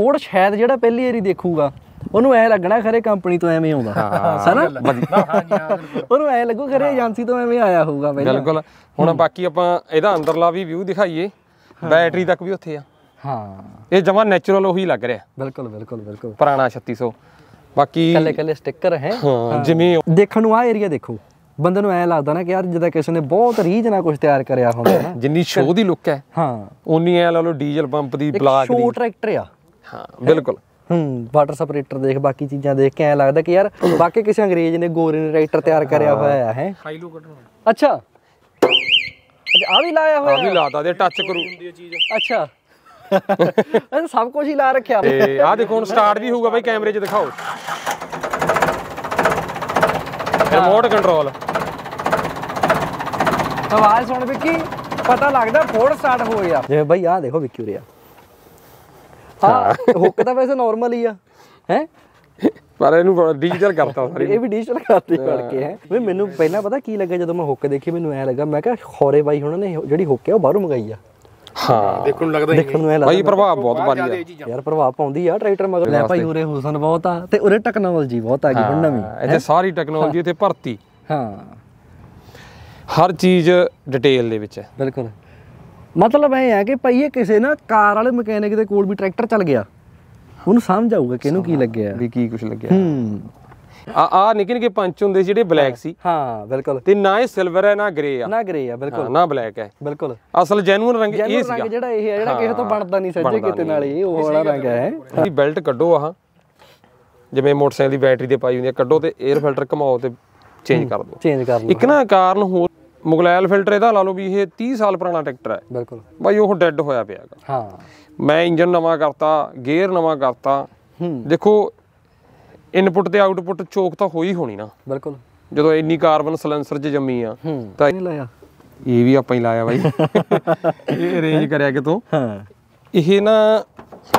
Ford ਸ਼ਾਇਦ ਜਿਹੜਾ ਪਹਿਲੀ ਵਾਰੀ ਦੇਖੂਗਾ ਉਹਨੂੰ ਐ ਲੱਗਣਾ ਖਰੇ ਕੰਪਨੀ ਤੋਂ ਐਵੇਂ ਆਉਂਦਾ। ਹਨਾ? ਉਹਨੂੰ ਐ ਲੱਗੂ ਖਰੇ ਏਜੰਸੀ ਤੋਂ ਐਵੇਂ ਆਇਆ ਹੋਊਗਾ ਪਹਿਲਾਂ। ਬਿਲਕੁਲ। ਹੁਣ ਬਾਕੀ ਆਪਾਂ ਇਹਦਾ ਅੰਦਰਲਾ ਵੀ ਵਿਊ ਦਿਖਾਈਏ ਬੈਟਰੀ ਤੱਕ ਵੀ ਉੱਥੇ ਆ। ਹਾਂ। ਇਹ ਜਮਾ ਨੈਚੁਰਲ ਉਹੀ ਲੱਗ ਰਿਹਾ। ਬਿਲਕੁਲ ਬਿਲਕੁਲ ਬਿਲਕੁਲ। ਪੁਰਾਣਾ 3600 ਬਾਕੀ ਕੱਲੇ ਕੱਲੇ ਸਟicker ਹੈ। ਜਿਵੇਂ ਦੇਖਣ ਨੂੰ ਆ ਏਰੀਆ ਦੇਖੋ। ਬੰਦੇ ਨੂੰ ਐ ਲੱਗਦਾ ਨਾ ਕਿ ਯਾਰ ਜਿੱਦਾਂ ਕਿਸੇ ਨੇ ਬਹੁਤ ਰੀਝ ਨਾਲ ਕੁਝ ਤਿਆਰ ਕਰਿਆ ਹੁੰਦਾ ਨਾ। ਜਿੰਨੀ ਸ਼ੋਅ ਦੀ ਲੁੱਕ ਹੈ ਹਾਂ। ਉਨੀ ਐ ਲਾ ਲਓ ਡੀਜ਼ਲ ਪੰਪ ਦੀ ਬਲਾਕ ਦੀ। ਸ਼ੋ ਟਰੈਕਟਰ ਆ। ਹਾਂ। ਬਿਲਕੁਲ। ਹੂੰ ਵਾਟਰ ਸਪਰੇਟਰ ਦੇਖ ਬਾਕੀ ਚੀਜ਼ਾਂ ਦੇਖ ਕੇ ਐ ਲੱਗਦਾ ਕਿ ਯਾਰ ਵਾਕਈ ਕਿਸੇ ਅੰਗਰੇਜ਼ ਨੇ ਗੋਰੇ ਨੇ ਟਰੈਕਟਰ ਤਿਆਰ ਕਰਿਆ ਹੋਇਆ ਹੈ। ਹਾਈਲੋ ਕੱਢਣਾ ਅੱਛਾ। ਅੱਛਾ ਆ ਵੀ ਲਾਇਆ ਆ ਹੋਇਆ ਵੀ ਲਾਤਾ ਦੇ ਟੱਚ ਕਰੂ। ਅੱਛਾ। ਇਹ ਸਭ ਕੁਝ ਹੀ ਲਾ ਰੱਖਿਆ। ਤੇ ਆ ਦੇਖੋ ਹੁਣ ਸਟਾਰਟ ਵੀ ਹੋਊਗਾ ਬਾਈ ਕੈਮਰੇ 'ਚ ਦਿਖਾਓ। ਰਿਮੋਟ ਕੰਟਰੋਲ ਆਵਾਜ਼ ਸੁਣ ਵਿੱਕੀ ਪਤਾ ਲੱਗਦਾ ਫੋੜ ਸਟਾਰਟ ਹੋ ਗਿਆ। ਜਿਵੇਂ ਬਈ ਆਹ ਦੇਖੋ ਵਿੱਕੀ ਉਰੇ ਆ। ਹਾਂ ਹੁੱਕ ਤਾਂ ਵੈਸੇ ਨਾਰਮਲ ਹੀ ਆ। ਹੈ? ਪਰ ਇਹਨੂੰ ਡਿਜੀਟਲ ਕਰਤਾ ਸਾਰੀ ਇਹ ਵੀ ਡਿਜੀਟਲ ਕਰਤੀ ਫੜ ਕੇ ਹੈ। ਵੀ ਮੈਨੂੰ ਪਹਿਲਾਂ ਪਤਾ ਕੀ ਲੱਗਾ ਜਦੋਂ ਮੈਂ ਹੁੱਕ ਦੇਖੀ ਮੈਨੂੰ ਐ ਲੱਗਾ ਮੈਂ ਕਿਹਾ ਖੋਰੇ ਬਾਈ ਉਹਨਾਂ ਨੇ ਜਿਹੜੀ ਹੁੱਕ ਹੈ ਉਹ ਬਾਹਰੋਂ ਮੰਗਾਈ ਆ। ਹਾਂ। ਦੇਖਣ ਨੂੰ ਲੱਗਦਾ ਦੇਖਣ ਨੂੰ ਐ ਬਾਈ ਲੱਗਦਾ। ਪ੍ਰਭਾਵ ਬਹੁਤ ਭਾਰੀ ਆ। ਯਾਰ ਪ੍ਰਭਾਵ ਪਾਉਂਦੀ ਆ ਟਰੈਕਟਰ ਮਗਰ। ਲੈ ਭਾਈ ਉਰੇ ਹੁਸਨ ਬਹੁਤ ਆ ਤੇ ਉਰੇ ਟੈਕਨੋਲੋਜੀ ਬਹੁਤ ਆ ਗਈ ਹੁਣ ਨਵੀਂ। ਹਾਂ, ਇੱਥੇ ਸਾਰੀ ਟੈਕਨੋਲੋਜੀ ਇੱਥੇ ਭਰਤੀ। ਹਾਂ। ਹਰ ਚੀਜ਼ ਡਿਟੇਲ ਦੇ ਵਿੱਚ ਹੈ। ਬਿਲਕੁਲ। ਮਤਲਬ ਇਹ ਹੈ ਕਿ ਭਾਈ ਇਹ ਕਿਸੇ ਨਾ ਕਾਰ ਵਾਲੇ ਮਕੈਨਿਕ ਦੇ ਕੋਲ ਵੀ ਟਰੈਕਟਰ ਚੱਲ ਗਿਆ। ਉਹਨੂੰ ਸਮਝ ਆਊਗਾ ਕਿ ਇਹਨੂੰ ਕੀ ਲੱਗਿਆ। ਵੀ ਕੀ ਕੁਝ ਲੱਗਿਆ। ਹੂੰ। ਆ ਆ ਨਿੱਕੇ ਨਿੱਕੇ ਪੰਚ ਹੁੰਦੇ ਜਿਹੜੇ ਬਲੈਕ ਸੀ। ਹਾਂ ਬਿਲਕੁਲ। ਤੇ ਨਾ ਇਹ ਸਿਲਵਰ ਹੈ ਨਾ ਗ੍ਰੇ ਆ। ਨਾ ਗਰੇ ਆ ਬਿਲਕੁਲ। ਨਾ ਬਲੈਕ ਹੈ। ਬਿਲਕੁਲ। ਅਸਲ ਜੈਨੂਨ ਰੰਗ ਇਹ ਸੀਗਾ। ਰੰਗ ਜਿਹੜਾ ਇਹ ਹੈ ਜਿਹੜਾ ਕਿਸੇ ਤੋਂ ਬਣਦਾ ਨਹੀਂ ਸੱਜੇ ਕਿਤੇ ਨਾਲ ਇਹ ਉਹ ਵਾਲਾ ਰੰਗ ਹੈ। ਇਹਦੀ ਬੈਲਟ ਕੱਢੋ ਆਹ। ਜਿਵੇਂ ਮੋਟਰਸਾਈਕਲ ਦੀ ਬੈਟਰੀ ਤੇ ਪਾਈ ਹੁੰਦੀ ਹੈ ਕੱਢੋ ਤੇ 에ਅਰ ਫਿਲਟਰ ਘਮਾਓ ਤੇ ਚੇਂਜ ਕਰ ਦਿਓ। ਚੇਂਜ ਕਰ ਲਓ ਇੱਕ ਨਾ ਕਾਰਨ ਹੋਰ ਮੁਗਲੈਲ ਫਿਲਟਰ ਇਹਦਾ ਲਾ ਲਓ ਵੀ ਇਹ 30 ਸਾਲ ਪੁਰਾਣਾ ਟਰੈਕਟਰ ਹੈ। ਬਿਲਕੁਲ। ਬਾਈ ਉਹ ਡੈੱਡ ਹੋਇਆ ਪਿਆ ਹੈਗਾ। ਹਾਂ। ਮੈਂ ਇੰਜਨ ਨਵਾਂ ਕਰਤਾ ਗੇਅਰ ਨਵਾਂ ਕਰਤਾ। ਹੂੰ। ਦੇਖੋ ਇਨਪੁੱਟ ਤੇ ਆਊਟਪੁੱਟ ਚੋਕ ਤਾਂ ਹੋਈ ਹੋਣੀ ਨਾ। ਬਿਲਕੁਲ। ਜਦੋਂ ਇੰਨੀ ਕਾਰਬਨ ਸਲੈਂਸਰ 'ਚ ਜੰਮੀ ਆ ਤਾਂ ਨਹੀਂ ਲਾਇਆ। ਇਹ ਵੀ ਆਪਾਂ ਹੀ ਲਾਇਆ ਬਾਈ। ਇਹ ਅਰੇਂਜ ਕਰਿਆ ਕਿਤੋਂ? ਹਾਂ। ਇਹ ਇਹ ਨਾ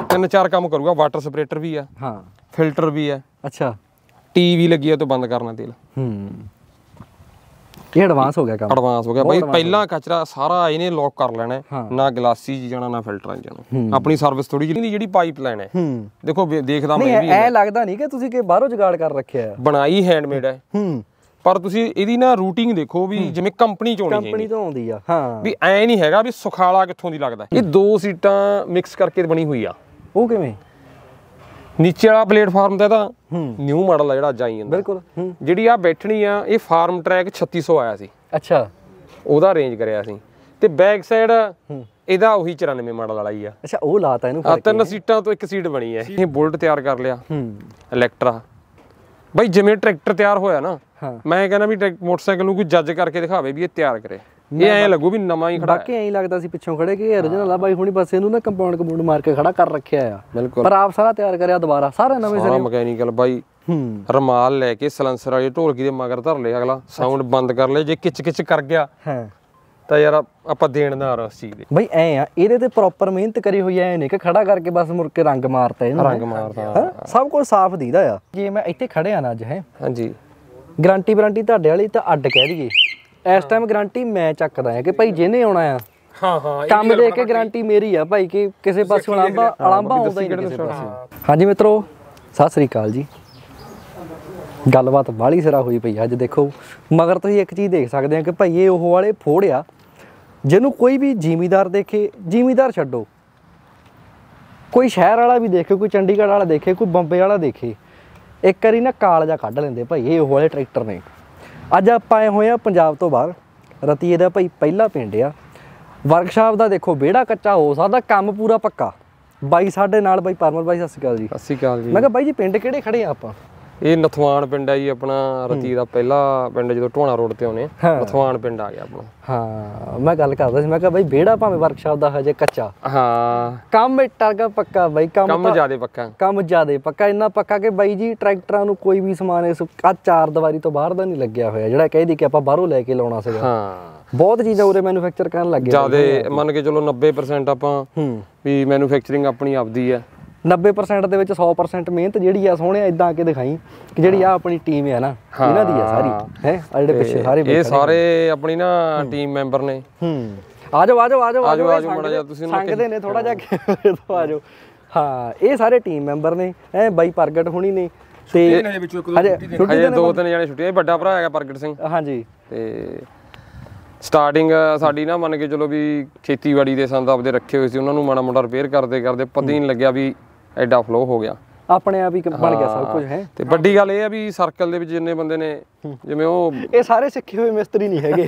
ਤਿੰਨ ਚਾਰ ਕੰਮ ਕਰੂਗਾ ਵਾਟਰ ਸਪਰੇਟਰ ਵੀ ਆ ਹਾਂ। ਫਿਲਟਰ ਵੀ ਆ ਅੱਛਾ। ਟੀ ਵੀ ਲੱਗੀ ਆ ਤੋਂ ਬੰਦ ਕਰਨਾ ਤੇਲ। ਹੂੰ। ਇਹ ਐਡਵਾਂਸ ਹੋ ਗਿਆ ਕੰਮ। ਐਡਵਾਂਸ ਹੋ ਗਿਆ। ਬਾਈ ਪਹਿਲਾਂ ਕਚਰਾ ਸਾਰਾ ਇਹਨੇ ਲੋਕ ਕਰ ਲੈਣਾ ਹੈ। ਹਾਂ। ਨਾ ਗਲਾਸੀ 'ਚ ਜਾਣਾ ਨਾ ਫਿਲਟਰਾਂ ਜਾਣਾ। ਆਪਣੀ ਸਰਵਿਸ ਥੋੜੀ ਜਿਹੀ ਜਿਹੜੀ ਪਾਈਪਲਾਈਨ ਹੈ। ਹੂੰ। ਦੇਖੋ ਦੇਖਦਾ ਮੈਂ ਵੀ ਐ ਲੱਗਦਾ ਨਹੀਂ ਕਿ ਤੁਸੀਂ ਕਿ ਬਾਹਰੋਂ ਜੁਗਾੜ ਕਰ ਰੱਖਿਆ ਹੈ। ਬਣਾਈ ਹੈਂਡਮੇਡ ਹੈ। ਹੂੰ। ਪਰ ਤੁਸੀਂ ਇਹਦੀ ਨਾ ਰੂਟਿੰਗ ਦੇਖੋ ਵੀ ਜਿਵੇਂ ਕੰਪਨੀ ਚ ਹੋਣੀ ਚਾਹੀਦੀ। ਕੰਪਨੀ ਤੋਂ ਆਉਂਦੀ ਆ ਹਾਂ। ਵੀ ਐ ਨਹੀਂ ਹੈਗਾ ਵੀ ਸੁਖਾਲਾ ਕਿੱਥੋਂ ਦੀ ਲੱਗਦਾ। ਇਹ ਦੋ ਸੀਟਾਂ ਮਿਕਸ ਕਰਕੇ ਬਣੀ ਹੋਈ ਆ। ਉਹ ਕਿਵੇਂ? ਨੀਚੇ ਵਾਲਾ ਪਲੇਟਫਾਰਮ ਤਾਂ ਹੂੰ। ਨਿਊ ਮਾਡਲ ਆ ਜਿਹੜਾ ਅੱਜ ਆਈ ਜਾਂਦਾ। ਬਿਲਕੁਲ ਜਿਹੜੀ ਆ ਬੈਠਣੀ ਆ ਇਹ ਫਾਰਮ ਟਰੈਕ 3600 ਆਇਆ ਸੀ। ਅੱਛਾ। ਉਹਦਾ ਰੇਂਜ ਕਰਿਆ ਸੀ। ਤੇ ਬੈਕ ਸਾਈਡ ਇਹਦਾ ਉਹੀ 94 ਮਾਡਲ ਵਾਲਾ ਹੀ ਆ। ਅੱਛਾ ਉਹ ਲਾਤਾ ਇਹਨੂੰ ਆ ਫੜ ਤਿੰਨ ਸੀਟਾਂ ਤੋਂ ਇੱਕ ਸੀਟ ਬਣੀ ਹੈ ਇਹ ਬੁਲਟ ਤਿਆਰ ਕਰ ਲਿਆ। ਹੂੰ। ਇਲੈਕਟਰਾ ਬਈ ਜਿਵੇਂ ਟਰੈਕਟਰ ਤਿਆਰ ਹੋਇਆ ਨਾ ਮੈਂ ਕਹਿੰਦਾ ਵੀ ਮੋਟਰਸਾਈਕਲ ਨੂੰ ਕੋਈ ਜੱਜ ਕਰਕੇ ਦਿਖਾਵੇ ਵੀ ਇਹ ਤਿਆਰ ਕਰੇ। ਇਹ ਐਂ ਲੱਗੂ ਵੀ ਨਵਾਂ ਹੀ ਖੜਾ। ਬਾਕੀ ਐਂ ਲੱਗਦਾ ਸੀ ਪਿੱਛੋਂ ਖੜੇ ਕਿ origignal ਆ ਬਾਈ ਹੁਣੀ ਬਸ ਇਹਨੂੰ ਨਾ ਕੰਪਾਊਂਡ ਕੰਪਾਊਂਡ ਮਾਰ ਕੇ ਖੜਾ ਕਰ ਰੱਖਿਆ ਆ। ਪਰ ਆਪ ਸਾਰਾ ਤਿਆਰ ਕਰਿਆ ਦੁਬਾਰਾ ਸਾਰੇ ਨਵੇਂ ਸਾਰਾ ਮਕੈਨੀਕਲ ਬਾਈ। ਹੂੰ। ਰਮਾਲ ਲੈ ਕੇ ਸਲੈਂਸਰ ਵਾਲੀ ਢੋਲਕੀ ਦੇ ਮਗਰ ਧਰ ਲਿਆ ਅਗਲਾ। ਸਾਊਂਡ ਬੰਦ ਕਰ ਲਿਆ ਜੇ ਕਿਚ ਕਿਚ ਕਰ ਗਿਆ ਹਾਂ। ਤਾਂ ਯਾਰ ਆਪਾਂ ਦੇਣਦਾਰ ਉਸ ਚੀਜ਼ ਦੇ। ਬਈ ਐ ਆ ਇਹਦੇ ਤੇ ਪ੍ਰੋਪਰ ਮਿਹਨਤ ਕਰੀ ਹੋਈ ਐ ਨਹੀਂ ਕਿ ਖੜਾ ਕਰਕੇ ਬਸ ਮੁੜ ਕੇ ਰੰਗ ਮਾਰਤਾ ਇਹਨੂੰ। ਰੰਗ ਮਾਰਦਾ ਹੈਂ? ਸਭ ਕੁਝ ਸਾਫ਼ ਦੀਦਾ ਆ। ਜੇ ਮੈਂ ਇੱਥੇ ਖੜਿਆ ਨਾ ਅੱਜ ਹੈ। ਹਾਂਜੀ। ਗਾਰੰਟੀ ਵਾਰੰਟੀ ਤੁਹਾਡੇ ਵਾਲੀ ਤਾਂ ਅੱਡ ਕਹਿ ਦਈਏ। ਇਸ ਟਾਈਮ ਗਾਰੰਟੀ ਮੈਂ ਚੱਕਦਾ ਆ ਕਿ ਭਾਈ ਜਿਹਨੇ ਆਉਣਾ ਆ। ਹਾਂ ਹਾਂ ਕੰਮ ਦੇ ਕੇ ਗਾਰੰਟੀ ਮੇਰੀ ਆ ਭਾਈ ਕਿ ਕਿਸੇ ਪਾਸੇ ਅਲਾਂਬਾ ਅਲਾਂਬਾ ਆਉਂਦਾ ਹੀ ਨਹੀਂ ਕਿਸੇ ਪਾਸੇ ਹਾਂਜੀ ਮਿੱਤਰੋ ਸਤਿ ਸ੍ਰੀ ਅਕਾਲ ਜੀ। ਗੱਲਬਾਤ ਬਾਹਲੀ ਸਿਰਾ ਹੋਈ ਪਈ ਅੱਜ ਦੇਖੋ। ਮਗਰ ਤੁਸੀਂ ਇੱਕ ਚੀਜ਼ ਦੇਖ ਸਕਦੇ ਆ ਕਿ ਭਾਈ ਇਹ ਉਹ ਵਾਲੇ ਫੋੜ ਆ ਜਿਹਨੂੰ ਕੋਈ ਵੀ ਜ਼ਿਮੀਦਾਰ ਦੇਖੇ ਜ਼ਿਮੀਦਾਰ ਛੱਡੋ। ਕੋਈ ਸ਼ਹਿਰ ਵਾਲਾ ਵੀ ਦੇਖੇ ਕੋਈ ਚੰਡੀਗੜ੍ਹ ਵਾਲਾ ਦੇਖੇ ਕੋਈ ਬੰਬੇ ਵਾਲਾ ਦੇਖੇ। ਇੱਕ ਵਾਰੀ ਨਾ ਕਾਲਜਾ ਕੱਢ ਲੈਂਦੇ ਭਾਈ ਇਹ ਉਹ ਵਾਲੇ ਟਰੈਕਟਰ ਨੇ। ਅੱਜ ਆਪਾਂ ਆਏ ਹੋਏ ਆ ਪੰਜਾਬ ਤੋਂ ਬਾਹਰ। ਰਤੀਏ ਦਾ ਭਾਈ ਪਹਿਲਾ ਪਿੰਡ ਆ। ਵਰਕਸ਼ਾਪ ਦਾ ਦੇਖੋ ਵਿਹੜਾ ਕੱਚਾ ਹੋ ਸਕਦਾ ਕੰਮ ਪੂਰਾ ਪੱਕਾ। ਬਾਈ ਸਾਡੇ ਨਾਲ ਬਾਈ ਪਰਮਲ ਬਾਈ ਸਤਿ ਸ਼੍ਰੀ ਅਕਾਲ ਜੀ। ਸਤਿ ਸ਼੍ਰੀ ਅਕਾਲ ਜੀ। ਮੈਂ ਕਿਹਾ ਬਾਈ ਜੀ ਪਿੰਡ ਕਿਹੜੇ ਖੜੇ ਆ ਆਪਾਂ? ਇਹ ਨਥਵਾਨ ਪਿੰਡ ਹੈ ਜੀ ਆਪਣਾ ਰਤੀ ਦਾ ਪਹਿਲਾ ਪਿੰਡ ਜਦੋਂ ਢੋਣਾ ਰੋਡ ਤੇ ਆਉਨੇ। ਨਥਵਾਨ ਪਿੰਡ ਆ ਗਿਆ ਆਪਣਾ। ਹਾਂ ਮੈਂ ਗੱਲ ਕਰਦਾ ਸੀ ਮੈਂ ਕਿਹਾ ਬਾਈ ਵਿਹੜਾ ਭਾਵੇਂ ਵਰਕਸ਼ਾਪ ਦਾ ਹਜੇ ਕੱਚਾ। ਹਾਂ। ਕੰਮ ਟਰਗਾ ਪੱਕਾ ਬਾਈ ਕੰਮ ਕੰਮ ਜ਼ਿਆਦੇ ਪੱਕਾ। ਕੰਮ ਜ਼ਿਆਦੇ ਪੱਕਾ ਇੰਨਾ ਪੱਕਾ ਕਿ ਬਾਈ ਜੀ ਟਰੈਕਟਰਾਂ ਨੂੰ ਕੋਈ ਵੀ ਸਮਾਨ ਇਸ ਚਾਰ ਦੀਵਾਰੀ ਤੋਂ ਬਾਹਰ ਦਾ ਨਹੀਂ ਲੱਗਿਆ ਹੋਇਆ ਜਿਹੜਾ ਕਹਿਦੀ ਕਿ ਆਪਾਂ ਬਾਹਰੋਂ ਲੈ ਕੇ ਲਾਉਣਾ ਸੀਗਾ। ਹਾਂ। ਬਹੁਤ ਚੀਜ਼ਾਂ ਉਰੇ ਮੈਨੂਫੈਕਚਰ ਕਰਨ ਲੱਗੇ ਜ਼ਿਆਦੇ ਮੰਨ ਕੇ ਚਲੋ 90% ਆਪਾਂ ਵੀ ਮੈਨੂਫੈਕਚਰਿੰਗ ਆਪਣੀ ਆਪਦੀ ਹੈ। 90% ਦੇ ਵਿੱਚ 100% ਮਿਹਨਤ ਜਿਹੜੀ ਆ ਸੋਹਣਿਆ ਇਦਾਂ ਆ ਕੇ ਦਿਖਾਈ ਕਿ ਜਿਹੜੀ ਆ ਆਪਣੀ ਟੀਮ ਹੈ ਨਾ ਇਹਨਾਂ ਦੀ ਆ ਸਾਰੀ ਹੈ। ਆ ਜਿਹੜੇ ਪਿੱਛੇ ਸਾਰੇ ਇਹ ਸਾਰੇ ਆਪਣੀ ਨਾ ਟੀਮ ਮੈਂਬਰ ਨੇ। ਹੂੰ। ਆ ਜਾਓ ਆ ਜਾਓ ਆ ਜਾਓ ਆ ਜਾਓ, ਆ ਜਾਓ, ਮਾੜਾ ਜਿਹਾ ਤੁਸੀਂ ਸੰਗਦੇ ਨੇ ਥੋੜਾ ਜਿਹਾ ਤੋਂ ਆ ਜਾਓ ਹਾਂ ਇਹ ਸਾਰੇ ਟੀਮ ਮੈਂਬਰ ਨੇ ਐ ਬਾਈ ਪ੍ਰਗਟ ਹੋਣੀ ਨੇ ਤੇ ਹਜੇ ਵਿੱਚੋਂ ਇੱਕ ਛੁੱਟੀ ਦੇ ਤਿੰਨ ਜਣੇ ਛੁੱਟੀਆਂ ਇਹ ਵੱਡਾ ਭਰਾ ਹੈਗਾ ਪ੍ਰਗਟ ਸਿੰਘ। ਹਾਂਜੀ। ਤੇ ਸਟਾਰਟਿੰਗ ਸਾਡੀ ਨਾ ਮੰਨ ਕੇ ਚਲੋ ਵੀ ਖੇਤੀਬਾੜੀ ਦੇ ਸੰਦ ਆਪਦੇ ਰੱਖੇ ਹੋਏ ਸੀ ਉਹਨਾਂ ਨੂੰ ਮਾੜਾ ਮੋਟਾ ਰਿਪੇਅਰ ਕਰਦੇ ਕਰਦੇ ਪਤਾ ਹੀ ਨਹੀਂ ਲੱਗਿਆ ਵੀ ਐਡਾ ਫਲੋ ਹੋ ਗਿਆ। ਆਪਣੇ ਆਪ ਹੀ ਬਣ ਗਿਆ ਸਭ ਕੁਝ ਹੈ ਤੇ ਵੱਡੀ ਗੱਲ ਇਹ ਆ ਵੀ ਸਰਕਲ ਦੇ ਵਿੱਚ ਜਿੰਨੇ ਬੰਦੇ ਨੇ ਜਿਵੇਂ ਉਹ ਇਹ ਸਾਰੇ ਸਿੱਖੇ ਹੋਏ ਮਿਸਤਰੀ ਨਹੀਂ ਹੈਗੇ।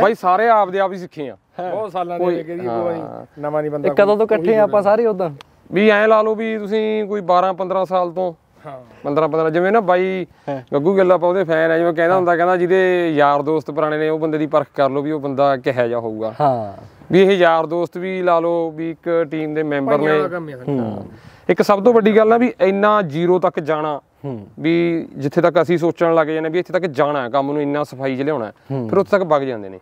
ਬਾਈ ਸਾਰੇ ਆਪਦੇ ਆਪ ਹੀ ਸਿੱਖੇ ਆ। ਬਹੁਤ ਸਾਲਾਂ ਦੇ ਲੱਗੇ ਦੀ ਕੋਈ ਨਵਾਂ ਨਹੀਂ ਬੰਦਾ ਕਦੋਂ ਤੋਂ ਇਕੱਠੇ ਆ ਆਪਾਂ ਸਾਰੇ ਉਦਾਂ? ਵੀ ਐਂ ਲਾ ਲਓ ਵੀ ਤੁਸੀਂ ਕੋਈ 12 15 ਸਾਲ ਤੋਂ। ਹਾਂ। 15 15 ਜਿਵੇਂ ਨਾ ਬਾਈ ਗੱਗੂ ਗੱਲਾਂ ਆਪਾਂ ਉਹਦੇ ਫੈਨ ਆ ਜਿਵੇਂ ਕਹਿੰਦਾ ਹੁੰਦਾ ਕਹਿੰਦਾ ਜਿਹਦੇ ਯਾਰ ਦੋਸਤ ਪੁਰਾਣੇ ਨੇ ਉਹ ਬੰਦੇ ਦੀ ਪਰਖ ਕਰ ਲਓ ਵੀ ਉਹ ਬੰਦਾ ਕਿਹੋ ਜਿਹਾ ਹੋਊਗਾ। ਹਾਂ। ਵੀ ਇਹ ਯਾਰ ਦੋਸਤ ਵੀ ਲਾ ਲਓ ਵੀ ਇੱਕ ਟੀਮ ਦੇ ਮੈਂਬਰ ਨੇ। ਇੱਕ ਸਭ ਤੋਂ ਵੱਡੀ ਗੱਲ ਨਾ ਵੀ ਇੰਨਾ ਜ਼ੀਰੋ ਤੱਕ ਜਾਣਾ ਹੂੰ। ਵੀ ਜਿੱਥੇ ਤੱਕ ਅਸੀਂ ਸੋਚਣ ਲੱਗ ਜਾਂਦੇ ਵੀ ਇੱਥੇ ਤੱਕ ਜਾਣਾ ਹੈ ਕੰਮ ਨੂੰ ਇੰਨਾ ਸਫ਼ਾਈ 'ਚ ਲਿਆਉਣਾ ਫਿਰ ਉੱਥੇ ਤੱਕ ਵਗ ਜਾਂਦੇ ਨੇ।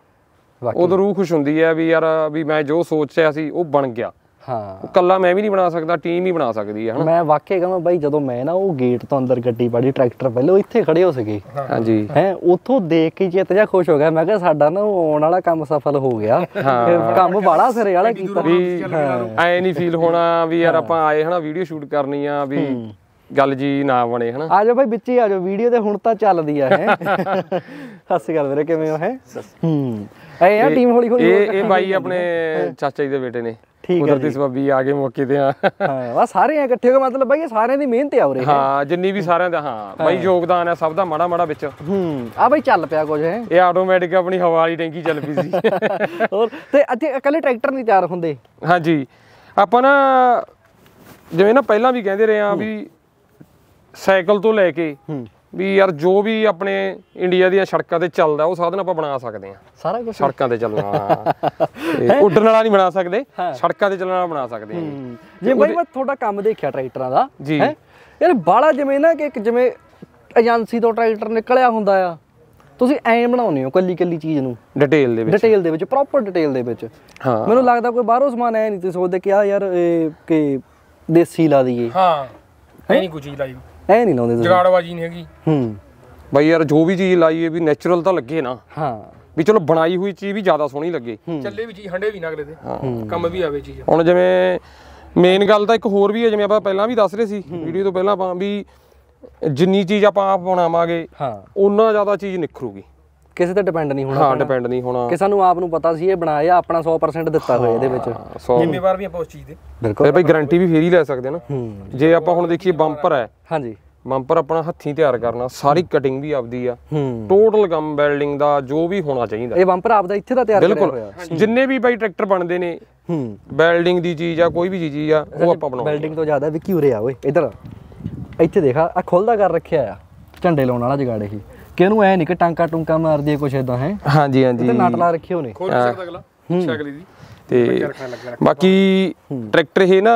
ਉਦੋਂ ਰੂਹ ਖੁਸ਼ ਹੁੰਦੀ ਹੈ ਵੀ ਯਾਰ ਵੀ ਮੈਂ ਜੋ ਸੋਚਿਆ ਸੀ ਉਹ ਬਣ ਗਿਆ। ਹਾਂ। ਕੱਲਾ ਮੈਂ ਵੀ ਨਹੀਂ ਬਣਾ ਸਕਦਾ ਟੀਮ ਹੀ ਬਣਾ ਸਕਦੀ ਹੈ ਹਨਾ? ਮੈਂ ਵਾਕਿਆ ਕਹਾਂ ਬਾਈ ਜਦੋਂ ਮੈਂ ਨਾ ਉਹ ਗੇਟ ਤੋਂ ਅੰਦਰ ਗੱਡੀ ਪਾੜੀ ਟਰੈਕਟਰ ਪਹਿਲੇ ਉਹ ਇੱਥੇ ਖੜੇ ਹੋ ਸਕੇ ਹਾਂਜੀ। ਹੈ ਉਥੋਂ ਦੇਖ ਕੇ ਚਿੱਤ ਜਾ ਖੁਸ਼ ਹੋ ਗਿਆ। ਮੈਂ ਕਿਹਾ ਸਾਡਾ ਨਾ ਉਹ ਆਉਣ ਵਾਲਾ ਕੰਮ ਸਫਲ ਹੋ ਗਿਆ। ਕੰਮ ਬਾੜਾ ਸਿਰੇ ਵਾਲਾ ਕੀਤਾ ਵੀ ਐ ਨਹੀਂ ਫੀਲ ਹੋਣਾ ਵੀ ਯਾਰ ਆਪਾਂ ਆਏ ਹਨਾ ਵੀਡੀਓ ਸ਼ੂਟ ਕਰਨੀ ਆ ਵੀ ਗੱਲ ਜੀ ਨਾ ਬਣੇ ਹਨਾ? ਆ ਜਾਓ ਭਾਈ ਵਿੱਚ ਹੀ ਆ ਜਾਓ। ਵੀਡੀਓ ਤੇ ਹੁਣ ਤਾਂ ਚੱਲਦੀ ਆ ਹੈ। ਸਤਿ ਗੱਲ ਵੀਰੇ ਕਿਵੇਂ ਹੋ ਹੈ? ਹੂੰ। ਐ ਆ ਟੀਮ ਹੌਲੀ ਹੌਲੀ ਇਹ ਇਹ ਬਾਈ ਆਪਣੇ ਚਾਚਾ ਜੀ ਦੇ ਬੇਟੇ ਨੇ। ਕੁਦਰਤੀ ਸਬੱਬੀ ਆ ਕੇ ਮੌਕੇ ਤੇ ਆ ਹਾਂ ਵਾ ਸਾਰੇ ਆ ਇਕੱਠੇ ਹੋ ਮਤਲਬ ਬਾਈ ਸਾਰਿਆਂ ਦੀ ਮਿਹਨਤ ਆ ਉਰੇ ਹਾਂ ਜਿੰਨੀ ਵੀ ਸਾਰਿਆਂ ਦਾ ਹਾਂ। ਬਾਈ ਯੋਗਦਾਨ ਹੈ ਸਭ ਦਾ ਮਾੜਾ ਮਾੜਾ ਵਿੱਚ। ਹੂੰ ਆ ਬਾਈ ਚੱਲ ਪਿਆ ਕੁਝ ਹੈ। ਇਹ ਆਟੋਮੈਟਿਕ ਆਪਣੀ ਹਵਾ ਵਾਲੀ ਟੈਂਕੀ ਚੱਲ ਪਈ ਸੀ। ਹੋਰ ਤੇ ਅੱਛੇ ਇਕੱਲੇ ਟਰੈਕਟਰ ਨਹੀਂ ਤਿਆਰ ਹੁੰਦੇ? ਹਾਂਜੀ। ਆਪਾਂ ਨਾ ਜਿਵੇਂ ਨਾ ਪਹਿਲਾਂ ਵੀ ਕਹਿੰਦੇ ਰਹੇ ਆ ਵੀ ਸਾਈਕਲ ਤੋਂ ਲੈ ਕੇ ਹੂੰ। ਵੀ ਯਾਰ ਜੋ ਵੀ ਆਪਣੇ ਇੰਡੀਆ ਦੀਆਂ ਸੜਕਾਂ ਤੇ ਚੱਲਦਾ ਉਹ ਸਾਧਨ ਆਪਾਂ ਬਣਾ ਸਕਦੇ ਆ ਸਾਰਾ ਕੁਝ ਸੜਕਾਂ ਤੇ ਚੱਲਣਾ। ਉੱਡਣ ਵਾਲਾ ਨਹੀਂ ਬਣਾ ਸਕਦੇ। ਸੜਕਾਂ ਤੇ ਚੱਲਣ ਵਾਲਾ ਬਣਾ ਸਕਦੇ ਆ ਜੀ। ਬਾਈ ਮੈਂ ਤੁਹਾਡਾ ਕੰਮ ਦੇਖਿਆ ਟਰੈਕਟਰਾਂ ਦਾ ਜੀ। ਹੈਂ? ਯਾਰ ਬਾਲਾ ਜਿਵੇਂ ਨਾ ਕਿ ਇੱਕ ਜਿਵੇਂ ਏਜੰਸੀ ਤੋਂ ਟਰੈਕਟਰ ਨਿਕਲਿਆ ਹੁੰਦਾ ਆ ਤੁਸੀਂ ਐਂ ਬਣਾਉਂਦੇ ਹੋ ਕੱਲੀ ਕੱਲੀ ਚੀਜ਼ ਨੂੰ। ਡਿਟੇਲ ਦੇ ਵਿੱਚ। ਡਿਟੇਲ ਦੇ ਵਿੱਚ ਪ੍ਰੋਪਰ ਡਿਟੇਲ ਦੇ ਵਿੱਚ। ਹਾਂ। ਮੈਨੂੰ ਲੱਗਦਾ ਕੋਈ ਬਾਹਰੋਂ ਸਮਾਨ ਐ ਨਹੀਂ ਤੁਸੀਂ ਸੋਚਦੇ ਕਿ ਆ ਯਾਰ ਇਹ ਕਿ ਦੇਸੀ ਲਾ ਦਈਏ। ਹਾਂ। ਐ ਨਹੀਂ ਕੋਈ ਚੀਜ਼ ਲਾਈ। ਐ ਨਹੀਂ ਲਾਉਂਦੇ ਤੁਸੀਂ। ਜਗਾੜਵਾਜੀ ਨਹੀਂ ਹੈਗੀ। ਹੂੰ। ਬਈ ਯਾਰ ਜੋ ਵੀ ਚੀਜ਼ ਲਾਈਏ ਵੀ ਨੈਚੁਰਲ ਤਾਂ ਲੱਗੇ ਨਾ। ਹਾਂ। ਵੀ ਚਲੋ ਬਣਾਈ ਹੋਈ ਚੀਜ਼ ਵੀ ਜ਼ਿਆਦਾ ਸੋਹਣੀ ਲੱਗੇ। ਚੱਲੇ ਵੀ ਚੀਜ਼ ਹੰਡੇ ਵੀ ਨਾ ਅਗਲੇ ਦੇ। ਕੰਮ ਵੀ ਆਵੇ ਚੀਜ਼। ਹੁਣ ਜਿਵੇਂ ਮੇਨ ਗੱਲ ਤਾਂ ਇੱਕ ਹੋਰ ਵੀ ਹੈ ਜਿਵੇਂ ਆਪਾਂ ਪਹਿਲਾਂ ਵੀ ਦੱਸ ਰਹੇ ਸੀ ਵੀਡੀਓ ਤੋਂ ਪਹਿਲਾਂ ਆਪਾਂ ਵੀ ਜਿੰਨੀ ਚੀਜ਼ ਆਪਾਂ ਆਪ ਬਣਾਵਾਂਗੇ ਹਾਂ। ਉਨਾ ਜ਼ਿਆਦਾ ਚੀਜ਼ ਨਿਖਰੂਗੀ। ਕਿਸੇ ਤੇ ਡਿਪੈਂਡ ਨਹੀਂ ਹੋਣਾ ਹਾਂ ਡਿਪੈਂਡ ਨਹੀਂ ਹੋਣਾ। ਕਿ ਸਾਨੂੰ ਆਪ ਨੂੰ ਪਤਾ ਸੀ ਇਹ ਬਣਾਇਆ ਆਪਣਾ 100% ਦਿੱਤਾ ਹੋਇਆ ਇਹਦੇ ਵਿੱਚ। ਜ਼ਿੰਮੇਵਾਰ ਵੀ ਆਪਾਂ ਉਸ ਚੀਜ਼ ਦੇ। ਬਿਲਕੁਲ। ਫਿਰ ਬਈ ਗਾਰੰਟੀ ਵੀ ਫੇਰ ਹੀ ਲੈ ਸਕਦੇ ਨਾ। ਹੂੰ। ਜੇ ਆਪਾਂ ਹੁਣ ਦੇਖੀਏ ਬੰਪਰ ਹੈ। ਹਾਂਜੀ। ਬੰਪਰ ਆਪਣਾ ਹੱਥੀਂ ਤਿਆਰ ਕਰਨਾ ਸਾਰੀ ਕਟਿੰਗ ਵੀ ਆਪਦੀ ਆ। ਟੋਟਲ ਕੰਮ ਵੈਲਡਿੰਗ ਦਾ ਜੋ ਵੀ ਹੋਣਾ ਚਾਹੀਦਾ। ਇਹ ਬੰਪਰ ਆਪਦਾ ਇੱਥੇ ਦਾ ਤਿਆਰ ਕਰਿਆ ਹੋਇਆ। ਜਿੰਨੇ ਵੀ ਬਾਈ ਟਰੈਕਟਰ ਬਣਦੇ ਨੇ ਹੂੰ। ਵੈਲਡਿੰਗ ਦੀ ਚੀਜ਼ ਆ ਕੋਈ ਵੀ ਚੀਜ਼ ਆ ਉਹ ਆਪਾਂ ਬਣਾਉਂਦੇ ਬਿਲਡਿੰਗ ਤੋਂ ਜ਼ਿਆਦਾ ਵਿੱਕੀ ਉਰੇ ਆ ਓਏ। ਇਧਰ। ਇੱਥੇ ਦੇਖਾ ਆ ਖੁੱਲਦਾ ਕਰ ਰੱਖਿਆ ਆ। ਝੰਡੇ ਲਾਉਣ ਵਾਲਾ ਜਗਾੜ ਇਹ। ਕਿ ਇਹਨੂੰ ਐ ਨਹੀਂ ਕਿ ਟਾਂਕਾ ਟੁੰਕਾ ਮਾਰਦੀ ਕੁਛ ਇਦਾਂ ਹੈ? ਹਾਂਜੀ ਹਾਂਜੀ। ਤੇ ਨਟ ਲਾ ਰੱਖੇ ਹੋਣੇ ਖੋਲ ਸਕਦਾ ਅਗਲਾ ਸ਼ਕਲੀ ਦੀ। ਤੇ ਬਾਕੀ ਟਰੈਕਟਰ ਇਹ ਨਾ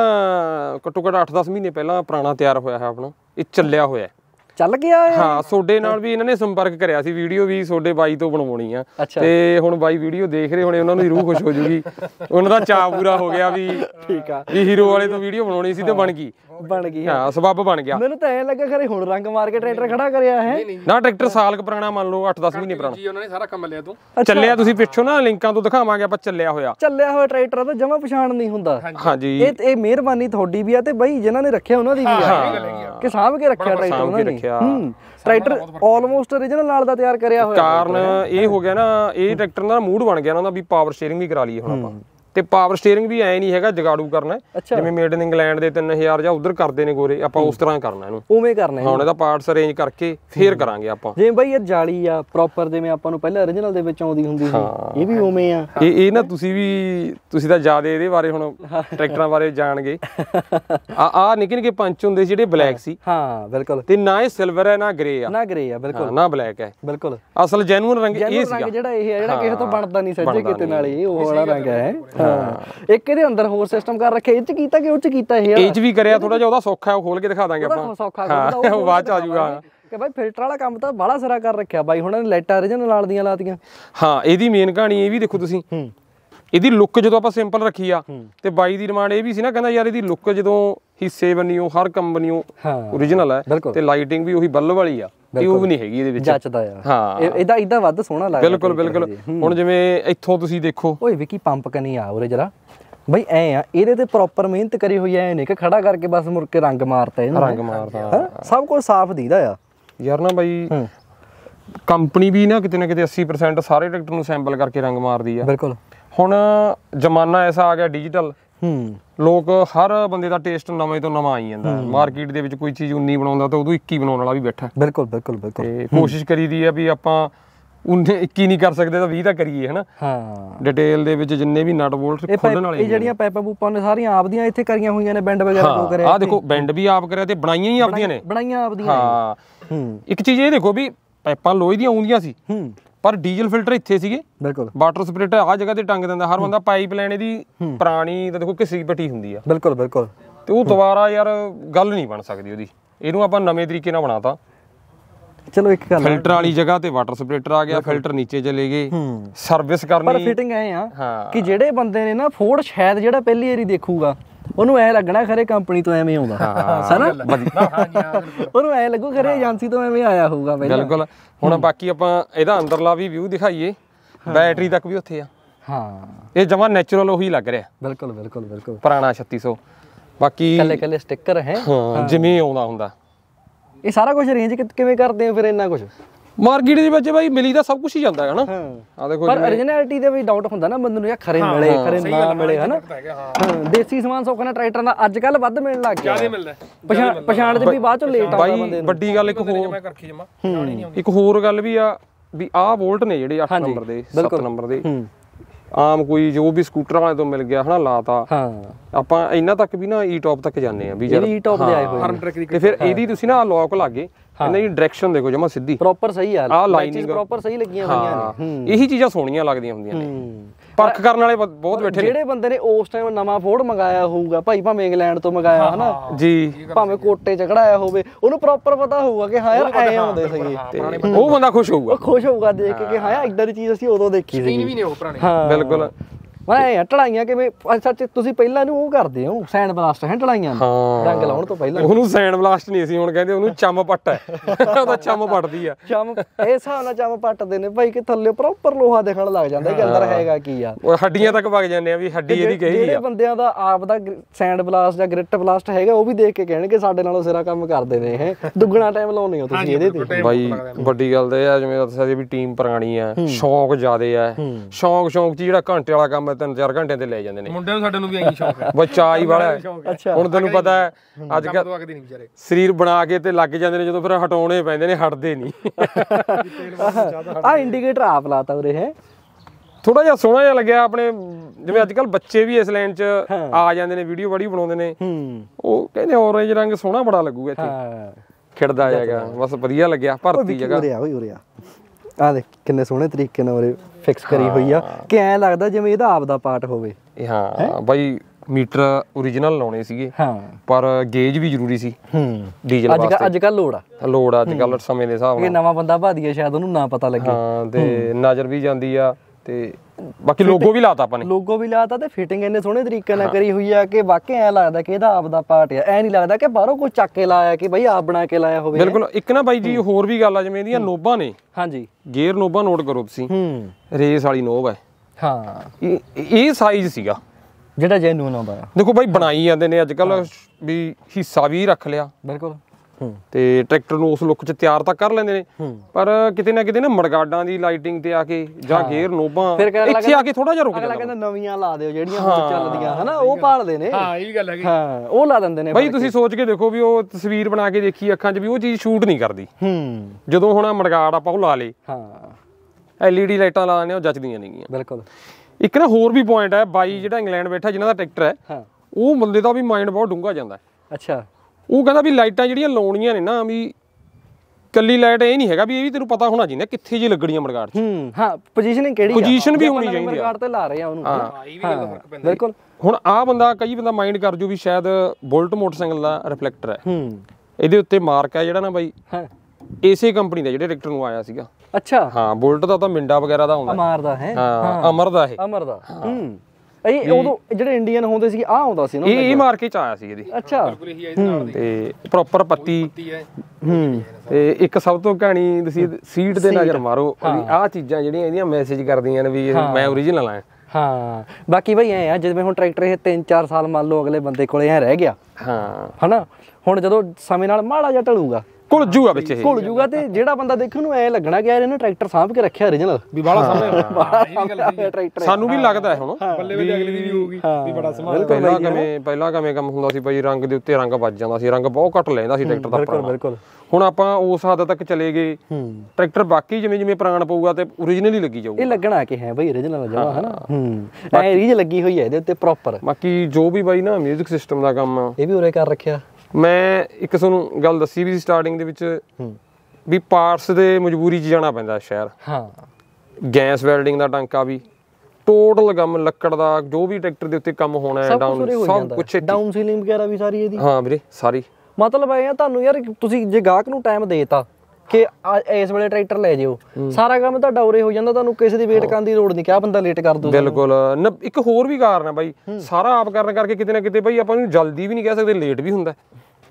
ਘੱਟੋ ਘੱਟ 8-10 ਮਹੀਨੇ ਪਹਿਲਾਂ ਪੁਰਾਣਾ ਤਿਆਰ ਹੋਇਆ ਹੈ ਆਪਣਾ। ਇਹ ਚੱਲਿਆ ਹੋਇਆ ਹੈ। ਚੱਲ ਗਿਆ ਇਹ? ਹਾਂ ਸੋਡੇ ਨਾਲ ਵੀ ਇਹਨਾਂ ਨੇ ਸੰਪਰਕ ਕਰਿਆ ਸੀ ਵੀਡੀਓ ਵੀ ਸੋਡੇ ਬਾਈ ਤੋਂ ਬਣਵਾਉਣੀ ਆ। ਤੇ ਹੁਣ ਬਾਈ ਵੀਡੀਓ ਦੇਖ ਰਹੇ ਹੋਣੇ ਉਹਨਾਂ ਨੂੰ ਰੂਹ ਖੁਸ਼ ਹੋ ਜੂਗੀ। ਉਹਨਾਂ ਦਾ ਚਾਅ ਪੂਰਾ ਹੋ ਗਿਆ ਵੀ ਠੀਕ ਆ। ਵੀ ਹੀਰੋ ਵਾਲੇ ਤੋਂ ਵੀਡੀਓ ਬਣਾਉਣੀ ਸੀ ਤੇ ਬਣ ਗਈ। ਬਣ ਗਈ ਹਾਂ। ਸਬੱਬ ਬਣ ਗਿਆ। ਮੈਨੂੰ ਤਾਂ ਐ ਲੱਗਾ ਖਰੇ ਹੁਣ ਰੰਗ ਮਾਰ ਕੇ ਟਰੈਕਟਰ ਖੜਾ ਕਰਿਆ ਹੈ। ਨਾ ਟਰੈਕਟਰ ਸਾਲ ਕੁ ਪੁਰਾਣਾ ਮੰਨ ਲਓ 8-10 ਮਹੀਨੇ ਪੁਰਾਣਾ। ਜੀ ਉਹਨਾਂ ਨੇ ਸਾਰਾ ਕੰਮ ਲਿਆ ਤੂੰ। ਚੱਲਿਆ ਤੁਸੀਂ ਪਿੱਛੋਂ ਨਾ ਲਿੰਕਾਂ ਤੋਂ ਦਿਖਾਵਾਂਗੇ ਆਪਾਂ ਚੱਲਿਆ ਹੋਇਆ। ਚੱਲਿਆ ਹੋਇਆ ਟਰੈਕਟਰ ਤਾਂ ਜਮਾ ਪਛਾਣ ਨਹੀਂ ਹੁੰਦਾ। ਹਾਂਜੀ। ਇਹ ਇਹ ਮਿਹਰਬਾਨੀ ਤੁਹਾਡੀ ਵੀ ਆ ਤੇ ਬਾਈ ਜਿਨ੍ਹਾਂ ਨੇ ਰੱਖਿਆ ਉਹਨਾਂ ਦੀ ਵੀ ਆ। ਕਿ ਸਾਂਭ ਕੇ ਰੱਖਿਆ ਟਰੈਕਟਰ ਉਹਨਾਂ ਨੇ। ਟਰੈਕਟਰ ਆਲਮੋਸਟ origignal ਨਾਲ ਦਾ ਤਿਆਰ ਕਰਿਆ ਹੋਇਆ ਕਾਰਨ ਇਹ ਹੋ ਗਿਆ ਨਾ ਇਹ ਟਰੈਕਟਰ ਦਾ ਮੂਡ ਬਣ ਗਿਆ ਉਹਨਾਂ ਦਾ ਵੀ ਪਾਵਰ ਸਟੀਅਰਿੰਗ ਵੀ ਕਰਾ ਲਈਏ ਹੁਣ ਆਪਾਂ। ਤੇ ਪਾਵਰ ਸਟੀਅਰਿੰਗ ਵੀ ਐ ਨਹੀਂ ਹੈਗਾ ਜਗਾੜੂ ਕਰਨਾ। ਜਿਵੇਂ ਮੇਡ ਇਨ ਇੰਗਲੈਂਡ ਦੇ 3000 ਜਾਂ ਉਧਰ ਕਰਦੇ ਨੇ ਗੋਰੇ ਆਪਾਂ ਉਸ ਤਰ੍ਹਾਂ ਕਰਨਾ ਇਹਨੂੰ। ਉਵੇਂ ਕਰਨਾ ਹੈ। ਹੁਣ ਇਹਦਾ ਪਾਰਟਸ ਅਰੇਂਜ ਕਰਕੇ ਫੇਰ ਕਰਾਂਗੇ ਆਪਾਂ। ਜਿਵੇਂ ਬਾਈ ਇਹ ਜਾਲੀ ਆ ਪ੍ਰੋਪਰ ਜਿਵੇਂ ਆਪਾਂ ਨੂੰ ਪਹਿਲਾਂ origignal ਦੇ ਵਿੱਚ ਆਉਂਦੀ ਹੁੰਦੀ ਸੀ ਇਹ ਵੀ ਉਵੇਂ ਆ। ਇਹ ਇਹ ਨਾ ਤੁਸੀਂ ਵੀ ਤੁਸੀਂ ਤਾਂ ਜ਼ਿਆਦਾ ਇਹਦੇ ਬਾਰੇ ਹੁਣ ਟਰੈਕਟਰਾਂ ਬਾਰੇ ਜਾਣਗੇ। ਆ ਆ ਨਿੱਕੇ ਨਿੱਕੇ ਪੰਚ ਹੁੰਦੇ ਸੀ ਜਿਹੜੇ ਬਲੈਕ ਸੀ। ਹਾਂ ਬਿਲਕੁਲ। ਤੇ ਨਾ ਇਹ ਸਿਲਵਰ ਹੈ ਨਾ ਗ੍ਰੇ ਆ। ਨਾ ਗਰੇ ਆ ਬਿਲਕੁਲ। ਨਾ ਬਲੈਕ ਹੈ। ਬਿਲਕੁਲ। ਅਸਲ ਜੈਨੂਨ ਰੰਗ ਇਹ ਸੀਗਾ। ਜਿਹੜਾ ਇਹ ਹੈ ਜਿਹੜਾ ਕਿਸੇ ਤੋਂ ਬਣਦਾ ਨਹੀਂ ਸੱਜੇ ਕਿਤੇ ਨਾਲ ਇਹ ਉਹ ਵਾਲਾ ਰੰਗ ਹੈ। ਹਾਂ। ਇੱਕ ਇਹਦੇ ਅੰਦਰ ਹੋਰ ਸਿਸਟਮ ਕਰ ਰੱਖਿਆ ਇਹ ਚ ਕੀਤਾ ਕਿ ਉਹ ਚ ਕੀਤਾ ਇਹ? ਇਹ ਚ ਵੀ ਕਰਿਆ ਥੋੜਾ ਜਿਹਾ ਉਹਦਾ ਸੌਖਾ ਹੈ ਉਹ ਖੋਲ ਕੇ ਦਿਖਾ ਦਾਂਗੇ ਆਪਾਂ। ਸੌਖਾ ਉਹ ਬਾਅਦ ਚ ਆ ਜਾਊਗਾ ਕਿ ਬਾਈ ਫਿਲਟਰ ਵਾਲਾ ਕੰਮ ਤਾਂ ਬੜਾ ਸਿਰਾ ਕਰ ਰੱਖਿਆ ਬਾਈ ਹੁਣਾਂ ਨੇ ਲਾਈਟਾਂ origignal ਨਾਲ ਦੀਆਂ ਲਾਤੀਆਂ। ਹਾਂ ਇਹਦੀ ਮੇਨ ਕਹਾਣੀ ਇਹ ਵੀ ਦੇਖੋ ਤੁਸੀਂ। ਹੂੰ। ਇਹਦੀ ਲੁੱਕ ਜਦੋਂ ਆਪਾਂ ਸਿੰਪਲ ਰੱਖੀ ਆ ਤੇ ਬਾਈ ਦੀ ਡਿਮਾਂਡ ਇਹ ਵੀ ਸੀ ਨਾ ਕਹਿੰਦਾ ਯਾਰ ਇਹਦੀ ਲੁੱਕ ਜਦੋਂ ਹਿੱਸੇ ਬਣੀਓ ਹਰ ਕੰਪਨੀਓ ਓਰੀਜਨਲ ਹੈ। ਤੇ ਲਾਈਟਿੰਗ ਵੀ ਉਹੀ ਬੱਲਬ ਵਾਲੀ ਆ। ਟਿਊਬ ਨਹੀਂ ਹੈਗੀ ਇਹਦੇ ਵਿੱਚ। ਜੱਚਦਾ ਆ। ਹਾਂ। ਇਹ- ਇਹਦਾ ਇਦਾਂ ਵੱਧ ਸੋਹਣਾ ਲੱਗਦਾ ਬਿਲਕੁਲ ਬਿਲਕੁਲ। ਹੁਣ ਜਿਵੇਂ ਇੱਥੋਂ ਤੁਸੀਂ ਦੇਖੋ। ਓਏ ਵਿਕੀ ਪੰਪ ਕਨੀ ਆ ਉਰੇ ਜਰਾ। ਬਈ ਐ ਆ ਇਹਦੇ ਤੇ ਪ੍ਰੋਪਰ ਮਿਹਨਤ ਕਰੀ ਹੋਈ ਐ ਨਹੀਂ ਕਿ ਖੜਾ ਕਰਕੇ ਬਸ ਮੁੜ ਕੇ ਰੰਗ ਮਾਰਤਾ ਇਹਨੂੰ। ਰੰਗ ਮਾਰਦਾ ਹੈਂ? ਸਭ ਕੁਝ ਸਾਫ਼ ਦੀਦਾ ਆ। ਯਾਰ ਨਾ ਬਾਈ ਕੰਪਨੀ ਵੀ ਨਾ ਕਿਤੇ ਨਾ ਕਿਤੇ 80% ਸਾਰੇ ਟਰੈਕਟਰ ਨੂੰ ਸੈਂਪਲ ਕਰਕੇ ਰੰਗ ਮਾਰਦੀ ਆ। ਬਿਲਕੁਲ। ਹੁਣ ਜ਼ਮਾਨਾ ਐਸਾ ਆ ਗਿਆ ਡਿਜੀਟਲ ਹੂੰ। ਲੋਕ ਹਰ ਬੰਦੇ ਦਾ ਟੇਸਟ ਨਵੇਂ ਤੋਂ ਨਵਾਂ ਆਈ ਜਾਂਦਾ। ਮਾਰਕੀਟ ਦੇ ਵਿੱਚ ਕੋਈ ਚੀਜ਼ 19 ਬਣਾਉਂਦਾ ਤਾਂ ਉਦੋਂ 21 ਬਣਾਉਣ ਵਾਲਾ ਵੀ ਬੈਠਾ। ਬਿਲਕੁਲ ਬਿਲਕੁਲ ਬਿਲਕੁਲ। ਤੇ ਕੋਸ਼ਿਸ਼ ਕਰੀਦੀ ਆ ਵੀ ਆਪਾਂ 19 21 ਨਹੀਂ ਕਰ ਸਕਦੇ ਤਾਂ 20 ਤਾਂ ਕਰੀਏ ਹਨਾ? ਹਾਂ। ਡਿਟੇਲ ਦੇ ਵਿੱਚ ਜਿੰਨੇ ਵੀ ਨਟ ਬੋਲਟ ਖੋਲਣ ਵਾਲੇ ਇਹ ਜਿਹੜੀਆਂ ਪਾਈਪਾਂ ਪੂਪਾਂ ਨੇ ਸਾਰੀਆਂ ਆਪਦੀਆਂ ਇੱਥੇ ਕਰੀਆਂ ਹੋਈਆਂ ਨੇ ਬੈਂਡ ਵਗੈਰਾ ਕੋ ਕਰਿਆ ਆਹ ਦੇਖੋ ਬੈਂਡ ਵੀ ਆਪ ਕਰਿਆ ਤੇ ਬਣਾਈਆਂ ਹੀ ਆਪਦੀਆਂ ਨੇ। ਬਣਾਈਆਂ ਆਪਦੀਆਂ ਹਾਂ। ਹੂੰ। ਇੱਕ ਚੀਜ਼ ਇਹ ਦੇਖੋ ਵੀ ਪਾਈਪਾਂ ਲੋਹੇ ਦੀਆਂ ਆਉਂਦੀਆਂ ਸੀ। ਹੂੰ। ਪਰ ਡੀਜ਼ਲ ਫਿਲਟਰ ਇੱਥੇ ਸੀਗੇ। ਬਿਲਕੁਲ। ਵਾਟਰ ਸਪਰੇਟ ਆ ਜਗ੍ਹਾ ਤੇ ਟੰਗ ਦਿੰਦਾ ਹਰ ਬੰਦਾ ਪਾਈਪ ਲੈਣ ਇਹਦੀ ਪੁਰਾਣੀ ਤਾਂ ਦੇਖੋ ਕਿਸੇ ਪੱਟੀ ਹੁੰਦੀ ਆ। ਬਿਲਕੁਲ ਬਿਲਕੁਲ। ਤੇ ਉਹ ਦੁਬਾਰਾ ਯਾਰ ਗੱਲ ਨਹੀਂ ਬਣ ਸਕਦੀ ਉਹਦੀ। ਇਹਨੂੰ ਆਪਾਂ ਨਵੇਂ ਤਰੀਕੇ ਨਾਲ ਬਣਾਤਾ। ਚਲੋ ਇੱਕ ਗੱਲ। ਫਿਲਟਰ ਵਾਲੀ ਜਗ੍ਹਾ ਤੇ ਵਾਟਰ ਸਪਰੇਟਰ ਆ ਗਿਆ ਫਿਲਟਰ ਨੀਚੇ ਚਲੇ ਗਏ। ਸਰਵਿਸ ਪਰ ਕਰਨੀ ਫਿਟਿੰਗ ਐ ਆ ਕਿ ਜਿਹੜੇ ਬੰਦੇ ਨੇ ਨਾ ਫੋਰਡ ਸ਼ਾਇਦ ਜਿਹੜਾ ਪਹਿਲੀ ਵਾਰੀ ਦੇਖੂਗਾ। ਉਹਨੂੰ ਐ ਲੱਗਣਾ ਖਰੇ ਕੰਪਨੀ ਤੋਂ ਐਵੇਂ ਆਉਂਦਾ। ਹਨਾ ਉਹਨੂੰ ਐ ਲੱਗੂ ਖਰੇ ਏਜੰਸੀ ਤੋਂ ਐਵੇਂ ਆਇਆ ਹੋਊਗਾ ਪਹਿਲਾਂ। ਬਿਲਕੁਲ। ਹੁਣ ਬਾਕੀ ਆਪਾਂ ਇਹਦਾ ਅੰਦਰਲਾ ਵੀ ਵਿਊ ਦਿਖਾਈਏ। ਬੈਟਰੀ ਤੱਕ ਵੀ ਉੱਥੇ ਆ। ਹਾਂ। ਇਹ ਜਮਾ ਨੈਚੁਰਲ ਉਹੀ ਲੱਗ ਰਿਹਾ। ਬਿਲਕੁਲ ਬਿਲਕੁਲ ਬਿਲਕੁਲ। ਪੁਰਾਣਾ 3600 ਬਾਕੀ ਕੱਲੇ ਕੱਲੇ ਸਟicker ਹੈ। ਹਾਂ ਜਿਵੇਂ ਆਉਂਦਾ ਹੁੰਦਾ। ਇਹ ਸਾਰਾ ਕੁਝ ਰੇਂਜ ਕਿਵੇਂ ਕਰਦੇ ਹੋ ਫਿਰ ਇੰਨਾ ਕੁਝ ਮਾਰਕੀਟ ਦੇ ਵਿੱਚ ਬਾਈ ਮਿਲੀ ਤਾਂ ਸਭ ਕੁਝ ਹੀ ਜਾਂਦਾ ਹੈ ਨਾ ਹਾਂ। ਆ ਦੇਖੋ ਪਰ origignality ਦੇ ਵੀ ਡਾਊਟ ਹੁੰਦਾ ਨਾ ਬੰਦੇ ਨੂੰ ਯਾ ਖਰੇ ਮਿਲੇ ਖਰੇ ਨਾ ਮਿਲੇ ਹਨਾ? ਦੇਸੀ ਸਮਾਨ ਸੌਖਣਾ ਟਰੈਕਟਰਾਂ ਦਾ ਅੱਜ ਕੱਲ ਵੱਧ ਮਿਲਣ ਲੱਗ ਗਿਆ। ਜ਼ਿਆਦਾ ਮਿਲਦਾ। ਪਛਾਣ ਚ ਵੀ ਬਾਅਦ ਚ ਲੇਟ ਆਉਂਦਾ ਬਾਈ ਬੰਦੇ ਨੂੰ। ਵੱਡੀ ਗੱਲ ਇੱਕ ਹੋਰ ਮੈਂ ਕਰਖੀ ਜਮਾ ਜਾਣੀ ਨਹੀਂ ਆਉਂਦੀ। ਇੱਕ ਹੋਰ ਗੱਲ ਵੀ ਆ ਵੀ ਆਹ ਵੋਲਟ ਨੇ ਜਿਹੜੇ 8 ਨੰਬਰ ਦੇ 7 ਨੰਬਰ ਦੇ। ਹੂੰ। ਆਮ ਕੋਈ ਜੋ ਵੀ ਸਕੂਟਰ ਵਾਲੇ ਤੋਂ ਮਿਲ ਗਿਆ ਹਨਾ ਲਾਤਾ। ਹਾਂ। ਆਪਾਂ ਇਹਨਾਂ ਤੱਕ ਵੀ ਨਾ ਈ ਟੌਪ ਤੱਕ ਜਾਂਦੇ ਆ ਵੀ ਯਾਰ ਇਹਦੀ ਟੌਪ ਦੇ ਆਏ ਹੋਏ ਦੀ ਤੇ ਫਿਰ ਇਹਦੀ ਤੁਸੀਂ ਨਾ ਲੋਕ ਲਾਗੇ ਇਹਨਾਂ ਦੀ ਡਾਇਰੈਕਸ਼ਨ ਦੇਖੋ ਜਮਾ ਸਿੱਧੀ। ਪ੍ਰੋਪਰ ਸਹੀ ਆ। ਆਹ lining ਪ੍ਰੋਪਰ ਸਹੀ ਲੱਗੀਆਂ ਹੋਈਆਂ ਨੇ। ਹਾਂ। ਇਹੀ ਚੀਜ਼ਾਂ ਸੋਹਣੀਆਂ ਲੱਗਦੀਆਂ ਹੁੰਦੀਆਂ ਨੇ। ਹੂੰ। ਪਰਖ ਕਰਨ ਵਾਲੇ ਬਹੁਤ ਬੈਠੇ ਨੇ। ਜਿਹੜੇ ਬੰਦੇ ਨੇ ਉਸ ਟਾਈਮ ਨਵਾਂ ਫੋਰਡ ਮੰਗਾਇਆ ਹੋਊਗਾ ਭਾਈ ਭਾਵੇਂ ਇੰਗਲੈਂਡ ਤੋਂ ਮੰਗਾਇਆ ਹਨਾ। ਜੀ। ਭਾਵੇਂ ਕੋਟੇ ਚ ਖੜਾਇਆ ਹੋਵੇ ਉਹਨੂੰ ਪ੍ਰੋਪਰ ਪਤਾ ਹੋਊਗਾ ਕਿ ਹਾਂ ਯਾਰ ਐ ਆਉਂਦੇ ਸੀਗੇ। ਉਹ ਬੰਦਾ ਖੁਸ਼ ਹੋਊਗਾ। ਉਹ ਖੁਸ਼ ਹੋਊਗਾ ਦੇਖ ਕੇ ਕਿ ਹਾਂ ਯਾਰ ਇਦਾਂ ਦੀ ਚੀਜ਼ ਅਸੀਂ ਉਦੋਂ ਦੇਖੀ ਸੀ ਤੀਨ ਵੀ ਨੇ ਉਹ ਪੁਰਾਣੇ। ਹਾਂ। ਬਿਲਕੁਲ। ਮੈਂ ਐ ਟੜਾਈਆਂ ਕਿਵੇਂ ਅੱਛਾ ਸੱਚ ਤੁਸੀਂ ਪਹਿਲਾਂ ਨੂੰ ਉਹ ਕਰਦੇ ਹੋ ਸੈਂਡ ਬਲਾਸਟ ਹੈ? ਹਾਂ। ਰੰਗ ਲਾਉਣ ਤੋਂ ਪਹਿਲਾਂ। ਉਹਨੂੰ ਸੈਂਡ ਬਲਾਸਟ ਨਹੀਂ ਸੀ ਹੁਣ ਕਹਿੰਦੇ ਉਹਨੂੰ ਚੰਮ ਪੱਟ ਹੈ। ਉਹਦਾ ਚੰਮ ਪੱਟਦੀ ਆ। ਚਮ ਇਹ ਹਿਸਾਬ ਨਾਲ ਚਮ ਪੱਟਦੇ ਨੇ ਭਾਈ ਕਿ ਥੱਲੇ ਪ੍ਰੋਪਰ ਲੋਹਾ ਦੇਖਣ ਲੱਗ ਜਾਂਦਾ ਕਿ ਅੰਦਰ ਹੈਗਾ ਕੀ ਆ। ਉਹ ਹੱਡੀਆਂ ਤੱਕ ਵਗ ਜਾਂਦੇ ਆ ਵੀ ਹੱਡੀ ਇਹਦੀ ਕਹੀ ਜਿਹੜੇ ਆ। ਬੰਦਿਆਂ ਦਾ ਆਪ ਦਾ ਸੈਂਡ ਬਲਾਸਟ ਜਾਂ ਗ੍ਰਿਟ ਬਲਾਸਟ ਹੈਗਾ ਉਹ ਵੀ ਦੇਖ ਕੇ ਕਹਿਣਗੇ ਸਾਡੇ ਨਾਲੋਂ ਸਿਰਾ ਕੰਮ ਕਰਦੇ ਨੇ ਇਹ ਦੁੱਗਣਾ ਟਾਈਮ ਲਾਉਂਦੇ ਹੋ ਤੁਸੀਂ ਇਹਦੇ ਤੇ। ਬਾਈ ਵੱਡੀ ਗੱਲ ਤੇ ਇਹ ਆ ਜਿਵੇਂ ਦੱਸਿਆ ਸੀ ਵੀ ਟੀਮ ਪੁਰਾਣੀ ਆ ਸ਼ੌਂਕ ਜ਼ਿਆਦੇ ਆ। ਸ਼ੌਂਕ ਸ਼ੌਂਕ ਚ ਜਿਹੜਾ ਘੰਟੇ ਵਾਲਾ ਕੰਮ ਤਿੰਨ ਚਾਰ ਘੰਟੇ ਤੇ ਲੈ ਜਾਂਦੇ ਨੇ। ਮੁੰਡਿਆਂ ਨੂੰ ਸਾਡੇ ਨੂੰ ਵੀ ਐਂ ਸ਼ੌਕ ਹੈ। ਬੱਚਾ ਹੀ ਵਾਲਾ ਹੁਣ ਤੈਨੂੰ ਪਤਾ ਹੈ ਅੱਜ ਕੱਲ ਤੋਂ ਅਗਦੇ ਨਹੀਂ ਵਿਚਾਰੇ। ਸਰੀਰ ਬਣਾ ਕੇ ਤੇ ਲੱਗ ਜਾਂਦੇ ਨੇ ਜਦੋਂ ਫਿਰ ਹਟਾਉਣੇ ਪੈਂਦੇ ਨੇ ਹਟਦੇ ਨਹੀਂ। ਆ ਇੰਡੀਕੇਟਰ ਆਪ ਲਾਤਾ ਉਰੇ ਹੈ? ਥੋੜਾ ਜਿਹਾ ਸੋਹਣਾ ਜਿਹਾ ਲੱਗਿਆ ਆਪਣੇ ਜਿਵੇਂ ਅੱਜ ਕੱਲ ਬੱਚੇ ਵੀ ਇਸ ਲਾਈਨ 'ਚ ਆ ਜਾਂਦੇ ਨੇ ਵੀਡੀਓ ਬੜੀ ਬਣਾਉਂਦੇ ਨੇ। ਉਹ ਕਹਿੰਦੇ ਔਰੇਂਜ ਰੰਗ ਸੋਹਣਾ ਬੜਾ ਲੱਗੂਗਾ ਇੱਥੇ। ਖਿੜਦਾ ਜਾਏਗਾ ਬਸ ਵਧੀਆ ਲੱਗਿਆ ਭਰਤੀ ਜਗ੍ਹਾ। ਉਰੇ ਆ ਓਏ ਉਰੇ ਆ। ਆ ਦੇਖ ਕਿੰਨੇ ਸੋਹਣੇ ਤਰੀਕੇ ਨਾਲ ਉਰੇ ਫਿਕਸ ਕਰੀ ਹੋਈ ਆ। ਕਿ ਐ ਲੱਗਦਾ ਜਿਵੇਂ ਇਹਦਾ ਆਪ ਦਾ ਪਾਰਟ ਹੋਵੇ। ਇਹ ਹਾਂ ਬਾਈ ਮੀਟਰ origignal ਲਾਉਣੇ ਸੀਗੇ। ਹਾਂ। ਪਰ ਗੇਜ ਵੀ ਜ਼ਰੂਰੀ ਸੀ। ਹੂੰ। ਡੀਜ਼ਲ ਅੱਜ ਕੱਲ ਵਾਸਤੇ। ਅੱਜ ਕੱਲ ਲੋੜ ਆ। ਲੋਡ ਅੱਜ ਕੱਲ ਸਮੇਂ ਦੇ ਹਿਸਾਬ ਨਾਲ। ਨਵਾਂ ਬੰਦਾ ਭਾਦੀ ਆ ਸ਼ਾਇਦ ਉਹਨੂੰ ਨਾ ਪਤਾ ਲੱਗੇ। ਹਾਂ ਤੇ ਨਜ਼ਰ ਵੀ ਜਾਂਦੀ ਆ ਤੇ ਬਾਕੀ ਲੋਗੋ ਵੀ ਲਾਤਾ ਆਪਾਂ ਨੇ। ਲੋਗੋ ਵੀ ਲਾਤਾ ਤੇ ਫਿਟਿੰਗ ਇੰਨੇ ਸੋਹਣੇ ਤਰੀਕੇ ਨਾਲ ਕਰੀ ਹੋਈ ਆ ਕਿ ਵਾਕਈ ਐ ਲੱਗਦਾ ਕਿ ਇਹਦਾ ਆਪ ਦਾ ਪਾਰਟ ਆ। ਐ ਨਹੀਂ ਲੱਗਦਾ ਕਿ ਬਾਹਰੋਂ ਕੋਈ ਚੱਕ ਕੇ ਲਾਇਆ ਕਿ ਬਈ ਆਪ ਬਣਾ ਕੇ ਲਾਇਆ ਹੋਵੇ। ਬਿਲਕੁਲ। ਇੱਕ ਨਾ ਬਾਈ ਜੀ ਹੋਰ ਵੀ ਗੱਲ ਆ ਜਿਵੇਂ ਇਹਦੀਆਂ ਨੋਬਾਂ ਨੇ। ਹਾਂਜੀ। ਗੇਅਰ ਨੋਬਾਂ ਨੋਟ ਕਰੋ ਤੁਸੀਂ। ਹੂੰ। ਰੇਸ ਵਾਲੀ ਨੋਬ ਹੈ ਹਾਂ। ਇਹ ਇਹ ਸਾਈਜ਼ ਸੀਗਾ। ਜਿਹੜਾ ਜੈਨੂਨ ਆਉਂਦਾ ਦੇਖੋ ਬਾਈ ਬਣਾਈ ਜਾਂਦੇ ਨੇ। ਅੱਜ ਕੱਲ ਵੀ ਹਿੱਸਾ ਵੀ ਰੱਖ ਲਿਆ। ਬਿਲਕੁਲ। ਤੇ ਟਰੈਕਟਰ ਨੂੰ ਉਸ ਲੁੱਕ 'ਚ ਤਿਆਰ ਤਾਂ ਕਰ ਲੈਂਦੇ ਨੇ। ਪਰ ਕਿਤੇ ਨਾ ਕਿਤੇ ਨਾ ਮੜਗਾਡਾਂ ਦੀ ਲਾਈਟਿੰਗ ਤੇ ਆ ਕੇ ਜਾਂ ਗੇਅਰ ਨੋਬਾਂ ਇੱਥੇ ਆ ਕੇ ਥੋੜਾ ਜਿਹਾ ਰੁਕ ਅਗਲਾ ਜਾਂਦਾ ਕਹਿੰਦਾ ਨਵੀਆਂ ਲਾ ਦਿਓ ਜਿਹੜੀਆਂ ਹੁਣ ਚੱਲਦੀਆਂ ਹਨਾ? ਉਹ ਪਾਲਦੇ ਨੇ। ਹਾਂ ਇਹ ਵੀ ਗੱਲ ਹੈਗੀ। ਹਾਂ ਉਹ ਲਾ ਦਿੰਦੇ ਨੇ ਬਾਈ ਤੁਸੀਂ ਸੋਚ ਕੇ ਦੇਖੋ ਵੀ ਉਹ ਤਸਵੀਰ ਬਣਾ ਕੇ ਦੇਖੀ ਅੱਖਾਂ 'ਚ ਵੀ ਉਹ ਚੀਜ਼ ਸ਼ੂਟ ਨਹੀਂ ਕਰਦੀ। ਹੂੰ। ਜਦੋਂ ਹੁਣ ਆਹ ਮੜਗਾੜ ਆਪਾਂ ਉਹ ਲਾ ਲੇ ਹਾਂ। ਐਲਈਡੀ ਲਾਈਟਾਂ ਲਾ ਲੈਣੇ ਉਹ ਜੱਚਦੀਆਂ ਨੇਗੀਆਂ ਬਿਲਕੁਲ। ਇੱਕ ਨਾ ਹੋਰ ਵੀ ਪੁਆਇੰਟ ਹੈ ਬਾਈ ਜਿਹੜਾ ਇੰਗਲੈਂਡ ਬੈਠਾ ਜਿਨ੍ਹਾਂ ਦਾ ਟਰੈਕਟਰ ਹੈ ਹਾਂ। ਉਹ ਬੰਦੇ ਦਾ ਵੀ ਮਾਈਂਡ ਬਹੁਤ ਡੂੰਘਾ ਜਾਂਦਾ ਹੈ। ਅੱਛਾ। ਉਹ ਕਹਿੰਦਾ ਵੀ ਲਾਈਟਾਂ ਜਿਹੜੀਆਂ ਲਾਉਣੀਆਂ ਨੇ ਨਾ ਵੀ ਕੱਲੀ ਲਾਈਟ ਇਹ ਨਹੀਂ ਹੈਗਾ ਵੀ ਇਹ ਵੀ ਤੈਨੂੰ ਪਤਾ ਹੋਣਾ ਚਾਹੀਦਾ ਕਿੱਥੇ ਜੀ ਲੱਗਣੀਆਂ ਮੜਗਾੜ 'ਚ। ਹੂੰ ਹਾਂ ਪੋਜੀਸ਼ਨਿੰਗ ਕਿਹੜੀ ਆ? Position ਵੀ ਹੋਣੀ ਚਾਹੀਦੀ ਆ। ਕਾਰਡ ਤੇ ਲਾ ਰਹੇ ਆ ਉਹਨੂੰ ਹਾਂ। ਇਹ ਵੀ ਗੱਲ ਦਾ ਫ਼ਰਕ ਪੈਂਦਾ ਬਿਲਕੁਲ। ਹੁਣ ਆਹ ਬੰਦਾ ਕਈ ਬੰਦਾ ਮਾਈਂਡ ਕਰ ਜੂ ਵੀ ਸ਼ਾਇਦ ਬੁਲਟ ਮੋਟਰਸਾਈਕਲ ਦਾ ਰਿਫਲੈਕਟਰ ਹੈ। ਹੂੰ। ਇਹਦੇ ਉੱਤੇ ਮਾਰਕ ਹੈ ਜਿਹੜਾ ਨਾ ਬਾਈ। ਹਾਂ। ਇਸੇ ਕੰਪਨੀ ਦਾ ਜਿਹੜੇ ਟਰੈਕਟਰ ਨੂੰ ਆਇਆ ਸੀਗਾ। ਅੱਛਾ। ਹਾਂ ਬੁਲਟ ਦਾ ਤਾਂ ਮਿੰਡਾ ਵਗੈਰਾ ਦਾ ਹੁੰਦਾ ਅਮਾਰ ਹੈ। ਹਾਂ ਅਮਰ ਦਾ ਇਹ। ਅਮਰ ਦਾ। ਹੂੰ। ਇਹ ਉਦੋਂ ਜਿਹੜੇ ਇੰਡੀਅਨ ਹੁੰਦੇ ਸੀ ਆ ਆਉਂਦਾ ਸੀ ਨਾ ਇਹ ਇਹ ਮਾਰਕੇ ਚ ਆਇਆ ਸੀ ਇਹਦੀ। ਅੱਛਾ। ਬਿਲਕੁਲ ਇਹੀ ਹੈ ਇਸ ਨਾਲ ਦੀ। ਤੇ ਪ੍ਰੋਪਰ ਪੱਤੀ। ਹੈ। ਤੇ ਇੱਕ ਸਭ ਤੋਂ ਕਹਾਣੀ ਤੁਸੀਂ ਸੀਟ ਤੇ ਨਜ਼ਰ ਮਾਰੋ ਆਹ ਚੀਜ਼ਾਂ ਜਿਹੜੀਆਂ ਇਹਦੀਆਂ ਮੈਸੇਜ ਕਰਦੀਆਂ ਨੇ ਵੀ ਮੈਂ ਓਰੀਜਨਲ ਆ ਹਾਂ। ਬਾਕੀ ਬਈ ਐ ਆ ਜਿਵੇਂ ਹੁਣ ਟਰੈਕਟਰ ਇਹ 3-4 ਸਾਲ ਮੰਨ ਲਓ ਅਗਲੇ ਬੰਦੇ ਕੋਲੇ ਐ ਰਹਿ ਗਿਆ। ਹਾਂ। ਹਨਾ? ਹੁਣ ਜਦੋਂ ਸਮੇਂ ਨਾਲ ਮਾੜਾ ਜਿਹਾ ਢਲੂਗਾ ਘੁਲ ਜੂਗਾ ਵਿੱਚ ਇਹ। ਘੁਲ ਜੂਗਾ ਤੇ ਜਿਹੜਾ ਬੰਦਾ ਦੇਖਣ ਨੂੰ ਐ ਲੱਗਣਾ ਕਿ ਯਾਰ ਇਹਨੇ ਟਰੈਕਟਰ ਸਾਂਭ ਕੇ ਰੱਖਿਆ origignal ਵੀ ਬਾਲਾ ਸਾਹਮਣੇ ਟਰੈਕਟਰ ਸਾਨੂੰ ਵੀ ਲੱਗਦਾ ਹੈ ਹੁਣ। ਬੱਲੇ ਬੱਲੇ ਅਗਲੀ ਦੀ ਵੀ ਹੋਊਗੀ ਵੀ ਬੜਾ ਸਮਾਨ ਪਹਿਲਾਂ ਕਿਵੇਂ ਪਹਿਲਾਂ ਕਿਵੇਂ ਕੰਮ ਹੁੰਦਾ ਸੀ ਬਾਈ ਰੰਗ ਦੇ ਉੱਤੇ ਰੰਗ ਵੱਜ ਜਾਂਦਾ ਸੀ ਰੰਗ ਬਹੁਤ ਘੱਟ ਲੈਂਦਾ ਸੀ ਟਰੈਕਟਰ ਦਾ ਬਿਲਕੁਲ ਬਿਲਕੁਲ। ਹੁਣ ਆਪਾਂ ਉਸ ਹੱਦ ਤੱਕ ਚਲੇ ਗਏ। ਹੂੰ। ਟਰੈਕਟਰ ਬਾਕੀ ਜਿਵੇਂ ਜਿਵੇਂ ਪ੍ਰਾਣ ਪਊਗਾ ਤੇ origignal ਹੀ ਲੱਗੀ ਜਾਊਗਾ। ਇਹ ਲੱਗਣਾ ਕਿ ਹੈ ਬਈ origignal ਜਮਾ ਹਨਾ? ਹੂੰ। ਐ ਰੀਜ ਲੱਗੀ ਹੋਈ ਹੈ ਇਹਦੇ ਉੱਤੇ ਪ੍ਰੋਪਰ ਬਾਕੀ ਜੋ ਵੀ ਬਾਈ ਨਾ 뮤직 ਸਿਸਟਮ ਦਾ ਕੰਮ ਆ। ਇਹ ਵੀ ਉਰੇ ਕਰ ਰੱਖਿਆ। ਮੈਂ ਇੱਕ ਤੁਹਾਨੂੰ ਗੱਲ ਦੱਸੀ ਵੀ ਸਟਾਰਟਿੰਗ ਦੇ ਵਿੱਚ ਵੀ ਪਾਰਟਸ ਦੇ ਮਜਬੂਰੀ 'ਚ ਜਾਣਾ ਪੈਂਦਾ ਸ਼ਹਿਰ। ਹਾਂ। ਗੈਸ ਵੈਲਡਿੰਗ ਦਾ ਟਾਂਕਾ ਵੀ ਟੋਟਲ ਕੰਮ ਲੱਕੜ ਦਾ ਜੋ ਵੀ ਟਰੈਕਟਰ ਦੇ ਉੱਤੇ ਕੰਮ ਹੋਣਾ ਹੈ ਡਾਊਨ ਸਭ ਕੁਝ ਡਾਊਨ ਸੀਲਿੰਗ ਵਗੈਰਾ ਵੀ ਸਾਰੀ ਇਹਦੀ? ਹਾਂ ਵੀਰੇ ਸਾਰੀ। ਮਤਲਬ ਐ ਆ ਤੁਹਾਨੂੰ ਯਾਰ ਤੁਸੀਂ ਜੇ ਗਾਹਕ ਨੂੰ ਟਾਈਮ ਦੇਤਾ ਕਿ ਆ- ਇਸ ਵੇਲੇ ਟਰੈਕਟਰ ਲੈ ਜਿਓ। ਸਾਰਾ ਕੰਮ ਤੁਹਾਡਾ ਉਰੇ ਹੋ ਜਾਂਦਾ ਤੁਹਾਨੂੰ ਕਿਸੇ ਦੀ ਵੇਟ ਕਰਨ ਦੀ ਲੋੜ ਨਹੀਂ ਕਿਆ ਬੰਦਾ ਲੇਟ ਕਰ ਦੂ ਬਿਲਕੁਲ। ਇੱਕ ਹੋਰ ਵੀ ਕਾਰਨ ਹੈ ਬਾਈ ਸਾਰਾ ਆਪ ਕਰਨ ਕਰਕੇ ਕਿਤੇ ਨਾ ਕਿਤੇ ਬਾਈ ਆਪਾਂ ਨੂੰ ਜਲਦੀ ਵੀ ਨਹੀਂ ਕਹਿ ਸਕਦੇ ਲੇਟ ਵੀ ਹੁੰਦਾ।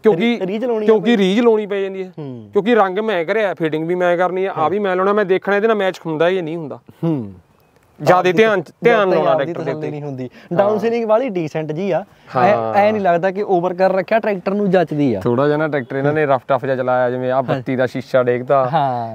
ਕਿਉਂਕਿ ਆ ਕਿਉਂਕਿ ਰੀਝ ਲਾਉਣੀ ਪੈ ਜਾਂਦੀ ਹੈ। ਕਿਉਂਕਿ ਰੰਗ ਮੈਂ ਕਰਿਆ ਫਿਟਿੰਗ ਵੀ ਮੈਂ ਕਰਨੀ ਹੈ ਆ ਵੀ ਮੈਂ ਲਾਉਣਾ ਮੈਂ ਦੇਖਣਾ ਇਹਦੇ ਨਾਲ ਮੈਚ ਹੁੰਦਾ ਜਾਂ ਨਹੀਂ ਹੁੰਦਾ। ਹੂੰ। ਜ਼ਿਆਦਾ ਧਿਆਨ ਧਿਆਨ ਲਾਉਣਾ ਟਰੈਕਟਰ ਦੇ ਤਸੱਲੀ ਨਹੀਂ ਹੁੰਦੀ। ਡਾਊਨ ਸੀਲਿੰਗ ਵਾਲੀ ਡੀਸੈਂਟ ਜੀ ਆ। ਐ ਨਹੀਂ ਲੱਗਦਾ ਕਿ ਓਵਰ ਕਰ ਰੱਖਿਆ ਟਰੈਕਟਰ ਨੂੰ ਜੱਚਦੀ ਆ। ਥੋੜਾ ਜਿਹਾ ਨਾ ਟਰੈਕਟਰ ਇਹਨਾਂ ਨੇ ਰਫ ਟਫ ਜਿਹਾ ਚਲਾਇਆ ਜਿਵੇਂ ਆ ਬੱਤੀ ਦਾ ਸ਼ੀਸ਼ਾ ਡੇਗਦਾ।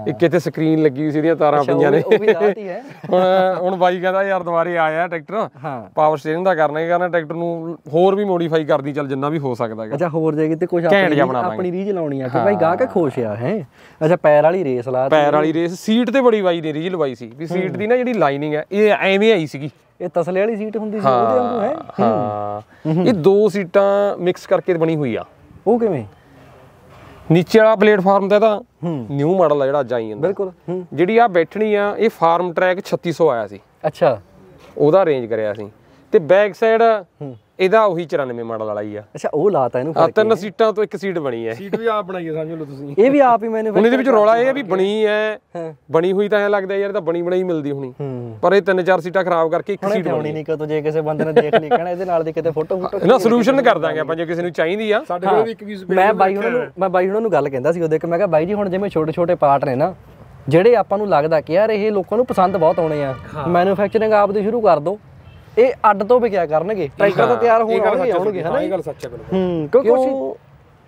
ਇੱਕ ਇੱਥੇ ਸਕਰੀਨ ਲੱਗੀ ਹੋਈ ਸੀ ਇਹਦੀਆਂ ਤਾਰਾਂ ਪਈਆਂ ਨੇ। ਹੁਣ ਹੁਣ ਬਾਈ ਕਹਿੰਦਾ ਯਾਰ ਦੁਬਾਰੇ ਆਇਆ ਟਰੈਕਟਰ। ਹਾਂ। ਪਾਵਰ ਸਟੀਅਰਿੰਗ ਦਾ ਕਰਨਾ ਹੀ ਕਰਨਾ ਟਰੈਕਟਰ ਨੂੰ ਹੋਰ ਵੀ ਮੋਡੀਫਾਈ ਕਰਦੀ ਚੱਲ ਜਿੰਨਾ ਵੀ ਹੋ ਸਕਦਾ ਹੈਗਾ। ਅੱਛਾ ਹੋਰ ਜਾਏਗੀ ਤੇ ਕੁਝ ਆਪਣੀ ਰੀਝ ਲਾਉਣੀ ਆ ਕਿ ਭਾਈ ਗਾਹਕ ਖੁਸ਼ ਆ ਹੈ? ਅੱਛਾ ਪੈਰ ਵਾਲੀ ਰੇਸ ਲਾ ਪੈਰ ਵਾਲੀ ਰੇਸ ਸੀਟ ਤੇ ਬੜੀ ਬਾਈ ਨੇ ਰੀਜ ਲਵਾਈ ਸੀ। ਵੀ ਸੀਟ ਦੀ ਨਾ ਜਿਹੜੀ ਲਾਈਨਿੰਗ ਹੈ ਇਹ ਐਵੇਂ ਆਈ ਸੀਗੀ। ਇਹ ਤਸਲੇ ਵਾਲੀ ਸੀਟ ਹੁੰਦੀ ਸੀ ਉਹਦੇ ਵਾਂਗੂ ਹੈ? ਹਾਂ। ਇਹ ਦੋ ਸੀਟਾਂ ਮਿਕਸ ਕਰਕੇ ਬਣੀ ਹੋਈ ਆ। ਉਹ ਕਿਵੇਂ? ਨੀਚੇ ਵਾਲਾ ਪਲੇਟਫਾਰਮ ਤੇ ਤਾਂ ਨਿਊ ਮਾਡਲ ਆ ਜਿਹੜਾ ਅੱਜ ਆਈ ਜਾਂਦਾ। ਬਿਲਕੁਲ ਜਿਹੜੀ ਆ ਬੈਠਣੀ ਆ ਇਹ ਫਾਰਮ ਟਰੈਕ 3600 ਆਇਆ ਸੀ। ਅੱਛਾ। ਉਹਦਾ ਰੇਂਜ ਕਰਿਆ ਸੀ। ਤੇ ਬੈਕ ਸਾਈਡ ਇਹਦਾ ਉਹੀ 94 ਮਾਡਲ ਵਾਲਾ ਹੀ ਆ। ਅੱਛਾ ਉਹ ਲਾਤਾ ਇਹਨੂੰ ਆ ਫ਼ਰਕ ਤਿੰਨ ਸੀਟਾਂ ਤੋਂ ਇੱਕ ਸੀਟ ਬਣੀ ਹੈ ਸੀਟ ਵੀ ਆਪ ਬਣਾਈ ਹੈ ਸਮਝ ਲਓ ਤੁਸੀਂ। ਇਹ ਵੀ ਆਪ ਹੀ ਮੈਨੇ ਹੁਣ ਇਹਦੇ ਵਿੱਚ ਰੌਲਾ ਇਹ ਹੈ ਵੀ ਬਣੀ ਹੈ। ਬਣੀ ਹੋਈ ਤਾਂ ਐ ਲੱਗਦਾ ਯਾਰ ਇਹ ਤਾਂ ਬਣੀ ਬਣਾਈ ਮਿਲਦੀ ਹੋਣੀ। ਪਰ ਇਹ ਤਿੰਨ ਚਾਰ ਸੀਟਾਂ ਖਰਾਬ ਕਰਕੇ ਇੱਕ ਸੀਟ ਇਹ ਨਹੀਂ ਕਦੋਂ ਜੇ ਕਿਸੇ ਬੰਦੇ ਨੇ ਦੇਖ ਲਈ ਕਹਿਣਾ ਇਹਦੇ ਨਾਲ ਦੀ ਕਿਤੇ ਫੋਟੋ ਫੋਟੋ ਨਾ ਸੋਲੂਸ਼ਨ ਕਰ ਦਾਂਗੇ ਆਪਾਂ ਜੇ ਕਿਸੇ ਨੂੰ ਚਾਹੀਦੀ ਆ। ਸਾਡੇ ਕੋਲ ਵੀ ਇੱਕ ਵੀ ਮੈਂ ਬਾਈ ਉਹਨਾਂ ਨੂੰ ਮੈਂ ਬਾਈ ਉਹਨਾਂ ਨੂੰ ਗੱਲ ਕਹਿੰਦਾ ਸੀ ਉਹਦੇ ਕਿ ਮੈਂ ਕਿਹਾ ਬਾਈ ਜੀ ਹੁਣ ਜਿਵੇਂ ਛੋਟੇ ਛੋਟੇ ਪਾਰਟ ਨੇ ਨਾ ਜਿਹੜੇ ਆਪਾਂ ਨੂੰ ਲੱਗਦਾ ਕਿ ਯਾਰ ਇਹ ਲੋਕਾਂ ਨੂੰ ਪਸੰਦ ਬਹੁਤ ਆਉਣੇ ਆ ਮੈਨੂਫੈਕਚਰਿੰਗ ਆਪ ਦੀ ਸ਼ੁਰੂ ਕਰ ਦੋ। ਇਹ ਅੱਡ ਤੋਂ ਵੀ ਕਿਆ ਕਰਨਗੇ? ਟਰੈਕਟਰ ਤਾਂ ਤਿਆਰ ਹੋਣ ਆਉਣਗੇ ਆਉਣਗੇ ਹਨਾ ਇਹ ਗੱਲ ਸੱਚ ਹੈ ਬਿਲਕੁਲ। ਹੂੰ ਕਿਉਂਕਿ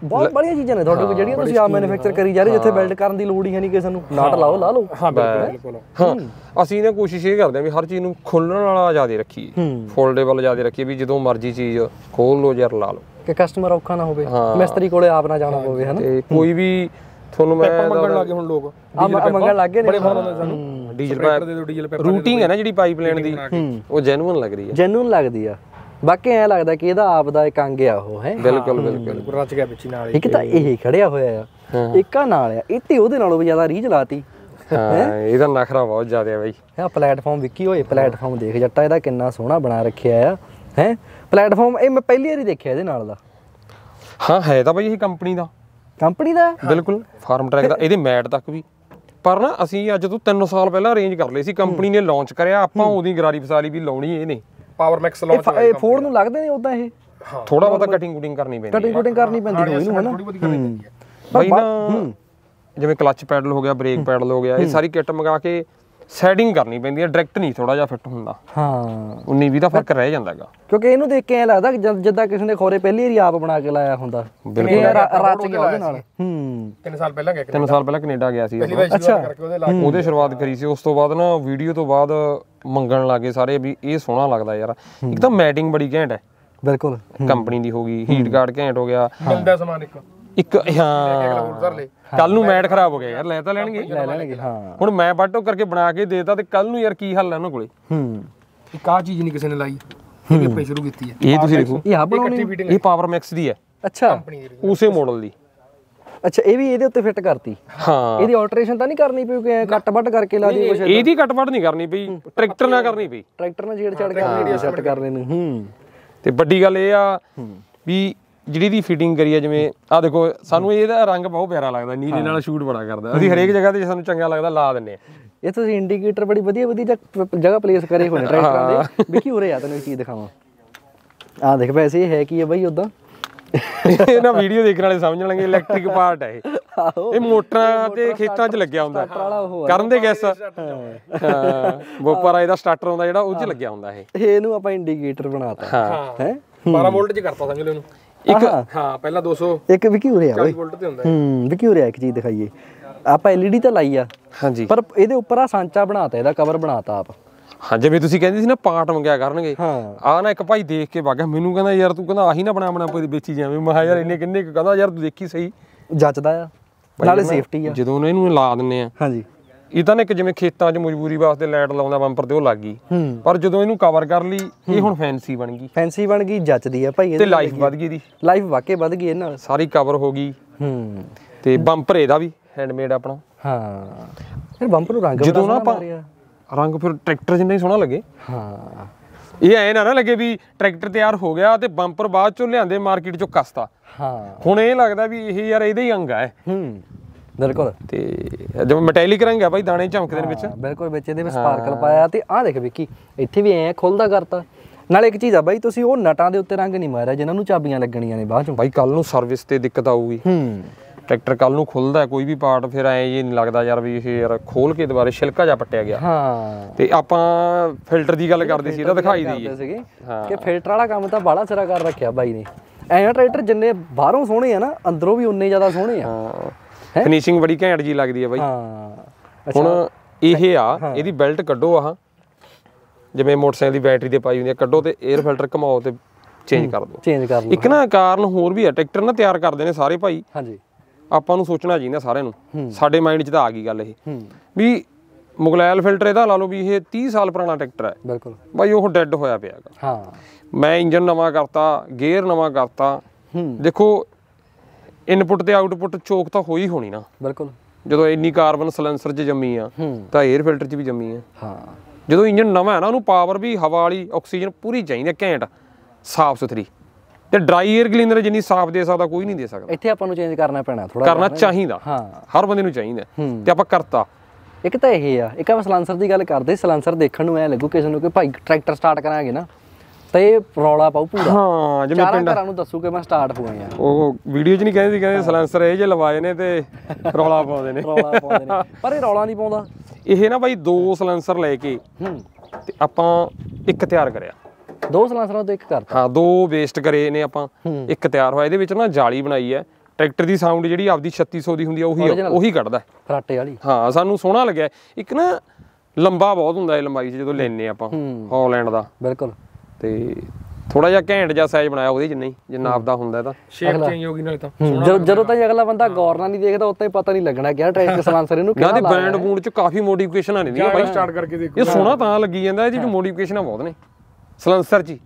ਬਹੁਤ ਬੜੀਆਂ ਚੀਜ਼ਾਂ ਨੇ ਤੁਹਾਡੇ ਕੋਲ ਜਿਹੜੀਆਂ ਤੁਸੀਂ ਆਪ ਮੈਨੂਫੈਕਚਰ ਕਰੀ ਜਾ ਰਹੇ ਜਿੱਥੇ ਬਿਲਡ ਕਰਨ ਦੀ ਲੋੜ ਹੀ ਹੈ ਨਹੀਂ ਕਿਸੇ ਨੂੰ। ਨਾਟ ਲਾਓ ਲਾ ਲਓ। ਹਾਂ ਬਿਲਕੁਲ ਹਾਂ? ਅਸੀਂ ਨਾ ਕੋਸ਼ਿਸ਼ ਇਹ ਕਰਦੇ ਆ ਵੀ ਹਰ ਚੀਜ਼ ਨੂੰ ਖੋਲਣ ਵਾਲਾ ਜ਼ਿਆਦਾ ਰੱਖੀਏ। ਫੋਲਡੇਬਲ ਜ਼ਿਆਦਾ ਰੱਖੀਏ ਵੀ ਜਦੋਂ ਮਰਜ਼ੀ ਚੀਜ਼ ਖੋਲ ਲਓ ਜਾਂ ਲਾ ਲਓ। ਕਿ ਕਸਟਮਰ ਔਖਾ ਨਾ ਹੋਵੇ। ਮਿਸਤਰੀ ਕੋਲੇ ਆਪ ਨਾ ਜਾਣਾ ਪਵੇ ਹਨਾ ਤੇ ਕੋਈ ਵੀ ਤੁਹਾਨੂੰ ਮੈਂ ਮੰਗਣ ਲੱਗੇ ਹੁਣ ਲੋਕ। ਆ ਮੰਗਣ ਲੱਗ ਨੇ। ਬੜੇ ਫੋਨ ਆਉਂਦੇ ਸਾਨੂੰ। ਡੀਜ਼ਲ ਟਰੈਕਟਰ ਦੇ ਦਿਓ ਡੀਜ਼ਲ ਪੈਪ ਰੂਟਿੰਗ ਹੈ ਨਾ ਜਿਹੜੀ ਪਾਈਪਲਾਈਨ ਦੀ। ਉਹ ਜੈਨੂਇਨ ਲੱਗ ਰਹੀ ਹੈ। ਜੈਨੂਨ ਲੱਗਦੀ ਆ। ਬਾਕੀ ਐ ਲੱਗਦਾ ਕਿ ਇਹਦਾ ਆਪ ਦਾ ਇੱਕ ਅੰਗ ਆ ਉਹ ਹੈ? ਬਿਲਕੁਲ ਬਿਲਕੁਲ। ਰਚ ਗਿਆ ਵਿੱਚ ਨਾਲ। ਇੱਕ ਤਾਂ ਇਹ ਖੜਿਆ ਹੋਇਆ ਆ। ਇੱਕ ਆ ਨਾਲ ਆ। ਇਹ ਤੇ ਉਹਦੇ ਨਾਲੋਂ ਵੀ ਜ਼ਿਆਦਾ ਰੀਝ ਲਾਤੀ। ਹਾਂ ਇਹਦਾ ਨਖਰਾ ਬਹੁਤ ਜ਼ਿਆਦਾ ਹੈ ਬਾਈ। ਇਹ ਪਲੇਟਫਾਰਮ ਵਿਕੀ ਹੋਏ ਪਲੇਟਫਾਰਮ ਦੇਖ ਜੱਟਾ ਇਹਦਾ ਕਿੰਨਾ ਸੋਹਣਾ ਬਣਾ ਰੱਖਿਆ ਆ। ਹੈ? ਪਲੇਟਫਾਰਮ ਇਹ ਮੈਂ ਪਹਿਲੀ ਵਾਰੀ ਦੇਖਿਆ ਇਹਦੇ ਨਾਲ ਦਾ। ਹਾਂ ਹੈ ਤਾਂ ਬਾਈ ਇਹ ਕੰਪਨੀ ਦਾ। ਕੰਪਨੀ ਦਾ? ਬਿਲਕੁਲ ਫਾਰਮ ਟਰੈਕ ਦਾ। ਇਹਦੇ ਮੈਟ ਤੱਕ ਵੀ। ਪਰ ਨਾ ਅਸੀਂ ਅੱਜ ਤੋਂ 3 ਸਾਲ ਪਹਿਲਾਂ ਅਰੇਂਜ ਕਰ ਲਏ ਸੀ ਕੰਪਨੀ ਨੇ ਲਾਂਚ ਕਰਿਆ ਆਪਾਂ ਉਹਦੀ ਗਰਾਰੀ ਫਸਾਲੀ ਵੀ ਲਾਉਣੀ ਇਹ ਨੇ। ਪਾਵਰ ਮੈਕਸ ਲਾਂਚ ਫ- ਇਹ ਫੋਰਡ ਨੂੰ ਲੱਗਦੇ ਨੇ ਉਦਾਂ ਇਹ? ਥੋੜਾ ਬਹੁਤਾ ਕਟਿੰਗ ਕੁਟਿੰਗ ਕਰਨੀ ਪੈਂਦੀ ਕਟਿੰਗ ਕੁਟਿੰਗ ਕਰਨੀ ਪੈਂਦੀ ਹੋਈ ਨੂੰ। ਹਨਾ ਥੋੜੀ ਬਹੁਤੀ ਕਰਨੀ ਪੈਂਦੀ ਹੈ। ਬਾਈ ਨਾ ਜਿਵੇਂ ਕਲੱਚ ਪੈਡਲ ਹੋ ਗਿਆ ਬ੍ਰੇਕ ਪੈਡਲ ਹੋ ਗਿਆ ਇਹ ਸਾਰੀ ਕਿੱਟ ਮੰਗਾ ਕੇ ਸੈਟਿੰਗ ਕਰਨੀ ਪੈਂਦੀ ਹੈ ਡਾਇਰੈਕਟ ਨਹੀਂ ਥੋੜਾ ਜਿਹਾ ਫਿੱਟ ਹੁੰਦਾ। ਹਾਂ। 19 20 ਦਾ ਫ਼ਰਕ ਰਹਿ ਜਾਂਦਾ ਹੈਗਾ। ਕਿਉਂਕਿ ਇਹਨੂੰ ਦੇਖ ਕੇ ਐ ਲੱਗਦਾ ਕਿ ਜਦ- ਕਿਸੇ ਨੇ ਖੋਰੇ ਪਹਿਲੀ ਵਾਰੀ ਆਪ ਬਣਾ ਕੇ ਲਾਇਆ ਹੁੰਦਾ। ਬਿਲਕੁਲ। ਰਚ ਗਿਆ ਉਹਦੇ ਨਾਲ ਹੂੰ। ਤਿੰਨ ਸਾਲ ਪਹਿਲਾਂ ਗਿਆ ਤਿੰਨ ਸਾਲ ਪਹਿਲਾਂ ਕੈਨੇਡਾ ਗਿਆ ਸੀ ਪਹਿਲੀ ਵਾਰ ਸ਼ੁਰੂਆਤ ਕਰਕੇ ਉਹਦੇ ਲਾ ਉਹਦੇ ਸ਼ੁਰੂਆਤ ਕਰੀ ਸੀ ਉਸ ਤੋਂ ਬਾਅਦ ਨਾ ਵੀਡੀਓ ਤੋਂ ਬਾਅਦ ਮੰਗਣ ਲੱਗੇ ਸਾਰੇ ਵੀ ਇਹ ਸੋਹਣਾ ਲੱਗਦਾ ਯਾਰ। ਇੱਕ ਤਾਂ ਮੈਟਿੰਗ ਬੜੀ ਘੈਂਟ ਹੈ। ਬਿਲਕੁਲ। ਕੰਪਨੀ ਦੀ ਹੋ ਗਈ ਹੀਟ ਗਾਰਡ ਘੈਂਟ ਹੋ ਗਿਆ। ਮਿਲਦਾ ਸਮਾਨ ਇੱਕ। ਇੱਕ ਹਾਂ। ਕੱਲ ਨੂੰ ਮੈਟ ਖਰਾਬ ਹੋ ਗਿਆ ਯਾਰ ਲੈ ਤਾਂ ਲੈਣਗੇ। ਲੈ ਲੈਣਗੇ ਹਾਂ। ਹੁਣ ਮੈਂ ਬਾਟੋ ਕਰਕੇ ਬਣਾ ਕੇ ਦੇਤਾ ਤੇ ਕੱਲ ਨੂੰ ਯਾਰ ਕੀ ਹੱਲ ਹੈ ਉਹਨਾਂ ਕੋਲੇ? ਹੂੰ। ਇੱਕ ਆ ਚੀਜ਼ ਨਹੀਂ ਕਿਸੇ ਨੇ ਲਾਈ ਇਹ ਆਪਾਂ ਸ਼ੁਰੂ ਕੀਤੀ ਹੈ। ਇਹ ਤੁਸੀਂ ਦੇਖੋ। ਇਹ ਆ ਬਣਾਉਣੀ ਇਹ ਪਾਵਰ ਮੈਕਸ ਦੀ ਹੈ। ਅੱਛਾ। ਉਸੇ ਮਾਡਲ ਦੀ। ਅੱਛਾ ਇਹ ਵੀ ਇਹਦੇ ਉੱਤੇ ਫਿੱਟ ਕਰਤੀ? ਹਾਂ। ਇਹਦੀ ਆਲਟਰੇਸ਼ਨ ਤਾਂ ਨਹੀਂ ਕਰਨੀ ਪਈ ਕਿ ਕੱਟ ਵੱਟ ਕਰਕੇ ਲਾ ਦੀ ਕੁਛ ਇਹਦੀ ਕੱਟ-ਵੱਟ ਨਹੀਂ ਕਰਨੀ ਪਈ ਟਰੈਕਟਰ ਨਾਲ ਕਰਨੀ ਪਈ। ਟਰੈਕਟਰ ਨਾਲ ਛੇੜ ਛਾੜ ਕੇ ਸੈੱਟ ਕਰ ਲੈਣੀ ਹੂੰ ਤੇ ਵੱਡੀ ਗੱਲ ਇਹ ਆ ਵੀ ਜਿਹੜੀ ਦੀ ਫਿਟਿੰਗ ਕਰੀ ਆ ਜਿਵੇਂ ਆ ਦੇਖੋ ਸਾਨੂੰ ਇਹਦਾ ਰੰਗ ਬਹੁਤ ਪਿਆਰਾ ਲੱਗਦਾ ਨੀਲੇ ਨਾਲ ਸ਼ੂਟ ਬੜਾ ਕਰਦਾ। ਅਸੀਂ ਹਰੇਕ ਜਗ੍ਹਾ ਤੇ ਸਾਨੂੰ ਚੰਗਾ ਲੱਗਦਾ ਲਾ ਦਿੰਨੇ ਆ ਇਹ ਤੁਸੀਂ ਇੰਡੀਕੇਟਰ ਬੜੀ ਵਧੀਆ ਵਧੀਆ ਜਗ- ਜਗ੍ਹਾ ਪਲੇਸ ਕਰੇ ਨੇ ਟਰੈਕਟਰਾਂ ਦੇ ਵੀ ਕੀ ਉਰੇ ਆ ਤੈਨੂੰ ਇੱਕ ਚੀਜ਼ ਦਿਖਾਵਾਂ। ਆ ਦੇਖ ਵੈਸੇ ਇਹ ਹੈ ਕੀ ਹੈ ਬਈ ਉਦਾਂ ਇਹ ਨਾ ਵੀਡੀਓ ਦੇਖਣ ਵਾਲੇ ਸਮਝ ਲੈਣਗੇ ਇਲੈਕਟ੍ਰਿਕ ਪਾਰਟ ਹੈ ਇਹ। ਇਹ ਮੋਟਰਾਂ ਤੇ ਖੇਤਾਂ 'ਚ ਲੱਗਿਆ ਹੁੰਦਾ। ਕਰਨ ਦੇ ਗੈਸ ਹਾਂ। ਬੋਪਰ ਇਹਦਾ ਸਟਾਰਟਰ ਆਉਂਦਾ ਜਿਹੜਾ ਉਹ 'ਚ ਲੱਗਿਆ ਹੁੰਦਾ ਇਹ। ਇਹਨੂੰ ਆਪਾਂ ਇੰਡੀਕੇਟਰ ਬਣਾਤਾ। ਹਾਂ। ਹੈ? 12 ਵੋਲਟ ਚ ਕਰਤਾ ਸਮਝ ਲਓ ਇਹਨੂੰ। ਇੱਕ ਹਾਂ ਪਹਿਲਾਂ 240 ਇੱਕ ਵਿਕੀ ਉਰੇ ਆ ਓਏ ਵੋਲਟ ਤੇ ਹੁੰਦਾ ਹੈ। ਹੂੰ ਵਿਕੀ ਉਰੇ ਆ ਇੱਕ ਚੀਜ਼ ਦਿਖਾਈਏ। ਆਪਾਂ ਐਲਈਡੀ ਤਾਂ ਲਾਈ ਆ। ਹਾਂਜੀ। ਪਰ ਇਹਦੇ ਉੱਪਰ ਆ ਸਾਂਚਾ ਬਣਾਤਾ ਇਹਦਾ ਕਵਰ ਬਣਾਤਾ ਆਪ। ਹਾਂ ਜਿਵੇਂ ਤੁਸੀਂ ਕਹਿੰਦੇ ਸੀ ਨਾ ਪਾਰਟ ਮੰਗਿਆ ਕਰਨਗੇ। ਹਾਂ। ਆ ਨਾ ਇੱਕ ਭਾਈ ਦੇਖ ਕੇ ਵਗ ਗਿਆ। ਮੈਨੂੰ ਕਹਿੰਦਾ ਯਾਰ ਤੂੰ ਕਹਿੰਦਾ ਆਹੀ ਨਾ ਬਣਾ ਬਣਾ ਪਈ ਵੇਚੀ ਜਾਵੇਂ। ਮੈਂ ਕਿਹਾ ਯਾਰ ਇੰਨੇ ਕਿੰਨੇ? ਕਹਿੰਦਾ ਯਾਰ ਤੂੰ ਦੇਖੀ ਸਹੀ। ਜੱਚਦਾ ਆ। ਨਾਲੇ ਸੇਫਟੀ ਆ। ਜਦੋਂ ਇਹਨੂੰ ਲਾ ਦਿੰਨੇ ਆ ਹਾਂਜੀ। ਇਹ ਤਾਂ ਨਾ ਇੱਕ ਜਿਵੇਂ ਖੇਤਾਂ 'ਚ ਮਜਬੂਰੀ ਵਾਸਤੇ ਲਾਈਟ ਲਾਉਂਦਾ ਬੰਪਰ ਤੇ ਉਹ ਲੱਗ ਗਈ। ਪਰ ਜਦੋਂ ਇਹਨੂੰ ਕਵਰ ਕਰ ਲਈ ਇਹ ਹੁਣ ਫੈਂਸੀ ਬਣ ਗਈ। ਫੈਂਸੀ ਬਣ ਗਈ ਜੱਚਦੀ ਆ ਭਾਈ ਤੇ ਲਾਈਫ ਵੱਧ ਗਈ ਦੀ ਲਾਈਫ ਵਾਕੇ ਵੱਧ ਗਈ ਇਹ ਨਾਲ। ਸਾਰੀ ਕਵਰ ਹੋ ਗਈ। ਹੂੰ। ਤੇ ਬੰਪਰ ਇਹਦਾ ਵੀ ਹੈਂਡਮੇਡ ਆਪਣਾ। ਹਾਂ। ਫਿਰ ਬੰਪ ਨੂੰ ਰੰਗ ਜਦੋਂ ਨਾ ਆਪਾਂ। ਰੰਗ ਫਿਰ ਟਰੈਕਟਰ ਜਿੰਨਾ ਹੀ ਸੋਹਣਾ ਲੱਗੇ। ਹਾਂ। ਇਹ ਐ ਨਾ ਨਾ ਲੱਗੇ ਵੀ ਟਰੈਕਟਰ ਤਿਆਰ ਹੋ ਗਿਆ ਤੇ ਬੰਪਰ ਬਾਅਦ ਚੋਂ ਲਿਆਂਦੇ ਮਾਰਕੀਟ ਚੋਂ ਕਸਤਾ। ਹਾਂ। ਹੁਣ ਇਹ ਲੱਗਦਾ ਵੀ ਇਹ ਯਾਰ ਇਹਦਾ ਹੀ ਅੰਗ ਹੈ ਹੂੰ। ਬਿਲਕੁਲ ਤੇ ਜਿਵੇਂ ਮੈਟੈਲਿਕ ਰੰਗ ਹੈ ਭਾਈ ਦਾਣੇ ਝਮਕਦੇ ਨੇ ਵਿੱਚ। ਬਿਲਕੁਲ ਵਿੱਚ ਇਹਦੇ ਵਿੱਚ ਸਪਾਰਕਲ ਪਾਇਆ ਤੇ ਆਹ ਦੇਖ ਵਿੱਕੀ ਇੱਥੇ ਵੀ ਐ ਖੁੱਲਦਾ ਕਰਤਾ ਨਾਲੇ ਇੱਕ ਚੀਜ਼ ਆ ਬਾਈ ਤੁਸੀਂ ਉਹ ਨਟਾਂ ਦੇ ਉੱਤੇ ਰੰਗ ਨਹੀਂ ਮਾਰਿਆ ਜਿਨ੍ਹਾਂ ਨੂੰ ਚਾਬੀਆਂ ਲੱਗਣੀਆਂ ਨੇ ਬਾਅਦ ਚੋਂ। ਭਾਈ ਕੱਲ ਨੂੰ ਸਰਵਿਸ ਤੇ ਦਿੱਕਤ ਆਊਗੀ। ਹੂੰ। ਟਰੈਕਟਰ ਕੱਲ ਨੂੰ ਖੁੱਲਦਾ ਕੋਈ ਵੀ ਪਾਰਟ ਫਿਰ ਐ ਇਹ ਨਹੀਂ ਲੱਗਦਾ ਯਾਰ ਵੀ ਇਹ ਯਾਰ ਖੋਲ ਕੇ ਦੁਬਾਰੇ ਛਿਲਕਾ ਜਾ ਪੱਟਿਆ ਗਿਆ। ਹਾਂ। ਤੇ ਆਪਾਂ ਫਿਲਟਰ ਦੀ ਗੱਲ ਕਰਦੇ ਸੀ ਇਹਦਾ ਦਿਖਾਈ ਸੀਗੇ ਹਾਂ। ਕਿ ਫਿਲਟਰ ਵਾਲਾ ਕੰਮ ਤਾਂ ਬਾਹਲਾ ਸਿਰਾ ਕਰ ਰੱਖਿਆ ਬਾਈ ਨੇ। ਐਂ ਟਰੈਕਟਰ ਜਿੰਨੇ ਬਾਹਰੋਂ ਸੋਹਣੇ ਆ ਨਾ ਅੰਦਰੋਂ ਵੀ ਉਨੇ ਜ਼ਿਆਦਾ ਸੋਹਣੇ ਆ। ਹਾਂ। ਫਿਨਿਸ਼ਿੰਗ ਬੜੀ ਘੈਂਟ ਜੀ ਲੱਗਦੀ ਹੈ ਬਾਈ। ਹਾਂ ਹੁਣ ਇਹ ਆ ਇਹਦੀ ਬੈਲਟ ਕੱਢੋ ਆਹ। ਜਿਵੇਂ ਮੋਟਰਸਾਈਕਲ ਦੀ ਬੈਟਰੀ ਤੇ ਪਾਈ ਹੁੰਦੀ ਆ ਕੱਢੋ ਤੇ 에ਅਰ ਫਿਲਟਰ ਘਮਾਓ ਤੇ ਚੇਂਜ ਕਰ ਦਿਓ। ਚੇਂਜ ਕਰ ਲਓ ਇੱਕ ਨਾ ਕਾਰਨ ਹੋਰ ਵੀ ਆ ਟਰੈਕਟਰ ਨਾ ਤਿਆਰ ਕਰਦੇ ਨੇ ਸਾਰੇ ਭਾਈ। ਹਾਂਜੀ। ਆਪਾਂ ਨੂੰ ਸੋਚਣਾ ਚਾਹੀਦਾ ਸਾਰਿਆਂ ਨੂੰ। ਸਾਡੇ ਮਾਈਂਡ 'ਚ ਤਾਂ ਆ ਗਈ ਗੱਲ ਇਹ। ਹੂੰ। ਵੀ ਮੁਗਲੈਲ ਫਿਲਟਰ ਇਹਦਾ ਲਾ ਲਓ ਵੀ ਇਹ 30 ਸਾਲ ਪੁਰਾਣਾ ਟਰੈਕਟਰ ਹੈ। ਬਿਲਕੁਲ। ਬਾਈ ਉਹ ਡੈੱਡ ਹੋਇਆ ਪਿਆ ਹੈਗਾ। ਹਾਂ। ਮੈਂ ਇੰਜਨ ਨਵਾਂ ਕਰਤਾ ਗੇਅਰ ਨਵਾਂ ਕਰਤਾ। ਹੂੰ। ਦੇਖੋ ਇਨਪੁੱਟ ਤੇ ਆਊਟਪੁੱਟ ਚੋਕ ਤਾਂ ਹੋਈ ਹੋਣੀ ਨਾ। ਬਿਲਕੁਲ। ਜਦੋਂ ਇੰਨੀ ਕਾਰਬਨ ਸਲੈਂਸਰ 'ਚ ਜੰਮੀ ਆ ਤਾਂ 에ਅਰ ਫਿਲਟਰ 'ਚ ਵੀ ਜੰਮੀ ਆ। ਹਾਂ। ਜਦੋਂ ਇੰਜਨ ਨਵਾਂ ਹੈ ਨਾ ਉਹਨੂੰ ਪਾਵਰ ਵੀ ਹਵਾ ਵਾਲੀ ਆਕਸੀਜਨ ਪੂਰੀ ਚਾਹੀਦੀ ਹੈ ਘੈਂਟ ਸਾਫ਼ ਸੁਥਰੀ। ਤੇ ਡਰਾਈ 에ਅਰ ਕਲੀਨਰ ਜਿੰਨੀ ਸਾਫ਼ ਦੇ ਸਕਦਾ ਕੋਈ ਨਹੀਂ ਦੇ ਸਕਦਾ। ਇੱਥੇ ਆਪਾਂ ਨੂੰ ਚੇਂਜ ਕਰਨਾ ਪੈਣਾ ਥੋੜਾ ਕਰਨਾ ਚਾਹੀਦਾ। ਹਾਂ। ਹਰ ਬੰਦੇ ਨੂੰ ਚਾਹੀਦਾ। ਤੇ ਆਪਾਂ ਕਰਤਾ। ਇੱਕ ਤਾਂ ਇਹ ਆ ਇੱਕ ਆਪਾਂ ਸਲਾਂਸਰ ਦੀ ਗੱਲ ਕਰਦੇ ਸਲਾਂਸਰ ਦੇਖਣ ਨੂੰ ਐ ਲੱਗੂ ਕਿਸੇ ਨੂੰ ਕਿ ਭਾਈ ਟਰੈਕਟਰ ਸਟਾਰਟ ਕਰਾਂਗੇ ਨਾ। ਤਾਂ ਰੌਲਾ ਪਾਉ ਪੂਰਾ। ਹਾਂ ਜਿਵੇਂ ਪਿੰਡ ਘਰਾਂ ਨੂੰ ਦੱਸੂ ਕਿ ਮੈਂ ਸਟਾਰਟ ਹੋ। ਗਿਆ ਉਹ ਵੀਡੀਓ 'ਚ ਨਹੀਂ ਕਹਿੰਦੇ ਸੀ ਕਹਿੰਦੇ ਸਲੈਂਸਰ ਇਹ ਜੇ ਲਵਾਏ ਨੇ ਤੇ ਰੌਲਾ ਪਾਉਂਦੇ ਨੇ। ਰੌਲਾ ਪਾਉਂਦੇ ਨੇ। ਪਰ ਇਹ ਰੌਲਾ ਨਹੀਂ ਪਾਉਂਦਾ। ਇਹ ਨਾ ਬਾਈ ਦੋ ਸਲੈਂਸਰ ਲੈ ਕੇ ਹੂੰ। ਤੇ ਆਪਾਂ ਇੱਕ ਤਿਆਰ ਕਰਿਆ। ਦੋ ਸਲਾਂਸਰਾਂ ਤੋਂ ਇੱਕ ਕਰਤਾ ਹਾਂ ਦੋ ਵੇਸਟ ਕਰੇ ਨੇ ਆਪਾਂ। ਇੱਕ ਤਿਆਰ ਹੋਇਆ ਇਹਦੇ ਵਿੱਚ ਨਾ ਜਾਲੀ ਬਣਾਈ ਹੈ। ਟਰੈਕਟਰ ਦੀ ਸਾਊਂਡ ਜਿਹੜੀ ਆਪਦੀ 3600 ਦੀ ਹੁੰਦੀ ਆ ਉਹੀ ਉਹੀ ਕੱਢਦਾ। ਫਰਾਟੇ ਵਾਲੀ। ਹਾਂ ਸਾਨੂੰ ਸੋਹਣਾ ਲੱਗਿਆ। ਇੱਕ ਨਾ ਲੰਬਾ ਬਹੁਤ ਹੁੰਦਾ ਇਹ ਲੰਬਾਈ 'ਚ ਜਦੋਂ ਲੈਨੇ ਆਪਾਂ। ਹਾਲੈਂਡ ਦਾ। ਬਿਲਕੁਲ। ਤੇ ਥੋੜਾ ਜਿਹਾ ਘੈਂਟ ਜਿਹਾ ਸਾਈਜ਼ ਬਣਾਇਆ ਉਹਦੇ ਜਿੰਨਾ ਹੀ। ਜਿੰਨਾ ਆਪਦਾ ਹੁੰਦਾ ਇਹਦਾ ਸ਼ੇਪ ਚੇਂਜ ਹੋ ਗਈ ਨਾਲੇ ਤਾਂ। ਜਦੋਂ ਜਦੋਂ ਤਾਈਂ ਅਗਲਾ ਬੰਦਾ ਗੌਰ ਨਾਲ ਨਹੀਂ ਦੇਖਦਾ ਹੀ ਪਤਾ ਨਹੀਂ ਲੱਗਣਾ ਕਿ ਯਾਰ ਟਰੈਕਟਰ ਸਲਾਂਸਰ ਇਹਨੂੰ ਨਾ ਕਿਹੜਾ ਦੀ ਬੈਂਡ ਬੂੰਡ 'ਚ ਕਾਫੀ ਮੋਡੀਫਿਕੇਸ਼ਨਾਂ ਨੇ ਦੀਆਂ ਬਾਈ ਸਟਾਰਟ ਕਰਕੇ ਦੇਖੋ। ਇਹ ਸੋਹਣਾ ਤਾਂ ਲੱਗੀ ਜਾਂਦਾ ਇਹਦੇ 'ਚ ਮੋਡੀਫਿਕੇਸ਼ਨਾਂ ਬਹੁਤ ਨੇ। ਸਲੈਂਸਰ 'ਚ ਹੀ।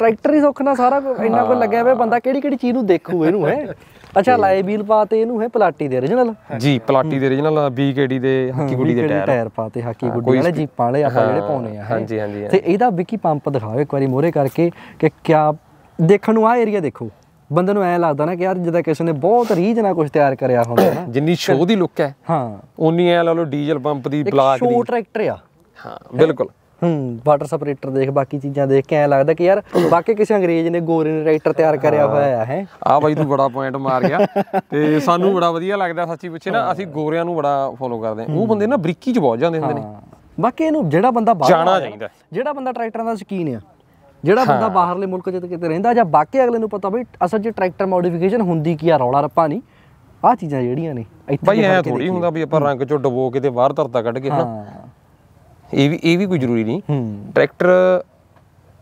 ਟਰੈਕਟਰ ਹੀ ਸੁੱਖ ਨਾਲ ਸਾਰਾ ਇੰਨਾ ਕੁ ਲੱਗਿਆ ਹੋਇਆ ਬੰਦਾ ਕਿਹੜੀ ਕਿਹੜੀ ਚੀਜ਼ ਨੂੰ ਦੇਖੂ ਇਹਨੂੰ ਹੈ? ਅੱਛਾ ਲਾਏ ਵੀਲ ਪਾਤੇ ਇਹਨੂੰ ਹੈ? ਪਲਾਟੀ ਦੇ origignal ਜੀ ਪਲਾਟੀ ਦੇ origignal BKD ਦੇ ਹਾਕੀ ਗੁੱਡੀ ਦੇ ਟਾਇਰ ਟਾਇਰ ਪਾਤੇ ਹਾਕੀ ਗੁੱਡੀ ਵਾਲੇ ਜੀਪਾਂ ਵਾਲੇ ਆਪਾਂ ਜਿਹੜੇ ਪਾਉਨੇ ਆ। ਹਾਂਜੀ ਹਾਂਜੀ ਤੇ ਇਹਦਾ ਵਿੱਕੀ ਪੰਪ ਦਿਖਾਓ ਇੱਕ ਵਾਰੀ ਮੋਰੇ ਕਰਕੇ ਕਿ ਕਿਆ ਦੇਖਣ ਨੂੰ ਆ ਏਰੀਆ ਦੇਖੋ। ਬੰਦੇ ਨੂੰ ਐ ਲੱਗਦਾ ਨਾ ਕਿ ਯਾਰ ਜਿੱਦਾਂ ਕਿਸੇ ਨੇ ਬਹੁਤ ਰੀਝ ਨਾਲ ਕੁਝ ਤਿਆਰ ਕਰਿਆ ਹੁੰਦਾ ਨਾ। ਜਿੰਨੀ ਸ਼ੋਅ ਦੀ ਲੁੱਕ ਹੈ ਹਾਂ। ਉਨੀ ਐ ਲਾ ਲਓ ਡੀਜ਼ਲ ਪੰਪ ਦੀ ਬਲਾਕ ਦੀ। ਸ਼ੋ ਟਰੈਕਟਰ ਆ। ਹਾਂ ਬਿਲਕੁਲ। ਹੂੰ ਵਾਟਰ ਸਪਰੇਟਰ ਦੇਖ ਬਾਕੀ ਚੀਜ਼ਾਂ ਦੇਖ ਕੇ ਐ ਲੱਗਦਾ ਕਿ ਯਾਰ ਬਾਕੀ ਕਿਸੇ ਅੰਗਰੇਜ਼ ਨੇ ਗੋਰੇ ਨੇ ਟਰੈਕਟਰ ਤਿਆਰ ਕਰਿਆ ਹੋਇਆ ਹੈ। ਆ ਬਾਈ ਤੂੰ ਬੜਾ ਪੁਆਇੰਟ ਮਾਰ ਗਿਆ। ਤੇ ਸਾਨੂੰ ਬੜਾ ਵਧੀਆ ਲੱਗਦਾ ਸੱਚੀ ਪੁੱਛੇ ਨਾ ਅਸੀਂ ਗੋਰਿਆਂ ਨੂੰ ਬੜਾ ਫੋਲੋ ਕਰਦੇ ਹਾਂ। ਉਹ ਬੰਦੇ ਨਾ ਬਰੀਕੀ ਚ ਬਹੁਤ ਜਾਂਦੇ ਹੁੰਦੇ ਨੇ। ਬਾਕੀ ਇਹਨੂੰ ਜਿਹੜਾ ਬੰਦਾ ਬਾਹਰ ਜਾਣਾ ਚਾਹੀਦਾ। ਜਿਹੜਾ ਬੰਦਾ ਟਰੈਕਟਰਾਂ ਦਾ ਸ਼ੌਕੀਨ ਆ ਜਿਹੜਾ ਬੰਦਾ ਬਾਹਰਲੇ ਮੁਲਕ 'ਚ ਕਿਤੇ ਰਹਿੰਦਾ ਜਾਂ ਬਾਕੀ ਅਗਲੇ ਨੂੰ ਪਤਾ ਬਈ ਅਸਲ 'ਚ ਟਰੈਕਟਰ ਮੋਡੀਫਿਕੇਸ਼ਨ ਹੁੰਦੀ ਕੀ ਆ ਰੌਲਾ ਰੱਪਾ ਨਹੀਂ। ਆਹ ਚੀਜ਼ਾਂ ਜਿਹੜੀਆਂ ਨੇ ਇੱਥੇ ਬਾਈ ਐ ਥੋੜੀ ਹੁੰਦਾ ਵੀ ਆਪਾਂ ਰੰਗ ਚੋਂ ਡਬੋ ਕੇ ਤੇ ਬਾਹਰ ਧਰਤਾ ਕੱਢ ਕੇ ਹਨਾ। ਇਹ ਵੀ ਇਹ ਵੀ ਕੋਈ ਜ਼ਰੂਰੀ ਨਹੀਂ। ਹੂੰ। ਟਰੈਕਟਰ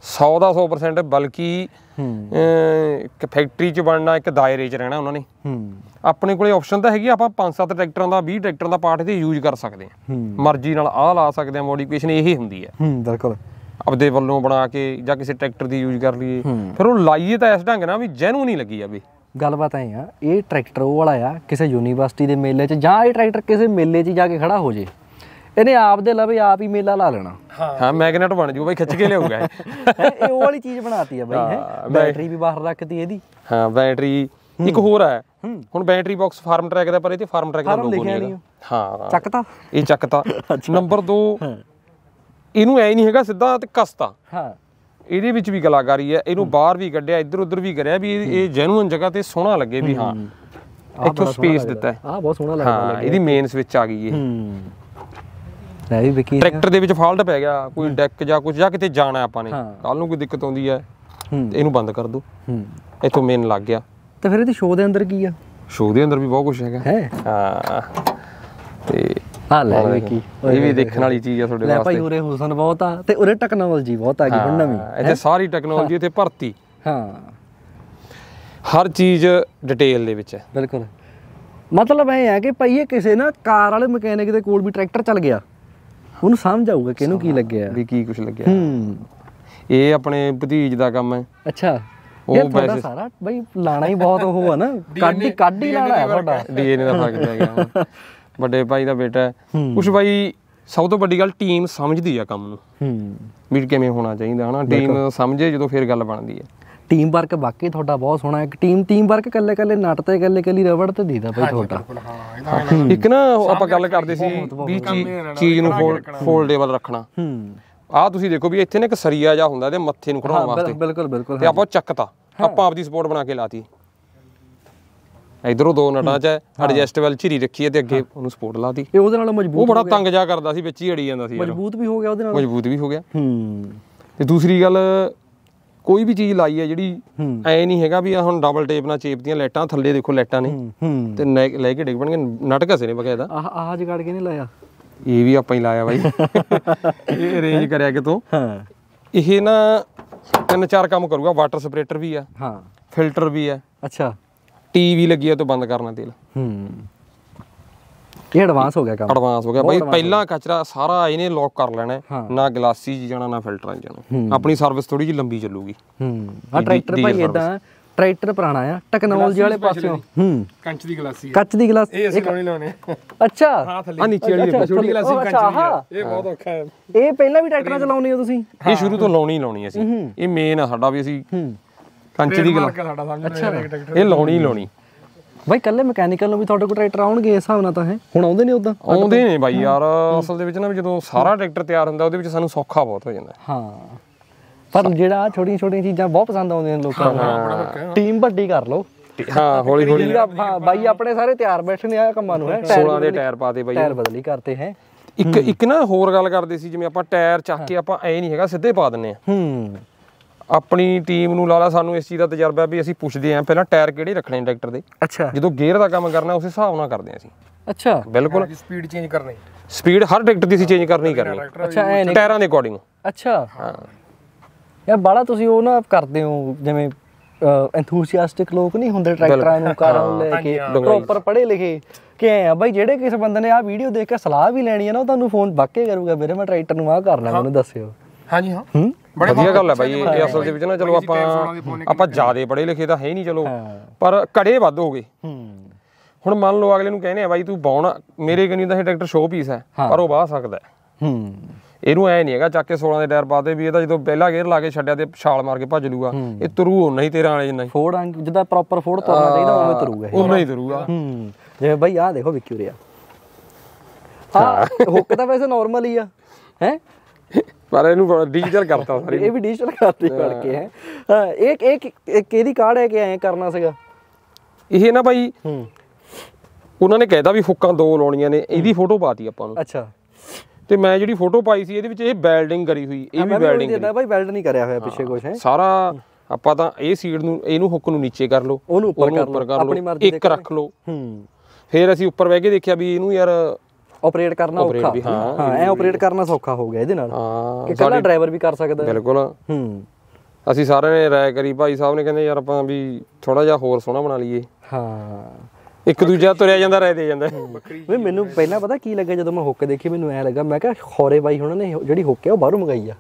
100 ਦਾ 100% ਬਲਕਿ ਹੂੰ। ਇੱਕ ਫੈਕਟਰੀ 'ਚ ਬਣਨਾ ਇੱਕ ਦਾਇਰੇ 'ਚ ਰਹਿਣਾ ਉਹਨਾਂ ਨੇ। ਹੂੰ। ਆਪਣੇ ਕੋਲੇ ਆਪਸ਼ਨ ਤਾਂ ਹੈਗੀ ਆਪਾਂ 5-7 ਟਰੈਕਟਰਾਂ ਦਾ 20 ਟਰੈਕਟਰਾਂ ਦਾ ਪਾਰਟ ਤੇ ਯੂਜ਼ ਕਰ ਸਕਦੇ ਹਾਂ ਹੂੰ। ਮਰਜ਼ੀ ਨਾਲ ਆਹ ਲਾ ਸਕਦੇ ਆ ਮੋਡੀਫਿਕੇਸ਼ਨ ਇਹ ਹੁੰਦੀ ਹੈ ਹੂੰ ਬਿਲਕੁਲ। ਆਪਦੇ ਵੱਲੋਂ ਬਣਾ ਕੇ ਜਾਂ ਕਿਸੇ ਟਰੈਕਟਰ ਦੀ ਯੂਜ਼ ਕਰ ਲਈਏ। ਫਿਰ ਉਹ ਲਾਈਏ ਤਾਂ ਇਸ ਢੰਗ ਨਾਲ ਵੀ ਜੈਨੂਨ ਹੀ ਲੱਗੀ ਜਾਵੇ ਗੱਲਬਾਤ ਐ ਆ ਇਹ ਟਰੈਕਟਰ ਉਹ ਵਾਲਾ ਆ ਕਿਸੇ ਯੂਨੀਵਰਸਿਟੀ ਦੇ ਮੇਲੇ 'ਚ ਜਾਂ ਇਹ ਟਰੈਕਟਰ ਕਿਸੇ ਮੇਲੇ 'ਚ ਜਾ ਕੇ ਖੜਾ ਹੋ ਜੇ। ਇਹਨੇ ਆਪ ਦੇ ਲਵੇ ਆਪ ਹੀ ਮੇਲਾ ਲਾ ਲੈਣਾ। ਹਾਂ। ਮੈਗਨੇਟ ਬਣ ਜੂ ਬਾਈ ਖਿੱਚ ਕੇ ਲਿਆਊਗਾ ਇਹ। ਉਹ ਵਾਲੀ ਚੀਜ਼ ਬਣਾਤੀ ਆ ਬਾਈ ਹੈ। ਬੈਟਰੀ ਵੀ ਬਾਹਰ ਰੱਖਤੀ ਇਹਦੀ। ਹਾਂ ਬੈਟਰੀ ਇੱਕ ਹੋਰ ਹੈ। ਹੁਣ ਬੈਟਰੀ ਬਾਕਸ ਫਾਰਮ ਟਰੈਕ ਦਾ ਪਰ ਇਹ ਤੇ ਫਾਰਮ ਟਰੈਕ ਦਾ ਲੋਗੋ ਨਹੀਂ ਹਾਂ ਚੱਕਤਾ? ਇਹ ਚੱਕਤਾ। ਨੰਬਰ 2 ਇਹਨੂੰ ਐ ਨਹੀਂ ਹੈਗਾ ਸਿੱਧਾ ਤੇ ਕਸਤਾ। ਹਾਂ। ਇਹਦੇ ਵਿੱਚ ਵੀ ਕਲਾਕਾਰੀ ਹੈ ਇਹਨੂੰ ਬਾਹਰ ਵੀ ਕੱਢਿਆ ਇੱਧਰ ਉੱਧਰ ਵੀ ਕਰਿਆ ਵੀ ਇਹ- ਇਹ ਜੈਨੂਨ ਜਗ੍ਹਾ ਤੇ ਸੋਹਣਾ ਲੱਗੇ ਵੀ ਹਾਂ। ਇੱਥੋਂ ਸਪੇਸ ਦਿੱਤਾ। ਹੈ ਆ ਬਹੁਤ ਸੋਹਣਾ ਲੱਗਦਾ ਹਾਂ ਇਹਦੀ ਮੇਨ ਸਵਿਚ ਆ ਗਈ ਇਹ। ਹੂੰ ਲੈ ਵੀ ਵਿਕੀ ਟਰੈਕਟਰ ਦੇ ਵਿੱਚ ਫਾਲਟ ਪੈ ਗਿਆ ਕੋਈ ਡੈਕ ਜਾਂ ਕੁਝ ਜਾਂ ਕਿਤੇ ਜਾਣਾ ਆਪਾਂ ਨੇ। ਕੱਲ ਨੂੰ ਕੋਈ ਦਿੱਕਤ ਆਉਂਦੀ ਹੈ ਇਹਨੂੰ ਬੰਦ ਕਰ ਦੋ। ਇੱਥੋਂ ਮੇਨ ਲੱਗ ਗਿਆ। ਤੇ ਫਿਰ ਇਹਦੀ ਸ਼ੋਅ ਦੇ ਅੰਦਰ ਕੀ ਆ? ਸ਼ੋਅ ਦੇ ਅੰਦਰ ਵੀ ਬਹੁਤ ਕੁਝ ਹੈਗਾ। ਹੈ? ਹਾਂ। ਤੇ ਆ ਲੈ ਵਿਕੀ ਇਹ ਵੀ ਦੇਖਣ ਵਾਲੀ ਚੀਜ਼ ਆ ਤੁਹਾਡੇ ਲੈ ਵਾਸਤੇ। ਭਾਈ ਉਰੇ ਹੁਸਨ ਬਹੁਤ ਆ ਤੇ ਉਰੇ ਟੈਕਨੋਲੋਜੀ ਬਹੁਤ ਆ ਗਈ ਹੁਣ ਨਵੀਂ। ਇੱਥੇ ਸਾਰੀ ਟੈਕਨੋਲੋਜੀ ਇੱਥੇ ਭਰਤੀ। ਹਾਂ। ਹਰ ਚੀਜ਼ ਡਿਟੇਲ ਦੇ ਵਿੱਚ ਹੈ। ਬਿਲਕੁਲ। ਮਤਲਬ ਇਹ ਹੈ ਕਿ ਭਾਈ ਇਹ ਕਿਸੇ ਨਾ ਕਾਰ ਵਾਲੇ ਮਕੈਨਿਕ ਦੇ ਕੋਲ ਵੀ ਟਰੈਕਟਰ ਚੱਲ ਗਿਆ। ਉਹਨੂੰ ਸਮਝ ਆਊਗਾ ਕਿ ਇਹਨੂੰ ਕੀ ਲੱਗਿਆ। ਵੀ ਕੀ ਕੁਝ ਲੱਗਿਆ। ਹੂੰ। ਇਹ ਆਪਣੇ ਭਤੀਜ ਦਾ ਕੰਮ ਹੈ। ਅੱਛਾ। ਉਹ ਵੈਸੇ- ਸਾਰਾ ਬਈ ਲਾਣਾ ਹੀ ਬਹੁਤ ਉਹ ਆ ਨਾ। ਕੱਢ ਹੀ ਕੱਢ ਹੀ ਲਾਣਾ ਹੈ ਤੁਹਾਡਾ। ਡੀਐਨਏ ਦਾ ਫ਼ਰਕ ਪੈ ਗਿਆ। ਵੱਡੇ ਭਾਈ ਦਾ ਬੇਟਾ ਕੁਝ ਭਾਈ ਸਭ ਤੋਂ ਵੱਡੀ ਗੱਲ ਟੀਮ ਸਮਝਦੀ ਆ ਕੰਮ ਨੂੰ। ਹੂੰ। ਵੀ ਕਿਵੇਂ ਹੋਣਾ ਚਾਹੀਦਾ ਹਨਾ। ਟੀਮ ਸਮਝੇ ਜਦੋਂ ਫਿਰ ਗੱਲ ਬਣਦੀ ਹੈ। ਟੀਮ ਵਰਕ ਬਾਕੀ ਤੁਹਾਡਾ ਬਹੁਤ ਸੋਹਣਾ ਹੈ। ਟੀਮ ਟੀਮ ਵਰਕ ਕੱਲੇ ਕੱਲੇ ਨੱਟ ਤੇ ਕੱਲੇ ਕੱਲੀ ਰਬੜ ਤੇ ਦੀਦਾ ਭਾਈ ਤੁਹਾਡਾ। ਇੱਕ ਨਾ ਉਹ ਆਪਾਂ ਗੱਲ ਕਰਦੇ ਸੀ ਵੀ ਚੀਜ਼ ਨੂੰ ਫੋਲਡੇਬਲ ਰੱਖਣਾ। ਹੂੰ। ਆਹ ਤੁਸੀਂ ਦੇਖੋ ਵੀ ਇੱਥੇ ਨਾ ਇੱਕ ਸਰੀਆ ਜਾ ਹੁੰਦਾ ਇਹਦੇ ਮੱਥੇ ਨੂੰ ਖੜਾਉਣ ਵਾਸਤੇ। ਬਿਲਕੁਲ ਬਿਲਕੁਲ ਤੇ ਆਪਾਂ ਉਹ ਚੱਕਤਾ। ਆਪਾਂ ਆਪਦੀ ਸਪੋਰਟ ਬਣਾ ਕੇ ਲਾਤੀ। ਇਧਰੋਂ ਦੋ ਨਟਾਂ 'ਚ ਐਡਜਸਟੇਬਲ ਝਿਰੀ ਰੱਖੀ ਹੈ ਤੇ ਅੱਗੇ ਉਹਨੂੰ ਸਪੋਰਟ ਲਾਤੀ। ਇਹ ਉਹਦੇ ਨਾਲ ਉਹ ਮਜ਼ਬੂਤ ਬੜਾ ਤੰਗ ਜਾ ਕਰਦਾ ਸੀ ਵਿੱਚ ਹੀ ਅੜੀ ਜਾਂਦਾ ਸੀ ਮਜ਼ਬੂਤ ਵੀ ਹੋ ਗਿਆ ਉਹਦੇ ਨਾਲ। ਮਜ਼ਬੂਤ ਵੀ ਹੋ ਗਿਆ। ਹੂੰ। ਤੇ ਦੂਸਰੀ ਗੱਲ ਕੋਈ ਵੀ ਚੀਜ਼ ਲਾਈ ਹੈ ਜਿਹੜੀ। ਐ ਨਹੀਂ ਹੈਗਾ ਵੀ ਆ ਹੁਣ ਡਬਲ ਟੇਪ ਨਾਲ ਚੇਪਦੀਆਂ ਲਾਈਟਾਂ ਥੱਲੇ ਦੇਖੋ ਲਾਈਟਾਂ ਨੇ। ਤੇ ਲੈ ਕੇ ਡਿੱਗ ਪਣਗੇ ਨਟ ਘਸੇ ਨੇ ਬਕਾਇਦਾ। ਆਹ ਆਹ ਜਗਾੜ ਕੇ ਨਹੀਂ ਲਾਇਆ। ਇਹ ਵੀ ਆਪਾਂ ਹੀ ਲਾਇਆ ਬਾਈ। ਇਹ ਅਰੇਂਜ ਕਰਿਆ ਕਿਤੋਂ। ਹਾਂ। ਇਹ ਨਾ ਤਿੰਨ ਚਾਰ ਕੰਮ ਕਰੂਗਾ ਵਾਟਰ ਸਪਰੇਟਰ ਵੀ ਆ ਹਾਂ। ਫਿਲਟਰ ਵੀ ਆ ਅੱਛਾ। ਟੀਵੀ ਲੱਗੀ ਆ ਤੋਂ ਬੰਦ ਕਰਨਾ ਤੇਲ। ਹੂੰ। ਇਹ ਐਡਵਾਂਸ ਹੋ ਗਿਆ ਕੰਮ। ਐਡਵਾਂਸ ਹੋ ਗਿਆ। ਬਾਈ ਪਹਿਲਾਂ ਕਚਰਾ ਸਾਰਾ ਇਹਨੇ ਲੌਕ ਕਰ ਲੈਣਾ। ਨਾ ਗਲਾਸੀ 'ਚ ਜਾਣਾ ਨਾ ਫਿਲਟਰਾਂ 'ਚ ਜਾਣਾ। ਆਪਣੀ ਸਰਵਿਸ ਥੋੜੀ ਜਿਹੀ ਲੰਬੀ ਚੱਲੂਗੀ। ਹੂੰ। ਆ ਟਰੈਕਟਰ ਭਾਈ ਇਦਾਂ ਟਰੈਕਟਰ ਪੁਰਾਣਾ ਆ। ਟੈਕਨੋਲੋਜੀ ਵਾਲੇ ਪਾਸਿਓਂ। ਹੂੰ। ਕੰਚ ਦੀ ਗਲਾਸੀ ਹੈ ਕੱਚ ਦੀ ਗਲਾਸ ਇਹ ਅਸੀਂ ਲਾਉਣੀ ਲਾਉਣੇ ਅੱਛਾ। ਹਾਂ ਥੱਲੇ। ਆ ਨੀਚੇ ਵਾਲੀ ਛੋਟੀ ਗਲਾਸੀ ਕੰਚ ਅੱਛਾ, ਦੀ। ਇਹ ਬਹੁਤ ਔਖਾ ਹੈ। ਇਹ ਪਹਿਲਾਂ ਵੀ ਟਰੈਕਟਰਾਂ ਚਲਾਉਂਦੇ ਹੋ ਤੁਸੀਂ? ਇਹ ਸ਼ੁਰੂ ਤੋਂ ਲਾਉਣੀ ਹੀ ਲਾਉਣੀ ਅਸੀਂ। ਇਹ ਮੇਨ ਆ ਸਾਡਾ ਵੀ ਅਸੀਂ ਹੂੰ। ਕੰਚ ਦੀ ਗਲਾ ਮਾਰਕ ਸਾਡਾ ਸਮਝ ਟਰੈਕਟਰ ਇਹ ਲਾਉਣੀ ਹੀ ਲਾਉਣੀ। ਬਾਈ ਕੱਲੇ ਮਕੈਨੀਕਲ ਨੂੰ ਵੀ ਤੁਹਾਡੇ ਕੋਲ ਟਰੈਕਟਰ ਆਉਣਗੇ ਇਸ ਹਿਸਾਬ ਨਾਲ ਤਾਂ ਹੈ ਹੁਣ ਆਉਂਦੇ ਨਹੀਂ ਉਦਾਂ ਆਉਂਦੇ ਨੇ ਬਾਈ ਯਾਰ ਅਸਲ ਦੇ ਵਿੱਚ ਨਾ ਜਦੋਂ ਸਾਰਾ ਟਰੈਕਟਰ ਤਿਆਰ ਹੁੰਦਾ ਉਹਦੇ ਵਿੱਚ ਸਾਨੂੰ ਸੌਖਾ ਬਹੁਤ ਹੋ ਜਾਂਦਾ। ਹਾਂ। ਪਰ ਜਿਹੜਾ ਛੋਟੀਆਂ ਛੋਟੀਆਂ ਚੀਜ਼ਾਂ ਬਹੁਤ ਪਸੰਦ ਆਉਂਦੀਆਂ ਨੇ ਲੋਕਾਂ ਨੂੰ। ਟੀਮ ਵੱਡੀ ਕਰ ਲਓ। ਹਾਂ ਹੌਲੀ ਹੌਲੀ। ਬਾਈ ਆਪਣੇ ਸਾਰੇ ਤਿਆਰ ਬੈਠੇ ਨੇ ਆ ਕੰਮਾਂ ਨੂੰ ਹੈ। 16 ਦੇ ਟਾਇਰ ਪਾਤੇ ਬਾਈ। ਟਾਇਰ ਬਦਲੀ ਕਰਤੇ ਹੈ। ਇੱਕ ਇੱਕ ਨਾ ਹੋਰ ਗੱਲ ਕਰਦੇ ਸੀ ਜਿਵੇਂ ਆਪਾਂ ਟਾਇਰ ਚੱਕ ਕੇ ਆਪਾਂ ਐ ਨਹੀਂ ਹੈਗਾ ਸਿੱਧੇ ਪਾ ਦਿੰਨੇ ਆ। ਹੂੰ। ਆਪਣੀ ਟੀਮ ਨੂੰ ਲਾ ਲਾ ਸਾਨੂੰ ਇਸ ਚੀਜ਼ ਦਾ ਤਜਰਬਾ ਵੀ ਅਸੀਂ ਪੁੱਛਦੇ ਆਂ ਪਹਿਲਾਂ ਟਾਇਰ ਕਿਹੜੇ ਰੱਖਣੇ ਨੇ ਟਰੈਕਟਰ ਦੇ? ਅੱਛਾ। ਜਦੋਂ ਗੇਅਰ ਦਾ ਕੰਮ ਕਰਨਾ ਉਸ ਹਿਸਾਬ ਨਾਲ ਕਰਦੇ ਆਂ ਅਸੀਂ। ਅੱਛਾ। ਬਿਲਕੁਲ। ਸਪੀਡ ਚੇਂਜ ਕਰਨੀ। ਸਪੀਡ ਹਰ ਟਰੈਕਟਰ ਦੀ ਅਸੀਂ ਚੇਂਜ ਕਰਨੀ ਕਰਨੀ। ਅੱਛਾ ਐ ਨਹੀਂ। ਟਾਇਰਾਂ ਦੇ ਅਕੋਰਡਿੰਗ ਅੱਛਾ। ਹਾਂ। ਯਾਰ ਬਾਲਾ ਤੁਸੀਂ ਉਹ ਨਾ ਕਰਦੇ ਹੋ ਜਿਵੇਂ ਐਂਥੂਸੀਆਸਟਿਕ ਲੋਕ ਨਹੀਂ ਹੁੰਦੇ ਟਰੈਕਟਰਾਂ ਨੂੰ ਕਾਰਾਂ ਨੂੰ ਲੈ ਕੇ ਪ੍ਰੋਪਰ ਪੜ੍ਹੇ ਲਿਖੇ ਕਿ ਐ ਆ ਬਾਈ ਜਿਹੜੇ ਕਿਸੇ ਬੰਦੇ ਨੇ ਆਹ ਵੀਡੀਓ ਦੇਖ ਕੇ ਸਲਾਹ ਵੀ ਲੈਣੀ ਹੈ ਨਾ ਉਹ ਤੁਹਾਨੂੰ ਫੋਨ ਬਾਕੇ ਕਰੂਗਾ ਵੀਰੇ ਮੈਂ ਟਰੈਕਟਰ ਨੂੰ ਆਹ ਕਰਨਾ ਮੈਨੂੰ ਦੱਸਿਓ। ਹਾਂਜੀ ਹਾਂ। ਹੂੰ? ਵਧੀਆ ਗੱਲ ਹੈ ਬਾਈ ਇਹ ਅਸਲ ਦੇ ਵਿੱਚ ਨਾ ਚਲੋ ਆਪਾਂ ਆਪਾਂ ਜਿਆਦੇ ਪੜ੍ਹੇ ਲਿਖੇ ਤਾਂ ਹੈ ਹੀ ਨਹੀਂ ਚਲੋ ਪਰ ਕੜੇ ਵੱਧ ਹੋ ਗਏ। ਹੂੰ। ਹੁਣ ਮੰਨ ਲਓ ਅਗਲੇ ਨੂੰ ਕਹਿੰਦੇ ਆ ਬਾਈ ਤੂੰ ਬਾਉਣਾ ਮੇਰੇ ਕਨੀ ਤਾਂ ਇਹ ਟਰੈਕਟਰ ਸ਼ੋ ਪੀਸ ਹੈ ਪਰ ਉਹ ਬਾਹ ਸਕਦਾ ਹੈ। ਹੂੰ। ਇਹਨੂੰ ਐ ਨਹੀਂ ਹੈਗਾ ਚੱਕ ਕੇ 16 ਦੇ ਟਾਇਰ ਪਾਤੇ ਵੀ ਇਹ ਤਾਂ ਜਦੋਂ ਪਹਿਲਾ ਗੇਅਰ ਲਾ ਕੇ ਛੱਡਿਆ ਤੇ ਛਾਲ ਮਾਰ ਕੇ ਭੱਜ ਲੂਗਾ। ਇਹ ਤੁਰੂ ਨਹੀਂ ਤੇਰਾ ਵਾਲੇ ਜਿੰਨਾ ਹੀ। ਫੋੜ ਜਿੱਦਾਂ ਪ੍ਰੋਪਰ ਫੋੜ ਤੁਰਨਾ ਚਾਹੀਦਾ ਉਵੇਂ ਤੁਰੂਗਾ ਇਹ। ਉਨਾ ਹੀ ਤੁਰੂਗਾ। ਹੂੰ। ਜਿਵੇਂ ਬਾਈ ਆਹ ਦੇਖੋ ਰਿਆ ਹਾਂ। ਹੁੱਕ ਤਾਂ ਵੈਸੇ ਨਾਰਮਲ ਹੀ ਆ। ਹੈ? ਪਰ ਇਹਨੂੰ ਡਿਜੀਟਲ ਕਰਤਾ ਸਾਰੀ ਇਹ ਵੀ ਡਿਜੀਟਲ ਕਰਤੀ ਬਣ ਕੇ ਹੈ। ਹਾਂ ਇੱਕ ਇੱਕ ਇੱਕ ਕਿਹਦੀ ਕਾਰਡ ਹੈ ਕਿ ਐਂ ਕਰਨਾ ਸੀਗਾ? ਇਹ ਨਾ ਹੂੰ। ਉਹਨਾਂ ਨੇ ਕਹਿਦਾ ਵੀ ਹੁੱਕਾਂ ਦੋ ਲਾਉਣੀਆਂ ਨੇ ਇਹਦੀ ਫੋਟੋ ਪਾਤੀ ਆਪਾਂ ਨੂੰ। ਅੱਛਾ। ਤੇ ਮੈਂ ਜਿਹੜੀ ਫੋਟੋ ਪਾਈ ਸੀ ਇਹਦੇ ਵਿੱਚ ਇਹ ਬੈਲਡਿੰਗ ਕਰੀ ਹੋਈ ਇਹ ਵੀ ਮੈਂ ਵੀ ਬੈਲਡਿੰਗ ਉਹੀ ਬਾਈ ਵੈਲਡ ਨਹੀਂ ਕਰਿਆ ਹੋਇਆ ਪਿੱਛੇ ਕੁਛ ਹੈ। ਸਾਰਾ ਆਪਾਂ ਤਾਂ ਇਹ ਸੀਡ ਨੂੰ ਇਹਨੂੰ ਹੁੱਕ ਨੂੰ ਨੀਚੇ ਕਰ ਲਓ ਉਹਨੂੰ ਉੱਪਰ ਕਰ ਲਓ, ਇੱਕ ਰੱਖ ਲਓ। ਹੂੰ। ਫਿਰ ਅਸੀਂ ਉੱਪਰ ਬਹਿ ਕੇ ਦੇਖਿਆ ਵੀ ਇਹਨੂੰ ਯਾਰ ਆਪਰੇਟ ਕਰਨਾ ਔਖਾ। ਹਾਂ, ਐ ਆਪਰੇਟ ਕਰਨਾ ਸੌਖਾ ਹੋ ਗਿਆ ਇਹਦੇ ਨਾਲ। ਹਾਂ ਕਿ ਕੱਲਾ ਡਰਾਈਵਰ ਵੀ ਕਰ ਸਕਦਾ। ਬਿਲਕੁਲ। ਹੂੰ। ਅਸੀਂ ਸਾਰਿਆਂ ਨੇ ਰਾਏ ਕਰੀ ਭਾਈ ਸਾਹਿਬ ਨੇ ਕਹਿੰਦੇ ਯਾਰ ਆਪਾਂ ਵੀ ਥੋੜਾ ਜਿਹਾ ਹੋਰ ਸੋਹਣਾ ਬਣਾ ਲਈਏ। ਹਾਂ। ਇੱਕ ਦੂਜਾ ਤੁਰਿਆ ਜਾਂਦਾ ਰਾਏ ਦੇ ਜਾਂਦਾ। ਵੀ ਮੈਨੂੰ ਪਹਿਲਾਂ ਪਤਾ ਕੀ ਲੱਗਾ ਜਦੋਂ ਮੈਂ ਹੁੱਕ ਦੇਖੀ ਮੈਨੂੰ ਐ ਲੱਗਾ ਮੈਂ ਕਿਹਾ ਖੋਰੇ ਬਾਈ ਉਹਨਾਂ ਨੇ ਜਿਹੜੀ ਹੁੱਕ ਹੈ ਉਹ ਬਾਹਰੋਂ ਮੰਗਾਈ ਆ।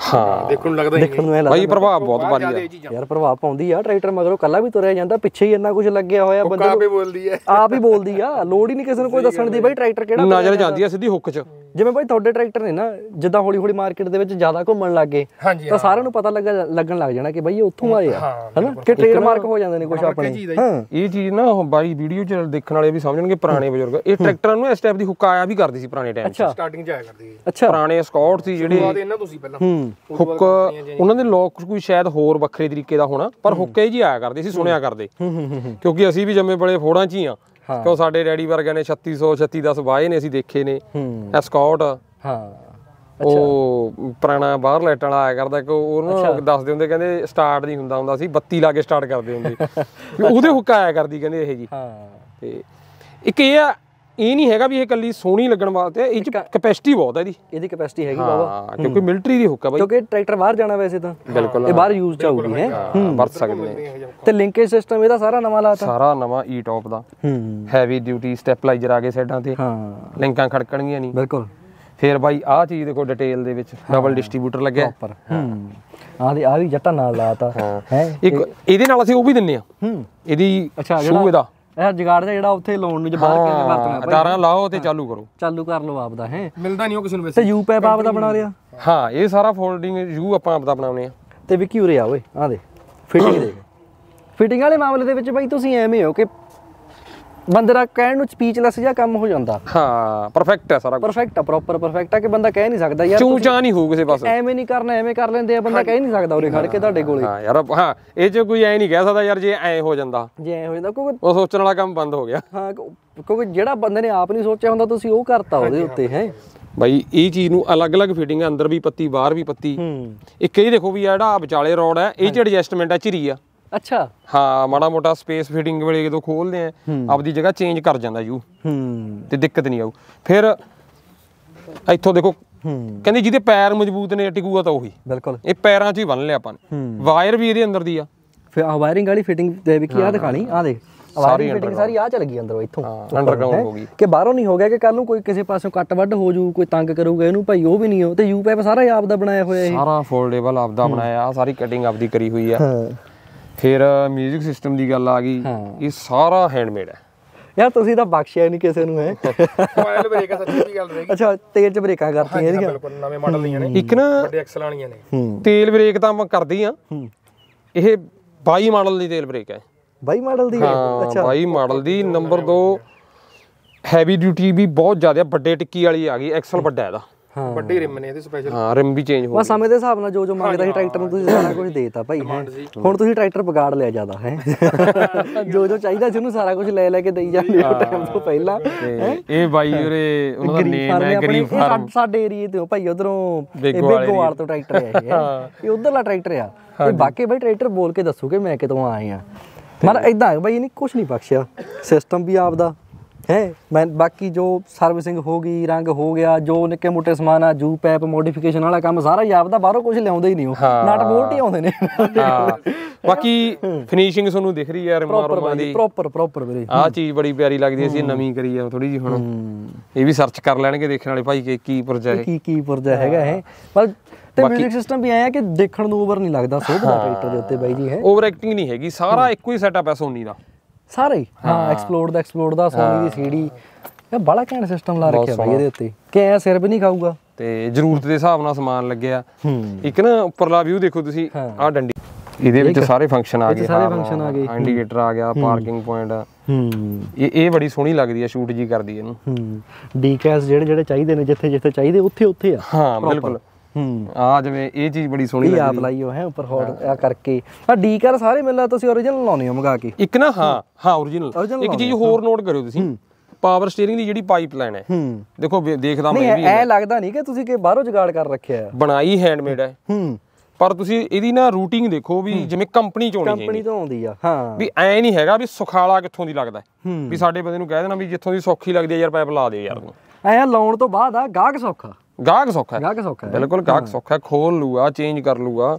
ਹਾਂ। ਦੇਖਣ ਨੂੰ ਲੱਗਦਾ ਹੀ ਦੇਖਣ ਨੂੰ ਐ ਭਾਈ ਲੱਗਦਾ ਪ੍ਰਭਾਵ ਬਹੁਤ ਭਾਰੀ ਆ ਯਾਰ ਪ੍ਰਭਾਵ ਪਾਉਂਦੀ ਆ ਟਰੈਕਟਰ ਮਗਰੋਂ ਕੱਲਾ ਵੀ ਤੁਰਿਆ ਜਾਂਦਾ ਪਿੱਛੇ ਹੀ ਇੰਨਾ ਕੁਝ ਲੱਗਿਆ ਹੋਇਆ ਬੰਦੇ ਨੂੰ। ਬੋਲਦੀ ਹੈ। ਆਪ ਹੀ ਬੋਲਦੀ ਆ ਲੋੜ ਹੀ ਨਹੀਂ ਕਿਸੇ ਨੂੰ ਕੋਈ ਦੱਸਣ ਦੀ ਬਾਈ ਟਰੈਕਟਰ ਕਿਹੜਾ ਨਜ਼ਰ ਜਾਂਦੀ ਆ ਸਿੱਧੀ ਹੁੱਕ 'ਚ। ਜਿਵੇਂ ਬਾਈ ਤੁਹਾਡੇ ਟਰੈਕਟਰ ਨੇ ਨਾ ਜਿੱਦਾਂ ਹੌਲੀ ਹੌਲੀ ਮਾਰਕੀਟ ਦੇ ਵਿੱਚ ਜ਼ਿਆਦਾ ਘੁੰਮਣ ਲੱਗ ਗਏ ਤਾਂ ਸਾਰਿਆਂ ਨੂੰ ਪਤਾ ਲੱਗਾ ਲੱਗਣ ਲੱਗ ਜਾਣਾ ਕਿ ਬਾਈ ਇਹ ਉੱਥੋਂ ਆਏ ਆ ਹਾਂ, ਹਨਾ? ਕਿ ਟ੍ਰੇਡਮਾਰਕ ਹੋ ਜਾਂਦੇ ਨੇ ਕੁਝ ਆਪਣੇ। ਹਾਂ। ਇਹ ਚੀਜ਼ ਨਾ ਉਹ ਬਾਈ ਵੀਡੀਓ 'ਚ ਦੇਖਣ ਵਾਲੇ ਵੀ ਸਮਝਣਗੇ ਪੁਰਾਣੇ ਬਜ਼ੁਰਗ। ਇਹ ਟਰੈਕਟਰਾਂ ਨੂੰ ਇਸ ਟਾਈਪ ਦੀ ਹੁੱਕ ਆਇਆ ਵੀ ਕਰਦੀ ਸੀ ਪੁਰਾਣੇ ਟਾਈਮ 'ਚ। ਸਟਾਰਟਿੰਗ ਚ ਆਇਆ ਕਰਦੀ ਹੈ ਅੱਛਾ। ਪੁਰਾਣੇ ਸਕਾਟ ਸੀ ਜਿਹੜੇ ਬਾਅਦ ਇਹਨਾਂ ਤੁਸੀਂ ਪਹਿਲਾਂ। ਹੂੰ। ਹੁੱਕ ਉਹਨਾਂ ਦੇ ਲੋਕ ਕੋਈ ਸ਼ਾਇਦ ਹੋਰ ਵੱਖਰੇ ਤਰੀਕੇ ਦਾ ਹੋਣਾ ਪਰ ਹੁੱਕ ਇਹ ਜੀ ਆਇਆ ਕਰਦੇ ਸੀ ਸੁਣਿਆ ਕਰਦੇ। ਹੂੰ ਹੂੰ ਹੂੰ, ਹੂੰ। ਕਿਉਂਕਿ ਅਸੀਂ ਵੀ ਜੰਮੇ ਬੜੇ ਫੋੜਾਂ 'ਚ ਹੀ ਆ। ਕਿਉਂ ਸਾਡੇ ਡੈਡੀ ਵਰਗਿਆਂ ਨੇ 3600 3610 ਵਾਏ ਨੇ ਅਸੀਂ ਦੇਖੇ ਨੇ। ਹੂੰ। ਐਸਕੌਟ। ਹਾਂ। ਉਹ ਪੁਰਾਣਾ ਬਾਹਰ ਲਾਈਟਾਂ ਵਾਲਾ ਆਇਆ ਕਰਦਾ ਕਿ ਉਹਨੂੰ ਦੱਸਦੇ ਹੁੰਦੇ ਕਹਿੰਦੇ ਸਟਾਰਟ ਨਹੀਂ ਹੁੰਦਾ ਹੁੰਦਾ ਸੀ ਬੱਤੀ ਲਾ ਕੇ ਸਟਾਰਟ ਕਰਦੇ ਹੁੰਦੇ। ਉਹਦੇ ਹੁੱਕ ਆਇਆ ਕਰਦੀ ਕਹਿੰਦੇ ਇਹ ਜੀ। ਹਾਂ। ਤੇ ਇੱਕ ਇਹ ਆ ਇਹ ਨਹੀਂ ਹੈਗਾ ਵੀ ਇਹ ਕੱਲੀ ਸੋਹਣੀ ਲੱਗਣ ਵਾਸਤੇ ਇਹ ਚ ਕੈਪੈਸਿਟੀ ਬਹੁਤ ਹੈ ਇਹਦੀ ਇਹਦੀ ਕੈਪੈਸਿਟੀ ਹੈਗੀ ਬਾਬਾ। ਹਾਂ। ਕਿਉਂਕਿ ਮਿਲਟਰੀ ਦੀ ਹੁੱਕ ਆ ਬਾਈ। ਕਿਉਂਕਿ ਟਰੈਕਟਰ ਬਾਹਰ ਜਾਣਾ ਵੈਸੇ ਤਾਂ। ਬਿਲਕੁਲ। ਇਹ ਬਾਹਰ ਯੂਜ਼ ਚ ਆਊਗੀ ਹੈ? ਵਰਤ ਸਕਦੇ ਨੇ। ਤੇ ਲਿੰਕੇਜ ਸਿਸਟਮ ਇਹਦਾ ਸਾਰਾ ਨਵਾਂ ਲਾਤਾ। ਸਾਰਾ ਨਵਾਂ ਈ ਟੌਪ ਦਾ। ਹੂੰ। ਹੈਵੀ ਡਿਊਟੀ ਸਟੈਪਲਾਈਜ਼ਰ ਆ ਗਏ ਸਾਈਡਾਂ ਤੇ। ਹਾਂ। ਲਿੰਕਾਂ ਖੜਕਣਗੀਆਂ ਨਹੀਂ। ਬਿਲਕੁਲ। ਫੇਰ ਬਾਈ ਆਹ ਚੀਜ਼ ਦੇਖੋ ਡਿਟੇਲ ਦੇ ਵਿੱਚ। ਡਬਲ ਡਿਸਟ੍ਰੀਬਿਊਟਰ ਲੱਗਿਆ। ਪਰ ਹੂੰ। ਆਹ ਦੀ ਆ ਵੀ ਜੱਟਾ ਨਾਲ ਲਾਤਾ। ਹੈ। ਇੱਕ ਇਹਦੇ ਨਾਲ ਅਸੀਂ ਉਹ ਵੀ ਦਿੰਨੇ ਆ। ਹੂੰ। ਇਹਦੀ ਅੱਛਾ ਸ਼ੂ ਇਹਦਾ। ਇਹ ਜਗਾੜ ਜਿਹਾ ਜਿਹੜਾ ਉੱਥੇ ਲਾਉਣ ਨੂੰ ਜੇ ਬਾਹਰ ਕਿਵੇਂ ਵਰਤਣਾ ਹਾਂ ਤਾਰਾਂ ਲਾਓ ਤੇ ਚਾਲੂ ਕਰੋ। ਚਾਲੂ ਕਰ ਲਓ ਆਪਦਾ ਹੈ। ਮਿਲਦਾ ਨਹੀਂ ਉਹ ਕਿਸੇ ਨੂੰ ਤੇ ਵੈਸੇ ਯੂ ਪੈਪ ਆਪਦਾ ਬਣਾ ਲਿਆ। ਹਾਂ ਇਹ ਸਾਰਾ ਫੋਲਡਿੰਗ ਯੂ ਆਪਾਂ ਆਪਦਾ ਬਣਾਉਨੇ ਆ। ਤੇ ਵਿੱਕੀ ਉਰੇ ਆ ਓਏ ਆ ਦੇ। ਫਿਟਿੰਗ ਦੇ। ਫਿਟਿੰਗ ਵਾਲੇ ਮਾਮਲੇ ਦੇ ਵਿੱਚ ਬਾਈ ਤੁਸੀਂ ਐਵੇਂ ਹੋ ਕਿ ਬੰਦੇ ਦਾ ਕਹਿਣ ਨੂੰ ਸਪੀਚਲੈਸ ਜਿਹਾ ਕੰਮ ਹੋ ਜਾਂਦਾ। ਹਾਂ ਪਰਫੈਕਟ ਹੈ ਸਾਰਾ ਪਰਫੈਕਟ ਆ ਪ੍ਰੋਪਰ ਪਰਫੈਕਟ ਆ ਕਿ ਬੰਦਾ ਕਹਿ ਨਹੀਂ ਸਕਦਾ ਯਾਰ ਚੂੰ ਚਾਂ ਨਹੀਂ ਹੋਊ ਕਿਸੇ ਪਾਸੇ। ਐਵੇਂ ਨਹੀਂ ਕਰਨਾ ਐਵੇਂ ਕਰ ਲੈਂਦੇ ਆ ਬੰਦਾ ਕਹਿ ਨਹੀਂ ਸਕਦਾ ਉਰੇ ਖੜ ਕੇ ਤੁਹਾਡੇ ਕੋਲੇ। ਹਾਂ ਯਾਰ ਹਾਂ ਇਹ ਚ ਕੋਈ ਐ ਨਹੀਂ ਕਹਿ ਸਕਦਾ ਯਾਰ ਜੇ ਐ ਹੋ ਜਾਂਦਾ। ਜੇ ਐ ਹੋ ਜਾਂਦਾ ਕਿਉਂਕਿ ਉਹ ਸੋਚਣ ਵਾਲਾ ਕੰਮ ਬੰਦ ਹੋ ਗਿਆ। ਹਾਂ ਕਿਉਂ- ਕਿਉਂਕਿ ਜਿਹੜਾ ਬੰਦੇ ਨੇ ਆਪ ਨਹੀਂ ਸੋਚਿਆ ਹੁੰਦਾ ਤੁਸੀਂ ਉਹ ਕਰਤਾ ਉਹਦੇ ਉੱਤੇ ਹੈ। ਬਾਈ ਇਹ ਚੀਜ਼ ਨੂੰ ਅਲੱਗ-ਅਲੱਗ ਫਿਟਿੰਗ ਅੰਦਰ ਵੀ ਪੱਤੀ ਬਾਹਰ ਵੀ ਪੱਤੀ। ਹੂੰ। ਇੱਕ ਇਹ ਦੇਖੋ ਵੀ ਆ ਜਿਹੜਾ ਵਿਚਾਲੇ ਰੋਡ ਹੈ ਇਹ ਚ ਐਡਜਸਟਮੈਂਟ ਹੈ ਝਿਰੀ ਆ। ਅੱਛਾ। ਹਾਂ ਮਾੜਾ ਮੋਟਾ ਸਪੇਸ ਫਿਟਿੰਗ ਵੇਲੇ ਜਦੋਂ ਖੋਲਦੇ ਆ ਆਪਦੀ ਜਗ੍ਹਾ ਚੇਂਜ ਕਰ ਜਾਂਦਾ ਯੂ ਹੂੰ। ਤੇ ਦਿੱਕਤ ਨਹੀਂ ਆਊ। ਫਿਰ ਇੱਥੋਂ ਦੇਖੋ ਹੂੰ। ਕਹਿੰਦੇ ਜਿਹਦੇ ਪੈਰ ਮਜ਼ਬੂਤ ਨੇ ਟਿਕੂਗਾ ਤਾਂ ਉਹੀ। ਬਿਲਕੁਲ। ਇਹ ਪੈਰਾਂ 'ਚ ਹੀ ਬੰਨ ਲਿਆ ਆਪਾਂ ਨੇ। ਵਾਇਰ ਵੀ ਇਹਦੇ ਅੰਦਰ ਦੀ ਆ। ਫਿਰ ਆ ਵਾਇਰਿੰਗ ਵਾਲੀ ਫਿਟਿੰਗ ਦੇ ਵੀ ਕੀ ਆ ਦਿਖਾਣੀ ਆ ਦੇ ਵਾਇਰਿੰਗ ਫਿਟਿੰਗ ਸਾਰੀ ਆ ਚੱਲ ਗਈ ਅੰਦਰੋਂ ਇੱਥੋਂ। ਹਾਂ ਅੰਡਰਗਰਾਉਂਡ ਹੋ ਗਈ। ਕਿ ਬਾਹਰੋਂ ਨਹੀਂ ਹੋ ਗਿਆ ਕਿ ਕੱਲ ਨੂੰ ਕੋਈ ਕਿਸੇ ਪਾਸੋਂ ਕੱਟ ਵੱਢ ਹੋ ਜੂ ਕੋਈ ਤੰਗ ਕਰੂਗਾ ਇਹਨੂੰ ਭਾਈ ਉਹ ਵੀ ਨਹੀਂ ਹੋ ਤੇ ਯੂ ਪੈਪ ਸਾਰਾ ਆਪ ਦਾ ਬਣਾਇਆ ਹੋਇਆ ਇਹ। ਸਾਰਾ ਫੋਲਡੇਬਲ ਆਪਦਾ ਬਣਾਇਆ ਆ ਸਾਰੀ ਕਟਿੰਗ ਆਪਦੀ ਕਰੀ ਹੋਈ ਆ। ਫਿਰ 뮤직 ਸਿਸਟਮ ਦੀ ਗੱਲ ਆ ਗਈ। ਇਹ ਸਾਰਾ ਹੈਂਡਮੇਡ ਹੈ। ਯਾਰ ਤੁਸੀਂ ਤਾਂ ਬਖਸ਼ਿਆ ਨਹੀਂ ਕਿਸੇ ਨੂੰ ਹੈ। ਮੋਬਾਈਲ ਬ੍ਰੇਕ ਆ ਸੱਚੀ ਵੀ ਗੱਲ ਰਹੇਗੀ ਅੱਛਾ ਤੇਲ ਚ ਬ੍ਰੇਕਾਂ ਕਰਤੀਆਂ ਇਹਦੀਆਂ? ਬਿਲਕੁਲ ਨਵੇਂ ਮਾਡਲ ਦੀਆਂ ਨੇ। ਇੱਕ ਨਾ ਵੱਡੇ ਐਕਸਲ ਵਾਲੀਆਂ ਨੇ। ਤੇਲ ਬ੍ਰੇਕ ਤਾਂ ਆਪਾਂ ਕਰਦੇ ਆ ਇਹ 22 ਮਾਡਲ ਦੀ ਤੇਲ ਬ੍ਰੇਕ ਹੈ। ਬਾਈ ਮਾਡਲ ਦੀ? ਹਾਂ 22 ਮਾਡਲ ਦੀ। ਨੰਬਰ 2 ਹੈਵੀ ਡਿਊਟੀ ਵੀ ਬਹੁਤ ਜ਼ਿਆਦਾ ਵੱਡੇ ਟਿੱਕੀ ਵਾਲੀ ਆ ਗਈ। ਐਕਸਲ ਵੱਡਾ ਇਹਦਾ। ਵੱਡੇ ਰਿਮ ਨੇ ਇਹਦੇ ਸਪੈਸ਼ਲ ਹਾਂ ਰਿਮ ਵੀ ਚੇਂਜ ਹੋ ਬਸ ਸਮੇਂ ਦੇ ਹਿਸਾਬ ਨਾਲ ਜੋ ਜੋ ਮੰਗਦਾ ਸੀ ਟਰੈਕਟਰ ਨੂੰ ਤੁਸੀਂ ਸਾਰਾ ਕੁਝ ਦੇਤਾ ਭਾਈ ਹੈਂ। ਹੁਣ ਤੁਸੀਂ ਟਰੈਕਟਰ ਵਿਗਾੜ ਲਿਆ ਜ਼ਿਆਦਾ ਹੈ। ਜੋ ਜੋ ਚਾਹੀਦਾ ਸੀ ਉਹਨੂੰ ਸਾਰਾ ਕੁਝ ਲੈ ਲੈ ਕੇ ਦੇਈ ਜਾਂਦੇ ਹੋ ਟਾਈਮ ਤੋਂ ਪਹਿਲਾਂ ਇਹ ਬਾਈ ਉਰੇ ਉਹਨਾਂ ਦਾ ਨੇਮ ਹੈ ਗਰੀਬ ਇਹ ਫਾਰਮ ਸਾਡੇ ਏਰੀਏ ਤੋਂ ਭਾਈ ਉਧਰੋਂ ਬੇਗੋਵਾਲ ਤੋਂ ਟਰੈਕਟਰ ਹੈ ਇਹ ਹੈਂ। ਇਹ ਉਧਰਲਾ ਟਰੈਕਟਰ ਆ। ਤੇ ਬਾਕੀ ਭਾਈ ਟਰੈਕਟਰ ਬੋਲ ਕੇ ਦੱਸੋ ਕਿ ਮੈਂ ਕਿਤੋਂ ਆਏ ਆ। ਮਰ ਇਦਾਂ ਭਾਈ ਇਹਨੇ ਕੁਝ ਨਹੀਂ ਬਖਸ਼ਿਆ। ਸਿਸਟਮ ਵੀ ਆਪਦਾ। ਹੈ। ਮੈਂ ਬਾਕੀ ਜੋ ਸਰਵਿਸਿੰਗ ਹੋ ਗਈ ਰੰਗ ਹੋ ਗਿਆ ਜੋ ਨਿੱਕੇ ਮੋਟੇ ਸਮਾਨ ਆ ਜੂ ਪੈਪ ਮੋਡੀਫਿਕੇਸ਼ਨ ਵਾਲਾ ਕੰਮ ਸਾਰਾ ਹੀ ਆਪਦਾ ਬਾਹਰੋਂ ਕੁਝ ਲਿਆਉਂਦੇ ਹੀ ਨਹੀਂ ਉਹ। ਹਾਂ। ਨਟ ਬੋਲਟ ਹੀ ਆਉਂਦੇ ਨੇ। ਹਾਂ। ਬਾਕੀ ਫਿਨਿਸ਼ਿੰਗ ਤੁਹਾਨੂੰ ਦਿਖ ਰਹੀ ਹੈ ਰਿਮਾਂ ਰੁਮਾਂ ਦੀ। ਪ੍ਰੋਪਰ ਪ੍ਰੋਪਰ ਵੀਰੇ। ਆਹ ਚੀਜ਼ ਬੜੀ ਪਿਆਰੀ ਲੱਗਦੀ ਹੈ। ਨਵੀਂ ਕਰੀ ਆ ਥੋੜੀ ਜੀ ਹੁਣ। ਇਹ ਵੀ ਸਰਚ ਕਰ ਲੈਣਗੇ ਦੇਖਣ ਵਾਲੇ ਭਾਈ ਕਿ ਕੀ ਪ੍ਰੋਜੈਕਟ ਕੀ ਕੀ ਪੁਰਜਾ ਹੈਗਾ ਇਹ। ਪਰ ਤੇ 뮤직 ਸਿਸਟਮ ਵੀ ਆਇਆ ਕਿ ਦੇਖਣ ਨੂੰ ਓਵਰ ਨਹੀਂ ਲੱਗਦਾ ਸੋਭਦਾ ਟਰੈਕਟਰ ਦੇ ਉੱਤੇ ਬਾਈ ਜੀ ਹੈ। ਓਵਰ ਐਕਟਿੰਗ ਨਹੀਂ ਹੈਗੀ ਸਾਰਾ ਇੱਕੋ ਹੀ ਸੈਟਅਪ ਹੈ ਸੋਨੀ ਦਾ। ਸਾਰੇ ਹੀ। ਐਕਸਪਲੋਰ ਦਾ ਐਕਸਪਲੋਰ ਦਾ ਸੋਨੀ ਦੀ ਸੀਡੀ ਇਹ ਬੜਾ ਘੈਂਟ ਸਿਸਟਮ ਲਾ ਰੱਖਿਆ ਬਾਈ ਇਹਦੇ ਉੱਤੇ। ਕਿ ਐ ਸਿਰ ਵੀ ਨਹੀਂ ਖਾਊਗਾ। ਤੇ ਜ਼ਰੂਰਤ ਦੇ ਹਿਸਾਬ ਨਾਲ ਸਮਾਨ ਲੱਗਿਆ। ਇੱਕ ਨਾ ਉੱਪਰਲਾ ਵਿਊ ਦੇਖੋ ਤੁਸੀਂ ਆਹ ਡੰਡੀ। ਇਹਦੇ ਵਿੱਚ ਸਾਰੇ ਫੰਕਸ਼ਨ ਆ ਗਏ। ਸਾਰੇ function ਆ ਗਏ। ਇੰਡੀਕੇਟਰ ਆ ਗਿਆ ਪਾਰਕਿੰਗ ਪੁਆਇੰਟ ਹੂੰ। ਇਹ ਇਹ ਬੜੀ ਸੋਹਣੀ ਲੱਗਦੀ ਹੈ ਸ਼ੂਟ ਜੀ ਕਰਦੀ ਇਹਨੂੰ। ਹੂੰ। ਡੀਕੈਸ ਜਿਹੜੇ ਜਿਹੜੇ ਚਾਹੀਦੇ ਨੇ ਜਿੱਥੇ ਜਿੱਥੇ ਚਾਹੀਦੇ ਉੱਥੇ ਉੱਥੇ ਆ। ਹਾਂ ਬਿਲਕੁਲ। ਹੂੰ। ਆ ਜਿਵੇਂ ਇਹ ਚੀਜ਼ ਬੜੀ ਸੋਹਣੀ ਇਹ ਆਪ ਲਾਈ ਹੋ ਹੈ ਉੱਪਰ ਹੌਟ ਆ ਕਰਕੇ। ਆ ਡੀਕਰ ਸਾਰੇ ਮਿਲਦਾ ਤੁਸੀਂ origignal ਲਾਉਣੇ ਹੋ ਮੰਗਾ ਕੇ। ਇੱਕ ਨਾ ਹਾਂ ਹਾਂ origignal ਇੱਕ ਚੀਜ਼ ਹੋਰ ਨੋਟ ਕਰਿਓ ਤੁਸੀਂ। ਪਾਵਰ ਸਟੀਅਰਿੰਗ ਦੀ ਜਿਹੜੀ ਪਾਈਪਲਾਈਨ ਹੈ। ਹੂੰ। ਦੇਖੋ ਦੇਖਦਾ ਮੈਂ ਵੀ ਐ ਲੱਗਦਾ ਨਹੀਂ ਕਿ ਤੁਸੀਂ ਕਿ ਬਾਹਰੋਂ ਜੁਗਾੜ ਕਰ ਰੱਖਿਆ ਹੈ। ਬਣਾਈ ਹੈਂਡਮੇਡ ਹੈ। ਹੂੰ। ਪਰ ਤੁਸੀਂ ਇਹਦੀ ਨਾ ਰੂਟਿੰਗ ਦੇਖੋ ਵੀ ਜਿਵੇਂ ਕੰਪਨੀ ਚ ਚਾਹੀਦੀ ਕੰਪਨੀ ਤੋਂ ਆਉਂਦੀ ਆ ਹਾਂ। ਵੀ ਐ ਨਹੀਂ ਹੈਗਾ ਵੀ ਸੁਖਾਲਾ ਕਿੱਥੋਂ ਦੀ ਲੱਗਦਾ ਵੀ ਸਾਡੇ ਬੰਦੇ ਨੂੰ ਕਹਿ ਦੇਣਾ ਵੀ ਜਿੱਥੋਂ ਦੀ ਸੌਖੀ ਲੱਗਦੀ ਹੈ ਯਾਰ ਪਾਈਪ ਲਾ ਦੇ ਯਾਰ ਐ ਲਾਉਣ ਤੋਂ ਬਾਅਦ ਆ ਗਾਹਕ ਸੌਖਾ। ਗਾਹਕ ਸੌਖਾ ਹੈ। ਗਾਹਕ ਸੌਖਾ ਹੈ। ਬਿਲਕੁਲ ਗਾਹਕ ਸੌਖਾ ਹੈ, ਖੋਲ ਲੂਗਾ ਚੇਂਜ ਕਰ ਲੂਗਾ।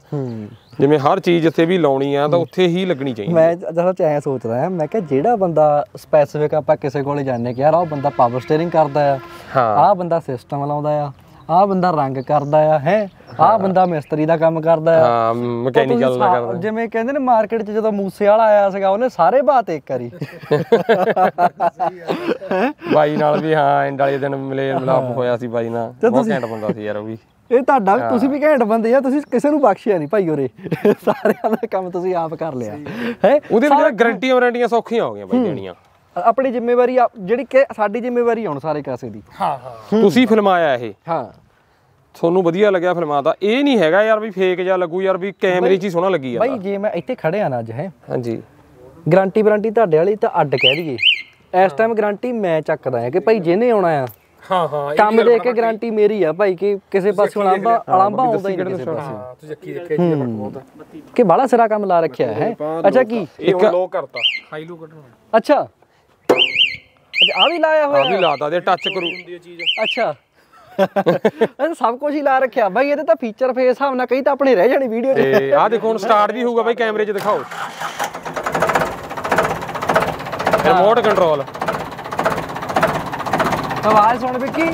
ਜਿਵੇਂ ਹਰ ਚੀਜ਼ ਜਿੱਥੇ ਵੀ ਲਾਉਣੀ ਆ ਤਾਂ ਉੱਥੇ ਹੀ ਲੱਗਣੀ ਚਾਹੀਦੀ ਮੈਂ ਜਦੋਂ ਚ ਐ ਸੋਚਦਾ ਹਾਂ ਮੈਂ ਕਿਹਾ ਜਿਹੜਾ ਬੰਦਾ ਸਪੈਸੀਫਿਕ ਆਪਾਂ ਕਿਸੇ ਕੋਲੇ ਜਾਂਦੇ ਕਿ ਯਾਰ ਆਹ ਬੰਦਾ ਪਾਵਰ ਸਟੀਅਰਿੰਗ ਕਰਦਾ ਆ ਹਾਂ। ਆਹ ਬੰਦਾ ਸਿਸਟਮ ਲਾਉਂਦਾ ਆ ਆਹ ਬੰਦਾ ਰੰਗ ਕਰਦਾ ਆ ਹੈ? ਆਹ ਬੰਦਾ ਮਿਸਤਰੀ ਦਾ ਕੰਮ ਕਰਦਾ ਆ। ਹਾਂ ਮਕੈਨੀਕਲ ਦਾ ਸਾ- ਜਿਵੇਂ ਕਹਿੰਦੇ ਨੇ ਮਾਰਕੀਟ 'ਚ ਜਦੋਂ ਮੂਸੇ ਵਾਲਾ ਆਇਆ ਸੀਗਾ ਉਹਨੇ ਸਾਰੇ ਬਾਤ ਇੱਕ ਕਰੀ। ਬਾਈ ਨਾਲ ਵੀ ਹਾਂ ਐਂਡ ਵਾਲੇ ਦਿਨ ਮਿਲੇ ਮਿਲਾਪ ਹੋਇਆ ਸੀ ਬਾਈ ਨਾਲ। ਬਹੁਤ ਘੈਂਟ ਬੰਦਾ ਸੀ ਯਾਰ ਉਹ ਵੀ। ਇਹ ਤੁਹਾਡਾ ਤੁਸੀਂ ਵੀ ਘੈਂਟ ਬੰਦੇ ਆ ਤੁਸੀਂ ਕਿਸੇ ਨੂੰ ਬਖਸ਼ਿਆ ਨਹੀਂ ਭਾਈ ਉਰੇ। ਸਾਰਿਆਂ ਦਾ ਕੰਮ ਤੁਸੀਂ ਆਪ ਕਰ ਲਿਆ। ਹੈ? ਉਹਦੇ ਵਿੱਚ ਗਰੰਟੀਆਂ ਵਾਰੰਟੀਆਂ ਸੌਖੀਆਂ ਹੋ ਗਈਆਂ ਬਾਈ ਦੇਣੀਆਂ। ਆਪਣੀ ਜ਼ਿੰਮੇਵਾਰੀ ਜਿਹੜੀ ਕਿ ਸਾਡੀ ਜ਼ਿੰਮੇਵਾਰੀ ਹੁਣ ਸਾਰੇ ਕਾਸੇ ਦੀ। ਹਾਂ ਹਾਂ। ਤੁਸੀਂ ਫਿਲਮਾਇਆ ਇਹ। ਹਾਂ। ਤੁਹਾਨੂੰ ਵਧੀਆ ਲੱਗਿਆ ਫਿਲਮਾਂ ਦਾ। ਇਹ ਨਹੀਂ ਹੈਗਾ ਯਾਰ ਵੀ ਫੇਕ ਜਿਹਾ ਲੱਗੂ ਯਾਰ ਵੀ ਕੈਮਰੇ 'ਚ ਹੀ ਸੋਹਣਾ ਲੱਗੀ ਜਾਂਦਾ। ਬਾਈ ਜੇ ਮੈਂ ਇੱਥੇ ਖੜਿਆ ਨਾ ਅੱਜ ਹੈ। ਹਾਂਜੀ। ਗਾਰੰਟੀ ਵਾਰੰਟੀ ਤੁਹਾਡੇ ਵਾਲੀ ਤਾਂ ਅੱਡ ਕਹਿ ਦਈਏ। ਇਸ ਟਾਈਮ ਗਾਰੰਟੀ ਮੈਂ ਚੱਕਦਾ ਆ ਕਿ ਭਾਈ ਜਿਹਨੇ ਆਉਣਾ ਆ। ਹਾਂ ਹਾਂ ਕੰਮ ਦੇ ਕੇ ਗਾਰੰਟੀ ਮੇਰੀ ਆ ਭਾਈ ਕਿ ਕਿਸੇ ਪਾਸੇ ਅਲਾਂਬਾ ਅਲਾਂਬਾ ਆਉਂਦਾ ਹੀ ਨਹੀਂ ਕਿਸੇ ਪਾਸੇ। ਹਾਂ। ਤੁਸੀਂ ਅੱਖੀ ਦੇਖਿਆ ਜੀ ਬਹੁਤ। ਹੈ। ਕਿ ਬੜਾ ਸਿਰਾ ਕੰਮ ਲਾ ਰੱਖਿਆ ਹੈ। ਅੱਛਾ ਕੀ? ਇੱਕ ਲੋ ਕਰਤਾ। ਹਾਈ ਲੋ ਕੱਢਣਾ ਅੱਛਾ। ਅੱਛਾ ਆ ਵੀ ਲਾਇਆ ਆ ਹੋਇਆ ਵੀ ਲਾਤਾ ਦੇ ਟੱਚ ਕਰੂ। ਹੈ ਅੱਛਾ। ਸਭ ਕੁਝ ਹੀ ਲਾ ਰੱਖਿਆ। ਬਾਈ ਇਹਦੇ ਤਾਂ ਫੀਚਰ ਫੇਸ ਹਿਸਾਬ ਨਾਲ ਕਈ ਤਾਂ ਆਪਣੇ ਰਹਿ ਜਾਣੀ ਵੀਡੀਓ ਤੇ ਆਹ ਦੇਖੋ ਹੁਣ ਸਟਾਰਟ ਵੀ ਹੋਊਗਾ ਬਾਈ ਕੈਮਰੇ 'ਚ ਦਿਖਾਓ। ਰਿਮੋਟ ਕੰਟਰੋਲ ਆਵਾਜ਼ ਸੁਣ ਵਿੱਕੀ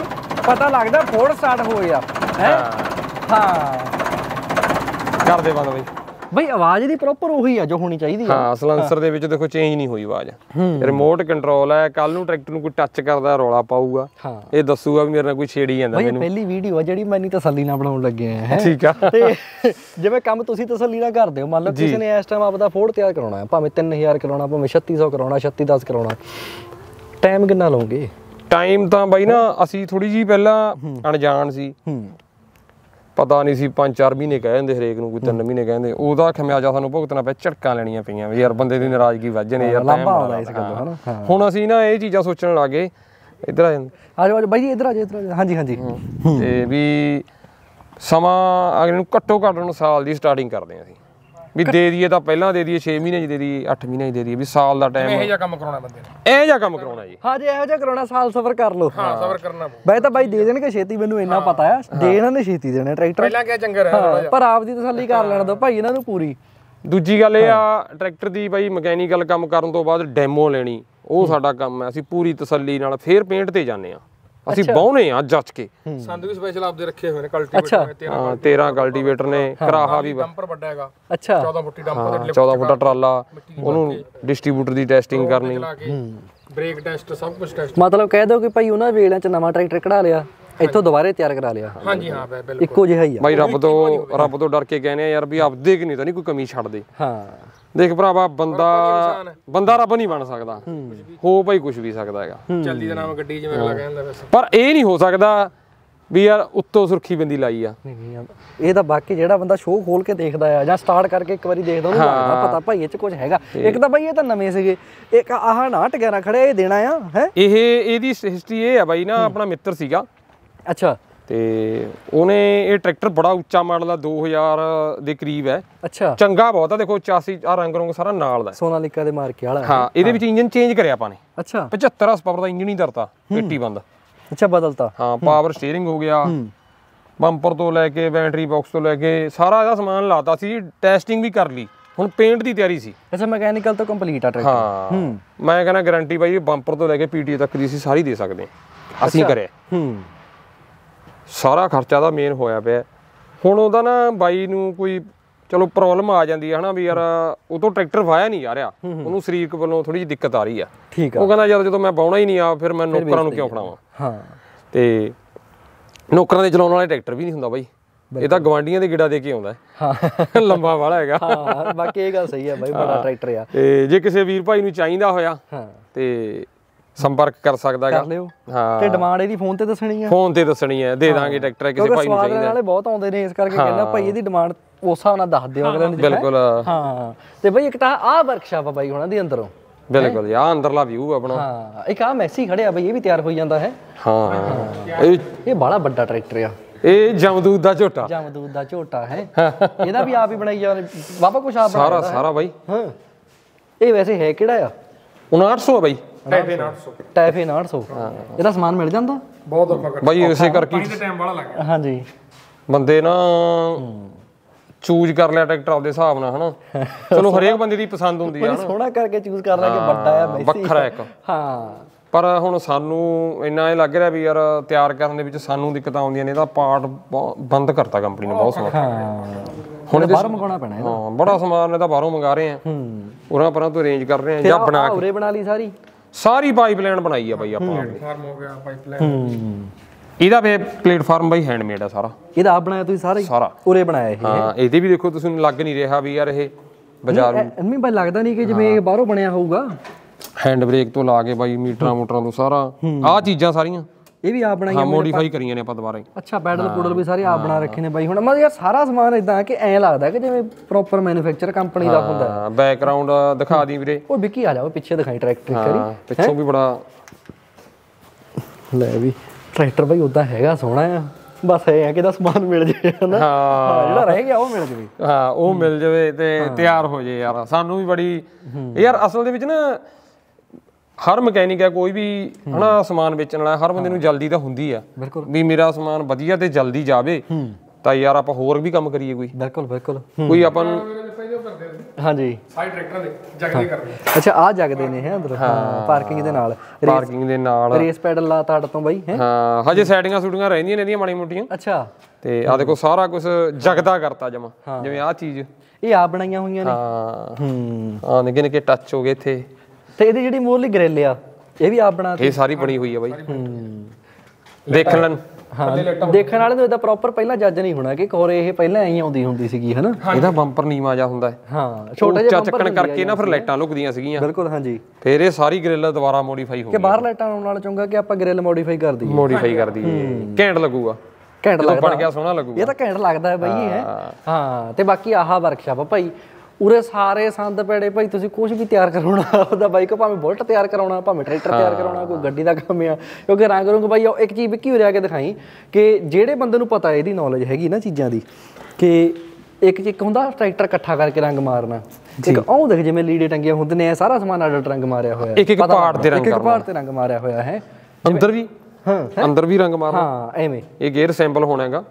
ਪਤਾ ਲੱਗਦਾ ਫੋੜ ਸਟਾਰਟ ਹੋ ਗਿਆ। ਹੈ? ਹਾਂ। ਕਰ ਦੇ ਬੰਦ ਬਾਈ। ਬਈ ਆਵਾਜ਼ ਦੀ ਪ੍ਰੋਪਰ ਉਹੀ ਆ ਜੋ ਹੋਣੀ ਚਾਹੀਦੀ ਆ। ਹਾਂ ਸਲੈਂਸਰ ਦੇ ਵਿੱਚ ਦੇਖੋ ਚੇਂਜ ਨਹੀਂ ਹੋਈ ਆਵਾਜ਼। ਰਿਮੋਟ ਕੰਟਰੋਲ ਹੈ ਕੱਲ ਨੂੰ ਟਰੈਕਟਰ ਨੂੰ ਕੋਈ ਟੱਚ ਕਰਦਾ ਰੌਲਾ ਪਾਊਗਾ। ਇਹ ਦੱਸੂਗਾ ਵੀ ਮੇਰੇ ਨਾਲ ਕੋਈ ਛੇੜੀ ਜਾਂਦਾ ਬਈ ਮੈਨੂੰ। ਪਹਿਲੀ ਵੀਡੀਓ ਆ ਜਿਹੜੀ ਮੈਂ ਨਹੀਂ ਤਸੱਲੀ ਨਾਲ ਬਣਾਉਣ ਲੱਗੇ ਆ ਹੈ। ਠੀਕ ਆ। ਤੇ ਜਿਵੇਂ ਕੰਮ ਤੁਸੀਂ ਤਸੱਲੀ ਨਾਲ ਕਰਦੇ ਹੋ ਮੰਨ ਲਓ ਕਿਸੇ ਨੇ ਇਸ ਟਾਈਮ ਆਪਦਾ ਫੋੜ ਤਿਆਰ ਕਰਾਉਣਾ ਹੈ ਭਾਵੇਂ 3000 ਕਰਾਉਣਾ ਭਾਵੇਂ 3600 ਕਰਾਉਣਾ 3610 ਕਰਾਉਣਾ। ਟਾਈਮ ਕਿੰਨਾ ਲਓਗੇ? ਟਾਈਮ ਤਾਂ ਬਾਈ ਨਾ ਅਸੀਂ ਥੋੜੀ ਜੀ ਪਹਿਲਾਂ ਅਣਜਾਣ ਸੀ। ਪਤਾ ਨਹੀਂ ਸੀ 5-4 ਮਹੀਨੇ ਕਹਿ ਦਿੰਦੇ ਹਰੇਕ ਨੂੰ ਕੋਈ 3 ਮਹੀਨੇ ਕਹਿੰਦੇ ਉਹਦਾ ਖਮਿਆਜਾ ਸਾਨੂੰ ਭੁਗਤਣਾ ਪਿਆ ਝਟਕਾਂ ਲੈਣੀਆਂ ਪਈਆਂ ਵੀ ਯਾਰ ਬੰਦੇ ਦੀ ਨਾਰਾਜ਼ਗੀ ਵੱਜ ਨੇ ਯਾਰ time ਆਉਂਦਾ ਇਸ ਗੱਲ ਹਨਾ? ਹੁਣ ਅਸੀਂ ਨਾ ਇਹ ਚੀਜ਼ਾਂ ਸੋਚਣ ਲੱਗੇ ਇੱਧਰ ਆ ਜਾਂਦੇ। ਆ ਜਾਓ ਆ ਬਾਈ ਜੀ ਇੱਧਰ ਆ ਜਾਓ ਇੱਧਰ ਆ ਹਾਂਜੀ ਹਾਂਜੀ। ਤੇ ਵੀ ਸਮਾਂ ਅਗਲੇ ਨੂੰ ਘੱਟੋ ਘੱਟ ਨੂੰ ਸਾਲ ਦੀ ਸਟਾਰਟਿੰਗ ਕਰਦੇ ਹਾਂ ਅਸੀਂ। ਵੀ ਦੇ ਦਈਏ ਤਾਂ ਪਹਿਲਾਂ ਦੇ ਦਈਏ 6 ਮਹੀਨੇ ਚ ਦੇ ਦਈਏ 8 ਮਹੀਨੇ ਚ ਦੇ ਦਈਏ ਵੀ ਸਾਲ ਦਾ ਟਾਈਮ ਇਹੋ ਜਿਹਾ ਕੰਮ ਕਰਾਉਣਾ ਬੰਦੇ ਨੇ? ਇਹ ਜਿਹਾ ਕੰਮ ਕਰਾਉਣਾ ਜੀ। ਹਾਂ ਜੇ ਇਹੋ ਜਿਹਾ ਕਰਾਉਣਾ ਸਾਲ ਸਫਰ ਕਰ ਲਓ। ਹਾਂ ਸਬਰ ਕਰਨਾ ਪਊ। ਬਾਈ ਤਾਂ ਬਾਈ ਦੇ ਦੇਣਗੇ ਛੇਤੀ ਮੈਨੂੰ ਇੰਨਾ ਪਤਾ ਆ। ਦੇ ਇਹਨਾਂ ਨੇ ਛੇਤੀ ਦੇਣੇ ਟਰੈਕਟਰ ਪਹਿਲਾਂ ਕਿਆ ਚੰਗਾ ਰਿਹਾ ਹਾਂ, ਪਰ ਆਪ ਦੀ ਤਸੱਲੀ ਕਰ ਲੈਣ ਦੋ ਭਾਈ ਇਹਨਾਂ ਨੂੰ ਪੂਰੀ। ਦੂਜੀ ਗੱਲ ਇਹ ਆ ਟਰੈਕਟਰ ਦੀ ਬਾਈ ਮਕੈਨੀਕਲ ਕੰਮ ਕਰਨ ਤੋਂ ਬਾਅਦ ਡੈਮੋ ਲੈਣੀ ਉਹ ਸਾਡਾ ਕੰਮ ਹੈ ਅਸੀਂ ਪੂਰੀ ਤਸੱਲੀ ਨਾਲ ਫੇਰ ਪੇਂਟ ਤੇ ਜਾਂਦੇ ਆ ਅਸੀਂ ਬਾਉਨੇ ਆ ਜੱਜ ਕੇ। ਸੰਦ ਵੀ ਸਪੈਸ਼ਲ ਆਪਦੇ ਰੱਖੇ ਹੋਏ ਨੇ ਕਲਟੀਵੇਟਰ ਨੇ ਹਾਂ 13 ਕਲਟੀਵੇਟਰ ਨੇ। ਕਰਾਹਾ ਵੀ ਡੰਪਰ ਵੱਡਾ ਹੈਗਾ। ਅੱਛਾ। 14 ਫੁੱਟੀ ਡੰਪਰ ਦੇ 14 ਫੁੱਟਾ ਟਰਾਲਾ ਉਹਨੂੰ ਡਿਸਟ੍ਰੀਬਿਊਟਰ ਦੀ ਟੈਸਟਿੰਗ ਕਰਨੀ। ਬ੍ਰੇਕ ਟੈਸਟ ਸਭ ਕੁਝ ਟੈਸਟ ਮਤਲਬ ਕਹਿ ਦੋ ਕਿ ਭਾਈ ਉਹਨਾਂ ਵੇਲਿਆਂ ਚ ਨਵਾਂ ਟਰੈਕਟਰ ਕਢਾ ਲਿਆ। ਇੱਥੋਂ ਦੁਬਾਰੇ ਤਿਆਰ ਕਰਾ ਲਿਆ। ਹਾਂਜੀ ਹਾਂ ਬਿਲਕੁਲ। ਇੱਕੋ ਜਿਹਾ ਹੀ ਆ। ਬਾਈ ਰੱਬ ਤੋਂ ਰੱਬ ਤੋਂ ਡਰ ਕੇ ਕਹਿੰਦੇ ਆ ਯਾਰ ਵੀ ਆਪਦੇ ਕਿ ਨਹੀਂ ਤਾਂ ਨਹੀਂ ਕੋਈ ਕਮੀ ਛੱਡ ਦੇ। ਹਾਂ। ਦੇਖ ਭਰਾਵਾ ਬੰਦਾ ਬੰਦਾ ਰੱਬ ਨਹੀਂ ਬਣ ਸਕਦਾ। ਹੋ। ਭਾਈ ਕੁਝ ਵੀ ਸਕਦਾ ਹੈਗਾ। ਜਲਦੀ ਦਾ ਨਾਮ ਗੱਡੀ ਜਿਵੇਂ ਅਗਲਾ ਕਹਿੰਦਾ ਵੈਸੇ ਪਰ ਇਹ ਨਹੀਂ ਹੋ ਸਕਦਾ ਵੀ ਯਾਰ ਉੱਤੋਂ ਸੁਰਖੀ ਬਿੰਦੀ ਲਾਈ ਆ। ਨਹੀਂ, ਨਹੀਂ ਆਉਂਦਾ। ਇਹ ਤਾਂ ਬਾਕੀ ਜਿਹੜਾ ਬੰਦਾ ਸ਼ੋਅ ਖੋਲ ਕੇ ਦੇਖਦਾ ਆ ਜਾਂ ਸਟਾਰਟ ਕਰਕੇ ਇੱਕ ਵਾਰੀ ਦੇਖਦਾ ਉਹਨੂੰ ਲੱਗਦਾ ਪਤਾ ਭਾਈ ਇਹ ਚ ਕੁਝ ਹੈਗਾ। ਇੱਕ ਤਾਂ ਭਾਈ ਇਹ ਤਾਂ ਨਵੇਂ ਸੀਗੇ। ਇੱਕ ਆਹ ਨਾ ਟਗਿਆਰਾ ਖੜਿਆ ਇਹ ਦੇਣਾ ਆ ਹੈ? ਇਹ ਇਹਦੀ ਹਿਸਟਰੀ ਇਹ ਆ ਬਾਈ ਨਾ ਆਪਣਾ ਮਿੱਤਰ ਸੀਗਾ। ਅੱਛਾ। ਤੇ ਉਹਨੇ ਇਹ ਟਰੈਕਟਰ ਬੜਾ ਉੱਚਾ ਮਾਡਲ ਆ 2000 ਦੇ ਕਰੀਬ ਹੈ। ਅੱਛਾ। ਚੰਗਾ ਬਹੁਤ ਆ ਦੇਖੋ 84 ਆ ਰੰਗ ਰੰਗ ਸਾਰਾ ਨਾਲ ਦਾ। ਸੋਨਾਲੀਕਾ ਦੇ ਮਾਰਕੇ ਵਾਲਾ ਹਾਂ। ਇਹਦੇ ਵਿੱਚ ਇੰਜਨ ਚੇਂਜ ਕਰਿਆ ਆਪਾਂ ਨੇ। ਅੱਛਾ। 75 ਹਸ ਪਾਵਰ ਦਾ ਇੰਜਨ ਹੀ ਦਰਤਾ ਪੇਟੀ ਬੰਦ। ਅੱਛਾ ਬਦਲਤਾ। ਹਾਂ ਪਾਵਰ ਸਟੀਅਰਿੰਗ ਹੋ ਗਿਆ। ਬੰਪਰ ਤੋਂ ਲੈ ਕੇ ਬੈਟਰੀ ਬਾਕਸ ਤੋਂ ਲੈ ਕੇ ਸਾਰਾ ਇਹਦਾ ਸਮਾਨ ਲਾਤਾ ਸੀ ਟੈਸਟਿੰਗ ਵੀ ਕਰ ਲਈ। ਹੁਣ ਪੇਂਟ ਦੀ ਤਿਆਰੀ ਸੀ। ਅੱਛਾ ਮੈਕੈਨੀਕਲ ਤੋਂ ਕੰਪਲੀਟ ਆ ਟਰੈਕਟਰ। ਹਾਂ। ਮੈਂ ਕਹਿੰਦਾ ਗਾਰੰਟੀ ਬਾਈ ਬੰਪਰ ਤੋਂ ਲੈ ਕੇ ਪੀਟੀ ਤੱਕ ਦੀ ਅਸੀਂ ਸਾਰੀ ਦੇ ਸਕਦੇ ਅਸੀਂ ਕਰਿਆ। ਹੂੰ। ਸਾਰਾ ਖਰਚਾ ਦਾ ਮੇਨ ਹੋਇਆ ਪਿਆ। ਹੁਣ ਉਹਦਾ ਨਾ ਬਾਈ ਨੂੰ ਕੋਈ ਚਲੋ ਪ੍ਰੋਬਲਮ ਆ ਜਾਂਦੀ ਹੈ ਹਨਾ ਵੀ ਯਾਰ ਉਹ ਤੋਂ ਟਰੈਕਟਰ ਵਾਇਆ ਨਹੀਂ ਜਾ ਰਿਹਾ। ਉਹਨੂੰ ਸਰੀਰਕ ਵੱਲੋਂ ਥੋੜੀ ਜਿਹੀ ਦਿੱਕਤ ਆ ਰਹੀ ਆ। ਠੀਕ ਆ। ਉਹ ਕਹਿੰਦਾ ਯਾਰ ਜਦੋਂ ਮੈਂ ਬਾਉਣਾ ਹੀ ਨਹੀਂ ਆ ਫਿਰ ਮੈਂ ਨੌਕਰਾਂ ਨੂੰ ਕਿਉਂ ਫੜਾਵਾਂ? ਹਾਂ। ਤੇ ਨੌਕਰਾਂ ਦੇ ਚਲਾਉਣ ਵਾਲੇ ਟਰੈਕਟਰ ਵੀ ਨਹੀਂ ਹੁੰਦਾ ਬਾਈ। ਇਹ ਤਾਂ ਗਵਾਂਡੀਆਂ ਦੇ ਗਿੜਾ ਦੇ ਕੇ ਆਉਂਦਾ। ਹੈ। ਹਾਂ ਲੰਬਾ ਵਾਲਾ ਹੈਗਾ। ਹਾਂ ਬਾਕੀ ਇਹ ਗੱਲ ਸਹੀ ਆ ਬਾਈ ਬੜਾ ਟਰੈਕਟਰ ਆ। ਤੇ ਜੇ ਕਿਸੇ ਵੀਰ ਭਾਈ ਨੂੰ ਚਾਹੀਦਾ ਹੋਇਆ ਹਾਂ। ਤੇ ਸੰਪਰਕ ਕਰ ਸਕਦਾ ਕਰ ਹੈਗਾ ਲਿਓ। ਹਾਂ। ਤੇ ਡਿਮਾਂਡ ਇਹਦੀ ਫੋਨ ਤੇ ਦੱਸਣੀ ਆ। ਫੋਨ ਤੇ ਦੱਸਣੀ ਹੈ ਦੇ ਦਾਂਗੇ ਟਰੈਕਟਰ ਕਿਸੇ ਭਾਈ ਨੂੰ ਚਾਹੀਦਾ। ਵਾਲੇ ਬਹੁਤ ਆਉਂਦੇ ਨੇ ਇਸ ਕਰਕੇ ਕਹਿੰਦਾ ਭਾਈ ਇਹਦੀ ਡਿਮਾਂਡ ਉਸ ਹਿਸਾਬ ਨਾਲ ਦੱਸ ਦਿਓ ਅਗਲੇ ਨੂੰ ਬਿਲਕੁਲ। ਹਾਂ। ਤੇ ਬਈ ਇੱਕ ਤਾਂ ਆਹ ਵਰਕਸ਼ਾਪ ਆ ਬਾਈ ਹੁਣਾਂ ਦੀ ਅੰਦਰੋਂ। ਬਿਲਕੁਲ ਯਾ ਅੰਦਰਲਾ ਵਿਊ ਆਪਣਾ। ਹਾਂ। ਇੱਕ ਆ ਮੈਸੀ ਖੜਿਆ ਬਈ ਇਹ ਵੀ ਤਿਆਰ ਹੋਈ ਜਾਂਦਾ ਹੈ। ਹਾਂ। ਇਹ ਇਹ ਬੜਾ ਵੱਡਾ ਟਰੈਕਟਰ ਆ। ਇਹ ਜਮਦੂਦ ਦਾ ਝੋਟਾ। ਜਮਦੂਦ ਦਾ ਝੋਟਾ ਹੈ। ਇਹਦਾ ਵੀ ਆਪ ਹੀ ਬਣਾਈ ਜਾਂਦੇ ਬਾਬਾ ਕੁਛ ਆਪ ਸਾਰਾ ਸਾਰਾ ਬਾਈ। ਹਾਂ। ਇਹ ਵੈਸੇ ਹੈ ਕਿਹੜਾ ਆ? 5900 ਆ ਬਾਈ। ਟੈਪੇ 900 ਟੈਫੇ 900 ਇਹਦਾ ਸਮਾਨ ਮਿਲ ਜਾਂਦਾ? ਬਹੁਤ ਔਖਾ ਕੱਟ ਬਾਈ ਇਸੇ ਕਰਕੇ ਪਾਣੀ ਦੇ ਟਾਈਮ ਵਾਲਾ ਲੱਗ ਗਿਆ। ਹਾਂਜੀ। ਬੰਦੇ ਨਾ ਚੂਜ਼ ਕਰ ਲਿਆ ਟਰੈਕਟਰ ਆਪਦੇ ਹਿਸਾਬ ਨਾਲ ਹਨਾ? ਚਲੋ ਹਰੇਕ ਬੰਦੇ ਦੀ ਪਸੰਦ ਹੁੰਦੀ ਆ ਬੜੀ ਸੋਹਣਾ ਕਰਕੇ ਚੂਜ਼ ਕਰ ਲਿਆ ਕਿ ਵੱਡਾ ਆ ਮੈਸੀ ਵੱਖਰਾ ਇੱਕ। ਹਾਂ। ਪਰ ਹੁਣ ਸਾਨੂੰ ਇੰਨਾ ਇਹ ਲੱਗ ਰਿਹਾ ਵੀ ਯਾਰ ਤਿਆਰ ਕਰਨ ਦੇ ਵਿੱਚ ਸਾਨੂੰ ਦਿੱਕਤਾਂ ਆਉਂਦੀਆਂ ਨੇ ਇਹਦਾ ਪਾਰਟ ਬੰਦ ਕਰਤਾ ਕੰਪਨੀ ਨੇ ਬਹੁਤ ਸਮਾਂ। ਹਾਂ। ਹੁਣ ਬਾਹਰ ਮੰਗਾਉਣਾ ਪੈਣਾ ਇਹਦਾ। ਹਾਂ ਬੜਾ ਸਮਾਨ ਇਹਦਾ ਬਾਹਰੋਂ ਮੰਗਾ ਰਹੇ ਆ। ਹੂੰ। ਉਰਾਂ ਪਰਾਂ ਤੋਂ ਅਰੇਂਜ ਕਰ ਰਹੇ ਆ ਜਾਂ ਬਣਾ ਆਹ ਉਰੇ ਬਣਾ ਲਈ ਸਾਰੀ? ਸਾਰੀ ਪਾਈਪਲਾਈਨ ਬਣਾਈ ਆ ਬਾਈ ਆਪਾਂ ਆਪਣੀ। ਫਾਰਮ ਹੋ ਗਿਆ ਪਾਈਪਲਾਈਨ ਇਹਦਾ ਵੇ ਪਲੇਟਫਾਰਮ ਬਾਈ ਹੈਂਡਮੇਡ ਆ ਸਾਰਾ। ਇਹਦਾ ਆਪ ਬਣਾਇਆ ਤੁਸੀਂ ਸਾਰਾ? ਹੀ ਸਾਰਾ। ਉਰੇ ਬਣਾਇਆ ਇਹ। ਹਾਂ ਇਹਦੇ ਵੀ ਦੇਖੋ ਤੁਸੀਂ ਨੂੰ ਲੱਗ ਨਹੀਂ ਰਿਹਾ ਵੀ ਯਾਰ ਇਹ ਬਾਜ਼ਾਰੂ ਐਨਮੀ ਬਾਈ ਲੱਗਦਾ ਨਹੀਂ ਕਿ ਜਿਵੇਂ ਇਹ ਬਾਹਰੋਂ ਬਣਿਆ ਹੋਊਗਾ। ਹੈਂਡ ਬ੍ਰੇਕ ਤੋਂ ਲਾ ਕੇ ਬਾਈ ਮੀਟਰਾਂ ਮੋਟਰਾਂ ਤੋਂ ਸਾਰਾ। ਆਹ ਚੀਜ਼ਾਂ ਸਾਰੀਆਂ। ਇਹ ਵੀ ਆਪ ਬਣਾਈਆਂ ਹਾਂ ਮੋਡੀਫਾਈ ਕਰੀਆਂ ਨੇ ਆਪਾਂ ਦੁਬਾਰਾ ਹੀ। ਅੱਛਾ ਪੈਡਲ ਪੂਡਲ ਵੀ ਸਾਰੇ ਆਪ ਬਣਾ ਰੱਖੇ ਨੇ ਬਾਈ। ਹੁਣ ਮਤਲਬ ਯਾਰ ਸਾਰਾ ਸਮਾਨ ਇਦਾਂ ਕਿ ਐਂ ਲੱਗਦਾ ਕਿ ਜਿਵੇਂ ਪ੍ਰੋਪਰ ਮੈਨੂਫੈਕਚਰ ਕੰਪਨੀ ਦਾ ਹੁੰਦਾ। ਹਾਂ ਬੈਕਗ੍ਰਾਉਂਡ ਦਿਖਾ ਦੀ ਵੀਰੇ। ਉਹ ਵਿੱਕੀ ਆ ਜਾਓ ਪਿੱਛੇ ਦਿਖਾਈ ਟਰੈਕਟਰ ਕਰੀ ਹਾਂ ਪਿੱਛੋਂ ਵੀ ਬੜਾ ਲੈ ਵੀ ਟਰੈਕਟਰ ਬਾਈ ਉਦਾਂ ਹੈਗਾ ਸੋਹਣਾ ਆ। ਬਸ ਇਹ ਹੈ ਕਿ ਦਾ ਸਮਾਨ ਮਿਲ ਜੇ ਹਨਾ ਹਾਂ। ਹਾਂ, ਜਿਹੜਾ ਰਹਿ ਗਿਆ ਉਹ ਮਿਲ ਜਵੇ। ਹਾਂ ਉਹ ਮਿਲ ਜਾਵੇ ਤੇ ਤਿਆਰ ਹੋ ਜੇ ਯਾਰ। ਸਾਨੂੰ ਵੀ ਬੜੀ ਯਾਰ ਅਸਲ ਦੇ ਵਿੱਚ ਨਾ ਹਰ ਮਕੈਨਿਕ ਹੈ ਕੋਈ ਵੀ ਹਨਾ ਸਮਾਨ ਵੇਚਣ ਵਾਲਾ ਹਰ ਬੰਦੇ ਨੂੰ ਜਲਦੀ ਤਾਂ ਹੁੰਦੀ ਆ। ਵੀ ਮੇਰਾ ਸਮਾਨ ਵਧੀਆ ਤੇ ਜਲਦੀ ਜਾਵੇ ਤਾਂ ਯਾਰ ਆਪਾਂ ਹੋਰ ਵੀ ਕੰਮ ਕਰੀਏ ਕੋਈ। ਬਿਲਕੁਲ ਬਿਲਕੁਲ। ਕੋਈ ਆਪਾਂ ਨੂੰ ਪਹਿਲੇ ਉਹ ਕਰਦੇ ਨੇ ਹਾਂਜੀ। ਸਾਈਡ ਟਰੈਕਟਰਾਂ ਦੇ ਜਗਦੇ ਕਰਦੇ ਅੱਛਾ ਆ ਜਗਦੇ ਨੇ ਹੈ ਅੰਦਰ। ਹਾਂ ਪਾਰਕਿੰਗ ਦੇ ਨਾਲ। ਪਾਰਕਿੰਗ ਦੇ ਨਾਲ। ਰੇਸ ਪੈਡਲ ਲਾਤਾ ਅੱਡ ਤੋਂ ਬਾਈ ਹੈ? ਹਾਂ ਹਜੇ ਸੈਟਿੰਗਾਂ ਸ਼ੂਟਿੰਗਾਂ ਰਹਿੰਦੀਆਂ ਨੇ ਇਹਦੀਆਂ ਮਾੜੀ ਮੋਟੀਆਂ। ਅੱਛਾ। ਤੇ ਆ ਦੇਖੋ ਸਾਰਾ ਕੁਝ ਜਗਦਾ ਕਰਤਾ ਜਮਾ ਜਿਵੇਂ ਆਹ ਚੀਜ਼। ਇਹ ਆਪ ਬਣਾਈਆਂ ਹੋਈਆਂ ਨੇ। ਹਾਂ। ਹੂੰ। ਆ ਨਿੱਕੇ ਨਿੱਕੇ ਟੱਚ ਹੋ ਗਏ ਇੱਥੇ। ਤੇ ਇਹਦੀ ਜਿਹੜੀ ਮੂਰਲੀ ਗ੍ਰਿਲ ਆ ਇਹ ਵੀ ਆਪ ਬਣਾ ਇਹ ਸਾਰੀ ਬਣੀ ਹੋਈ ਆ ਬਾਈ। ਦੇਖ ਲੈਣ ਹਾਂ। ਦੇਖਣ ਵਾਲੇ ਨੂੰ ਇਹਦਾ ਪ੍ਰੋਪਰ ਪਹਿਲਾਂ ਜੱਜ ਨਹੀਂ ਹੋਣਾ ਕਿ ਕੋਰੇ ਇਹ ਪਹਿਲਾਂ ਐਂ ਹੀ ਆਉਂਦੀ ਹੁੰਦੀ ਸੀਗੀ ਹਨਾ? ਇਹਦਾ ਬੰਪਰ ਨੀਵਾ ਜਾ ਹੁੰਦਾ ਹੈ। ਹਾਂ ਛੋਟੇ ਜਿਹੇ ਬੰਪਰ ਚੱਕਣ ਕਰਕੇ ਨਾ ਫਿਰ ਲਾਈਟਾਂ ਲੁਕਦੀਆਂ ਸੀਗੀਆਂ। ਬਿਲਕੁਲ ਹਾਂਜੀ। ਫਿਰ ਇਹ ਸਾਰੀ ਗ੍ਰਿਲ ਦੁਬਾਰਾ ਮੋਡੀਫਾਈ ਹੋ ਕਿ ਗਈ। ਬਾਹਰ ਲਾਈਟਾਂ ਆਉਣ ਨਾਲ ਚੰਗਾ ਕਿ ਆਪਾਂ ਗ੍ਰਿਲ ਮੋਡੀਫਾਈ ਕਰ ਦਈਏ। ਮੋਡੀਫਾਈ ਕਰ ਦਈਏ। ਘੈਂਟ ਲੱਗੂਗਾ। ਘੈਂਟ ਲੱਗਦਾ ਬਣ ਗਿਆ ਸੋਹਣਾ ਲੱਗੂਗਾ। ਇਹ ਤਾਂ ਘੈਂਟ ਲੱਗਦਾ ਹੈ ਬਈ ਇਹ। ਹੈ। ਹਾਂ ਤੇ ਬਾਕੀ ਆਹ ਵਰਕਸ਼ਾਪ ਆ ਭਾਈ। ਉਰੇ ਸਾਰੇ ਸੰਦ ਪੈੜੇ ਭਾਈ ਤੁਸੀਂ ਕੁਝ ਵੀ ਤਿਆਰ ਕਰਾਉਣਾ ਉਹਦਾ ਬਾਈਕ ਭਾਵੇਂ ਬੁਲਟ ਤਿਆਰ ਕਰਾਉਣਾ ਭਾਵੇਂ ਟਰੈਕਟਰ ਤਿਆਰ ਕਰਾਉਣਾ ਕੋਈ ਗੱਡੀ ਦਾ ਕੰਮ ਆ। ਕਿਉਂਕਿ ਰੰਗ ਰੰਗ ਭਾਈ ਉਹ ਇੱਕ ਚੀਜ਼ ਵਿੱਕੀ ਉਰੇ ਆ ਕੇ ਦਿਖਾਈ ਕਿ ਜਿਹੜੇ ਬੰਦੇ ਨੂੰ ਪਤਾ ਇਹਦੀ ਨੌਲੇਜ ਹੈਗੀ ਨਾ ਚੀਜ਼ਾਂ ਦੀ ਕਿ ਇੱਕ ਇੱਕ ਹੁੰਦਾ ਟਰੈਕਟਰ ਇਕੱਠਾ ਕਰਕੇ ਰੰਗ ਮਾਰਨਾ। ਇੱਕ ਉਹ ਦੇਖ ਜਿਵੇਂ ਲੀੜੇ ਟੰਗੀਆਂ ਹੁੰਦੇ ਨੇ ਸਾਰਾ ਸਮਾਨ ਅਡਲਟ ਰੰਗ ਮਾਰਿਆ ਹੋਇਆ। ਇੱਕ ਇੱਕ ਪਾਰਟ ਦੇ ਰੰਗ ਇੱਕ ਇੱਕ ਪਾਰਟ ਤੇ ਰੰਗ ਮਾਰਿਆ ਹੋਇਆ ਹੈ। ਅੰਦਰ ਵੀ? ਹਾਂ। ਅੰਦਰ ਵੀ ਰੰਗ ਮਾਰਨਾ? ਹਾਂ ਐਵੇਂ। ਇਹ ਗੇਅਰ ਸੈਂਪਲ ਹੋਣਾ ਹੈਗਾ।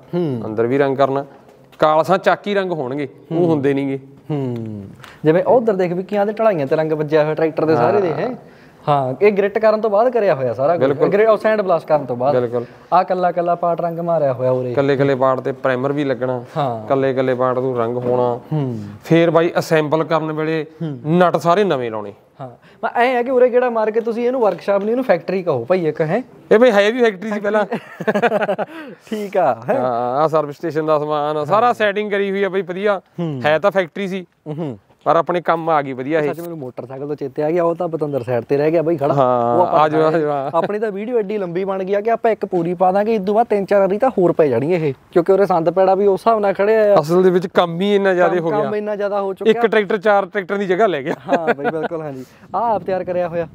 ਅੰਦਰ ਵੀ ਰੰਗ ਕਰਨਾ। ਕਾਲਸਾਂ ਚਾਕੀ ਰੰਗ ਹੋਣਗੇ ਉਹ ਹੁੰਦੇ ਨਹੀਂਗੇ ਹੂੰ। ਜਿਵੇਂ ਉਧਰ ਦੇਖ ਵੀ ਕਿਆਂ ਦੇ ਢਲਾਈਆਂ ਤੇ ਰੰਗ ਵੱਜਿਆ ਹੋਇਆ ਟਰੈਕਟਰ ਦੇ ਸਾਰੇ ਦੇ ਹੈ? ਹਾਂ ਇਹ ਗ੍ਰਿਟ ਕਰਨ ਤੋਂ ਬਾਅਦ ਕਰਿਆ ਹੋਇਆ ਸਾਰਾ ਗ੍ਰਿਟ ਉਹ ਸੈਂਡ ਬਲਾਸਟ ਕਰਨ ਤੋਂ ਬਾਅਦ। ਬਿਲਕੁਲ। ਆ ਕੱਲਾ ਕੱਲਾ ਪਾਰਟ ਰੰਗ ਮਾਰਿਆ ਹੋਇਆ ਉਰੇ। ਕੱਲੇ ਕੱਲੇ ਪਾਰਟ ਤੇ ਪ੍ਰਾਈਮਰ ਵੀ ਲੱਗਣਾ ਹਾਂ। ਕੱਲੇ ਕੱਲੇ ਪਾਰਟ ਨੂੰ ਰੰਗ ਹੋਣਾ। ਫੇਰ ਬਾਈ ਅਸੈਂਬਲ ਕਰਨ ਵੇਲੇ ਨਟ ਸਾਰੇ ਨਵੇਂ ਲਾਉਣੇ। ਹਾਂ। ਮੈਂ ਐ ਹੈ ਕਿ ਉਰੇ ਕਿਹੜਾ ਮਾਰ ਕੇ ਤੁਸੀਂ ਇਹਨੂੰ ਵਰਕਸ਼ਾਪ ਨਹੀਂ ਇਹਨੂੰ ਫੈਕਟਰੀ ਕਹੋ ਭਾਈ ਇੱਕ ਹੈ। ਇਹ ਬਈ ਹੈ ਵੀ ਫੈਕਟਰੀ ਸੀ ਪਹਿਲਾਂ। ਠੀਕ ਆ ਹੈ। ਆ ਸਰਵਿਸ ਸਟੇਸ਼ਨ ਦਾ ਸਮਾਨ ਸਾਰਾ ਸੈਟਿੰਗ ਕਰੀ ਹੋਈ ਆ ਬਈ ਵਧੀਆ। ਹੈ। ਤਾਂ ਫੈਕਟਰੀ ਸੀ। ਹੂੰ। ਪਰ ਆਪਣੇ ਕੰਮ ਆ ਗਈ ਵਧੀਆ ਇਹ ਸੱਚ ਮੈਨੂੰ ਮੋਟਰਸਾਈਕਲ ਤੋਂ ਚੇਤੇ ਆ ਗਿਆ ਉਹ ਤਾਂ ਪਤੰਦਰ ਸਾਈਡ ਤੇ ਰਹਿ ਗਿਆ ਬਈ ਖੜਾ। ਹਾਂ, ਉਹ ਆ ਆ ਆ। ਆਪਣੀ ਤਾਂ ਵੀਡੀਓ ਐਡੀ ਲੰਬੀ ਬਣ ਗਈ ਆ ਕਿ ਆਪਾਂ ਇੱਕ ਪੂਰੀ ਪਾ ਦਾਂਗੇ ਇਦੋਂ ਬਾਅਦ ਤਿੰਨ ਚਾਰ ਵਾਰੀ ਤਾਂ ਹੋਰ ਪੈ ਜਾਣੀ ਇਹ ਕਿਉਂਕਿ ਉਹਦੇ ਸੰਦ ਪੈੜਾ ਵੀ ਉਸ ਹਿਸਾਬ ਨਾਲ ਖੜੇ ਆ। ਅਸਲ ਦੇ ਵਿੱਚ ਕੰਮ ਹੀ ਇੰਨਾ ਜ਼ਿਆਦਾ ਹੋ ਗਿਆ। ਕੰਮ ਇੰਨਾ ਜ਼ਿਆਦਾ ਹੋ ਚੁੱਕਿਆ। ਇੱਕ ਟਰੈਕਟਰ ਚਾਰ ਟਰੈਕਟਰਾਂ ਦੀ ਜਗ੍ਹਾ ਲੈ ਗਿਆ। ਹਾਂ ਬਈ ਬਿਲਕੁਲ ਹਾਂਜੀ। ਆਹ ਆਪ ਤਿਆਰ ਕਰਿਆ ਹੋਇਆ।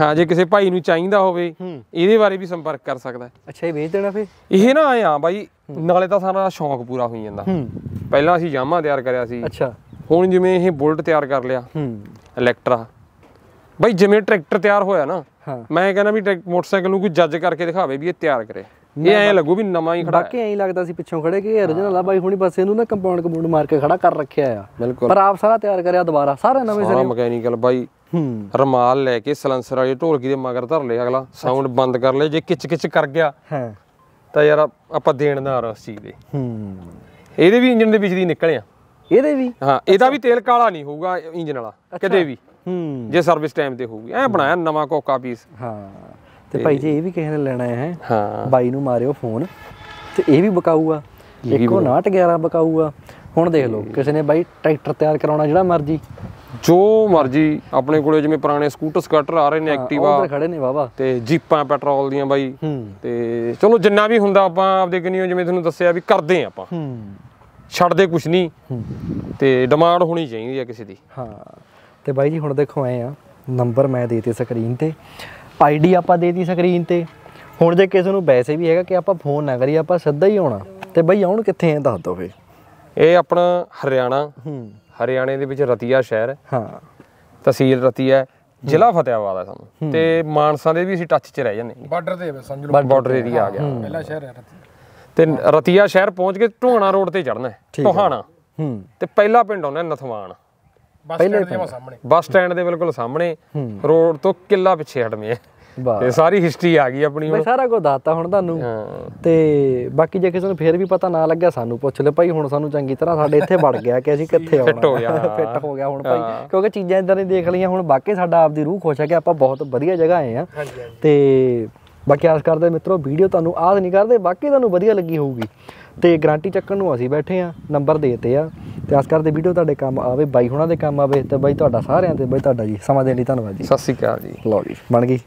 ਹਾਂ ਜੇ ਕਿਸੇ ਭਾਈ ਨੂੰ ਚਾਹੀਦਾ ਹੋਵੇ ਇਹਦੇ ਬਾਰੇ ਵੀ ਸੰਪਰਕ ਕਰ ਸਕਦਾ। ਅੱਛਾ ਇਹ ਵੇਚ ਦੇਣਾ ਫੇ ਇਹ ਨਾ ਆਇਆ ਬਾਈ ਨਾਲੇ ਤਾਂ ਸਾਰਾ ਸ਼ੌਂਕ ਪੂਰਾ ਹੋਈ ਜਾਂਦਾ। ਪਹਿਲਾਂ ਅਸੀਂ ਯਾਮਾ ਤਿਆਰ ਕਰਿਆ ਸੀ। ਅੱਛਾ। ਹੁਣ ਜਿਵੇਂ ਇਹ ਬੁਲਟ ਤਿਆਰ ਕਰ ਲਿਆ ਹੂੰ। ਇਲੈਕਟਰਾ ਬਾਈ ਜਿਵੇਂ ਟਰੈਕਟਰ ਤਿਆਰ ਹੋਇਆ ਨਾ ਮੈਂ ਕਹਿੰਦਾ ਵੀ ਮੋਟਰਸਾਈਕਲ ਨੂੰ ਕੋਈ ਜੱਜ ਕਰਕੇ ਦਿਖਾਵੇ ਵੀ ਇਹ ਤਿਆਰ ਕਰੇ। ਇਹ ਐਂ ਲੱਗੂ ਵੀ ਨਵਾਂ ਹੀ ਖੜਾ ਬਾਕੀ ਐਂ ਲੱਗਦਾ ਸੀ ਪਿੱਛੋਂ ਖੜੇ ਕਿ origignal ਆ ਬਾਈ ਹੁਣੀ ਬਸ ਇਹਨੂੰ ਨਾ ਕੰਪਾਊਂਡ ਕੰਪਾਊਂਡ ਮਾਰ ਕੇ ਖੜਾ ਕਰ ਰੱਖਿਆ ਆ। ਬਿਲਕੁਲ। ਪਰ ਆਪ ਸਾਰਾ ਤਿਆਰ ਕਰਿਆ ਦੁਬਾਰਾ ਸਾਰੇ ਨਵੇਂ ਸਾਰਾ ਮਕੈਨੀਕਲ ਬਾਈ। ਹੂੰ। ਰਮਾਲ ਲੈ ਕੇ ਸਲੈਂਸਰ ਵਾਲੀ ਢੋਲਕੀ ਦੇ ਮਗਰ ਧਰ ਲਿਆ ਅਗਲਾ ਸਾਊਂਡ ਬੰਦ ਕਰ ਲਿਆ ਜੇ ਕਿਚ ਕਿਚ ਕਰ ਗਿਆ ਹਾਂ। ਤਾਂ ਯਾਰ ਆਪਾਂ ਦੇਣਦਾਰ ਉਸ ਚੀਜ਼ ਦੇ। ਹੂੰ। ਇਹਦੇ ਵੀ ਇੰਜਨ ਦੇ ਵਿੱਚ ਦੀ ਨਿਕਲੇ ਆ। ਇਹਦੇ ਵੀ? ਹਾਂ ਇਹਦਾ ਵੀ ਤੇਲ ਕਾਲਾ ਨਹੀਂ ਹੋਊਗਾ ਇੰਜਨ ਵਾਲਾ ਕਦੇ ਵੀ। ਹੂੰ। ਜੇ ਸਰਵਿਸ ਟਾਈਮ ਤੇ ਹੋਊਗੀ। ਐ ਬਣਾਇਆ ਨਵਾਂ ਕੋਕਾ ਪੀਸ ਹਾਂ। ਤੇ ਭਾਈ ਜੀ ਇਹ ਵੀ ਕਿਸੇ ਨੇ ਲੈਣਾ ਹੈ ਹਾਂ। ਬਾਈ ਨੂੰ ਮਾਰਿਓ ਫੋਨ ਤੇ ਇਹ ਵੀ ਬਕਾਊ ਆ ਇੱਕੋ 911 ਬਕਾਊ ਆ ਹੁਣ ਦੇਖ ਲਓ ਕਿਸੇ ਨੇ ਬਾਈ ਟਰੈਕਟਰ ਤਿਆਰ ਕਰਾਉਣਾ ਜਿਹੜਾ ਮਰਜ਼ੀ। ਜੋ ਮਰਜ਼ੀ ਆਪਣੇ ਕੋਲੇ ਜਿਵੇਂ ਪੁਰਾਣੇ ਸਕੂਟਰ ਸਕਟਰ ਆ ਰਹੇ ਨੇ ਐਕਟਿਵਾ ਉਧਰ ਖੜੇ ਨੇ ਵਾਵਾ ਤੇ ਜੀਪਾਂ ਪੈਟਰੋਲ ਦੀਆਂ ਬਾਈ। ਤੇ ਚਲੋ ਜਿੰਨਾ ਵੀ ਹੁੰਦਾ ਆਪਾਂ ਆਪਦੇ ਕਿੰਨੀਓ ਜਿਵੇਂ ਤੁਹਾਨੂੰ ਦੱਸਿਆ ਵੀ ਕਰਦੇ ਆਪਾਂ। ਹੂੰ। ਛੱਡਦੇ ਕੁਛ ਨਹੀਂ। ਤੇ ਡਿਮਾਂਡ ਹੋਣੀ ਚਾਹੀਦੀ ਆ ਕਿਸੇ ਦੀ। ਹਾਂ। ਤੇ ਬਾਈ ਜੀ ਹੁਣ ਦੇਖੋ ਐ ਆ ਨੰਬਰ ਮੈਂ ਦੇਤੇ ਸਕਰੀਨ ਤੇ। ਆਈਡੀ ਆਪਾਂ ਦੇਤੀ ਸਕਰੀਨ ਤੇ। ਹੁਣ ਜੇ ਕਿਸੇ ਨੂੰ ਵੈਸੇ ਵੀ ਹੈਗਾ ਕਿ ਆਪਾਂ ਫੋਨ ਨਾ ਕਰੀਏ ਆਪਾਂ ਸਿੱਧਾ ਹੀ ਆਉਣਾ। ਤੇ ਬਾਈ ਆਉਣ ਕਿੱਥੇ ਐ ਦੱਸ ਦੋ ਫੇ ਇਹ ਆਪਣਾ ਹਰਿਆਣਾ। ਹੂੰ। ਹਰਿਆਣੇ ਦੇ ਵਿੱਚ ਰਤੀਆ ਸ਼ਹਿਰ। ਹੈ। ਹਾਂ ਤਹਿਸੀਲ ਰਤੀਆ। ਜ਼ਿਲ੍ਹਾ ਫਤਿਆਬਾਦ ਹੈ ਸਾਨੂੰ। ਤੇ ਮਾਨਸਾ ਦੇ ਵੀ ਅਸੀਂ ਟੱਚ 'ਚ ਰਹਿ ਜਾਂਦੇ ਹਾਂ। ਬਾਰਡਰ ਤੇ ਹੈ ਸਮਝ ਲਓ। ਬਾਰਡਰ ਏਰੀਆ ਆ ਗਿਆ। ਪਹਿਲਾ ਸ਼ਹਿਰ ਹੈ ਰਤੀ ਤੇ ਰਤੀਆ ਸ਼ਹਿਰ ਪਹੁੰਚ ਕੇ ਢੋਹਾਣਾ ਰੋਡ ਤੇ ਚੜਨਾ ਹੈ ਟੋਹਾਣਾ। ਹੂੰ। ਤੇ ਪਹਿਲਾ ਪਿੰਡ ਆਉਂਦਾ ਨਥਵਾਨ ਬੱਸ ਸਟੈਂਡ ਦੇ ਸਾਹਮਣੇ। ਬੱਸ ਸਟੈਂਡ ਦੇ ਬਿਲਕੁਲ ਸਾਹਮਣੇ। ਰੋਡ ਤੋਂ ਕਿੱਲਾ ਪਿੱਛੇ ਹਟਵੇਂ ਤੇ ਸਾਰੀ ਹਿਸਟਰੀ ਆ ਗਈ ਆਪਣੀ ਬਈ ਹੁਣ ਸਾਰਾ ਕੁਝ ਦੱਸਤਾ ਹੁਣ ਤੁਹਾਨੂੰ। ਤੇ ਬਾਕੀ ਜੇ ਕਿਸੇ ਨੂੰ ਫੇਰ ਵੀ ਪਤਾ ਨਾ ਲੱਗਿਆ ਸਾਨੂੰ ਪੁੱਛ ਲਿਓ। ਭਾਈ ਹੁਣ ਸਾਨੂੰ ਚੰਗੀ ਤਰ੍ਹਾਂ ਸਾਡੇ ਇੱਥੇ ਵੜ ਗਿਆ ਕਿ ਅਸੀਂ ਕਿੱਥੇ ਆਉਣਾ Fit ਹੋ ਗਿਆ। ਫਿੱਟ ਹੋ ਗਿਆ ਹੁਣ ਭਾਈ। ਕਿਉਂਕਿ ਚੀਜ਼ਾਂ ਇਦਾਂ ਦੀ ਦੇਖ ਲਈਆਂ ਹੁਣ ਬਾਕੀ ਸਾਡਾ ਆਪਦੀ ਰੂਹ ਖੁਸ਼ ਹੈ ਕਿ ਆਪਾਂ ਬਹੁਤ ਵਧੀਆ ਜਗ੍ਹਾ ਆਏ ਆ ਤੇ ਬਾਕੀ ਆਸ ਕਰਦੇ ਮਿੱਤਰੋ ਵੀਡੀਓ ਤੁਹਾਨੂੰ ਆਸ ਨਹੀਂ ਕਰਦੇ ਬਾਕੀ ਤੁਹਾਨੂੰ ਵਧੀਆ ਲੱਗੀ ਹੋਊਗੀ। ਤੇ ਗਾਰੰਟੀ ਚੱਕਣ ਨੂੰ ਅਸੀਂ ਬੈਠੇ ਆ ਨੰਬਰ ਦੇਤੇ ਆ। ਤੇ ਆਸ ਕਰਦੇ ਵੀਡੀਓ ਤੁਹਾਡੇ ਕੰਮ ਆਵੇ ਬਾਈ ਹੁਣਾਂ ਦੇ ਕੰਮ ਆਵੇ ਤੇ ਬਾਈ ਤੁਹਾਡਾ ਸਾਰਿਆਂ ਤੇ ਬਾਈ ਤੁਹਾਡਾ ਜੀ ਸਮਾਂ ਦੇਣ ਲਈ ਧੰਨਵਾਦ ਜੀ। ਸਤਿ ਸ਼੍ਰੀ ਅਕਾਲ ਜੀ। ਲਓ ਜੀ ਬਣ ਗਈ।